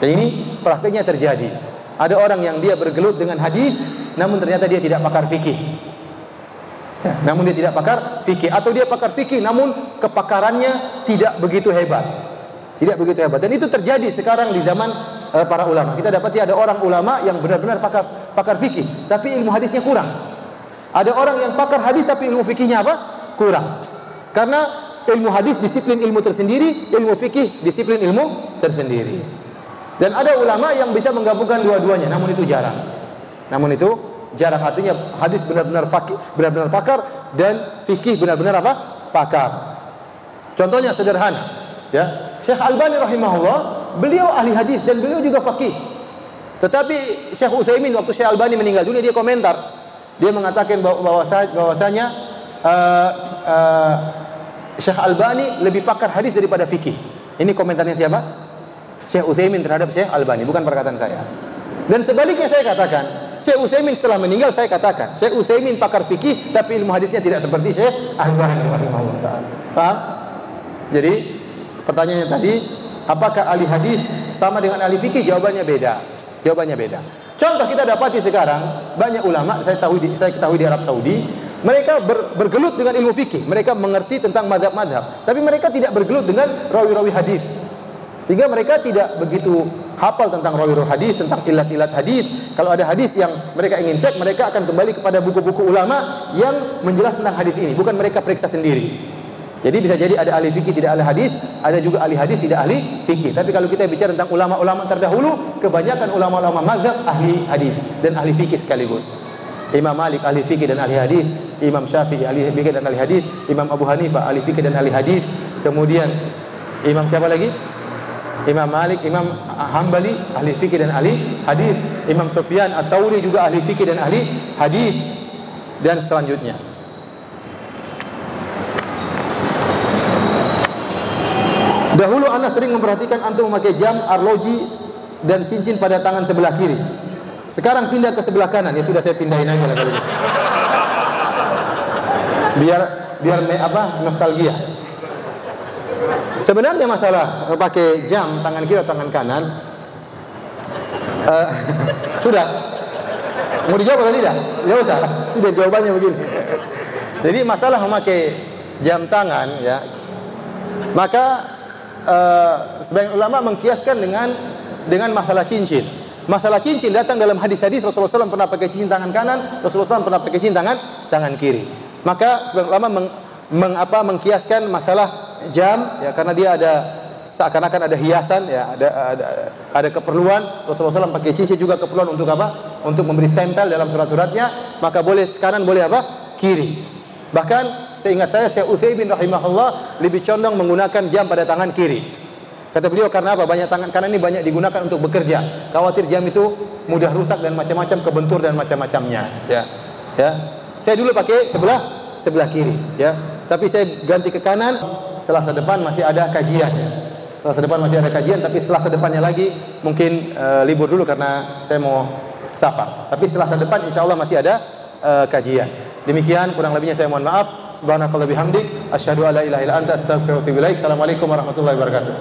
Dan ini praktiknya terjadi. Ada orang yang dia bergelut dengan hadis, namun ternyata dia tidak pakar fikih. Ya, namun dia tidak pakar fikih atau dia pakar fikih namun kepakarannya tidak begitu hebat. Tidak begitu hebat. Dan itu terjadi sekarang di zaman uh, para ulama. Kita dapati ada orang ulama yang benar-benar pakar pakar fikih, tapi ilmu hadisnya kurang. Ada orang yang pakar hadis tapi ilmu fikihnya apa? Kurang. Karena ilmu hadis disiplin ilmu tersendiri, ilmu fikih disiplin ilmu tersendiri. Dan ada ulama yang bisa menggabungkan dua-duanya, namun itu jarang. Namun itu jarang artinya hadis benar-benar fakih, benar-benar pakar dan fikih benar-benar apa? pakar. Contohnya sederhana, ya. Syekh Albani rahimahullah beliau ahli hadis dan beliau juga fakih. Tetapi Syekh Utsaimin waktu Syekh Albani meninggal dunia dia komentar. Dia mengatakan bahwasanya uh, uh, Syekh Albani lebih pakar hadis daripada fikih. Ini komentarnya siapa? Syekh Utsaimin terhadap Syekh Albani, bukan perkataan saya. Dan sebaliknya saya katakan, Syekh Utsaimin setelah meninggal saya katakan, Syekh Utsaimin pakar fikih tapi ilmu hadisnya tidak seperti Syekh Albani. Paham? Jadi pertanyaannya tadi, Apakah ahli hadis sama dengan ahli fikih? Jawabannya beda. Jawabannya beda. Contoh kita dapati sekarang banyak ulama saya tahu di, saya ketahui di Arab Saudi mereka ber, bergelut dengan ilmu fikih. Mereka mengerti tentang madhab-madhab. Tapi mereka tidak bergelut dengan rawi-rawi hadis. Sehingga mereka tidak begitu hafal tentang rawi-rawi hadis, tentang ilat-ilat hadis. Kalau ada hadis yang mereka ingin cek, mereka akan kembali kepada buku-buku ulama yang menjelaskan tentang hadis ini. Bukan mereka periksa sendiri. Jadi bisa jadi ada ahli fikih tidak ahli hadis, ada juga ahli hadis tidak ahli fikih. Tapi kalau kita bicara tentang ulama-ulama terdahulu, kebanyakan ulama-ulama mazhab ahli hadis dan ahli fikih sekaligus. Imam Malik ahli fikih dan ahli hadis, Imam Syafi'i ahli fikih dan ahli hadis, Imam Abu Hanifah ahli fikih dan ahli hadis. Kemudian Imam siapa lagi? Imam Malik, Imam Hambali ahli fikih dan ahli hadis, Imam Sufyan Ats-Tsauri juga ahli fikih dan ahli hadis dan selanjutnya. Dahulu anak sering memperhatikan antum memakai jam, arloji dan cincin pada tangan sebelah kiri. Sekarang pindah ke sebelah kanan, ya sudah saya pindahin aja lah ini. Biar biar me, apa nostalgia. Sebenarnya masalah pakai jam tangan kiri atau tangan kanan uh, sudah mau dijawab atau tidak? Tidak usah. Sudah jawabannya begini. Jadi masalah memakai jam tangan ya, maka uh, sebagian ulama mengkiaskan dengan dengan masalah cincin. Masalah cincin datang dalam hadis-hadis Rasulullah SAW pernah pakai cincin tangan kanan, Rasulullah SAW pernah pakai cincin tangan tangan kiri. Maka sebagian ulama meng, meng, apa, mengkiaskan masalah jam ya karena dia ada seakan-akan ada hiasan ya ada ada, ada keperluan. Rasulullah SAW pakai cincin juga keperluan untuk apa? Untuk memberi stempel dalam surat-suratnya. Maka boleh kanan boleh apa? Kiri. Bahkan Seingat saya Syekh Utsaimin rahimahullah lebih condong menggunakan jam pada tangan kiri. Kata beliau karena apa? Banyak tangan kanan ini banyak digunakan untuk bekerja. Khawatir jam itu mudah rusak dan macam-macam kebentur dan macam-macamnya, ya. Ya. Saya dulu pakai sebelah sebelah kiri, ya. Tapi saya ganti ke kanan. Selasa depan masih ada kajian, ya. Selasa depan masih ada kajian, tapi selasa depannya lagi mungkin uh, libur dulu karena saya mau safar. Tapi selasa depan insya Allah masih ada uh, kajian. Demikian kurang lebihnya saya mohon maaf. Subhanakallah bihamdik asyhadu alla ilaha illa anta astaghfiruka wa atubu ilaik. Assalamualaikum warahmatullahi wabarakatuh.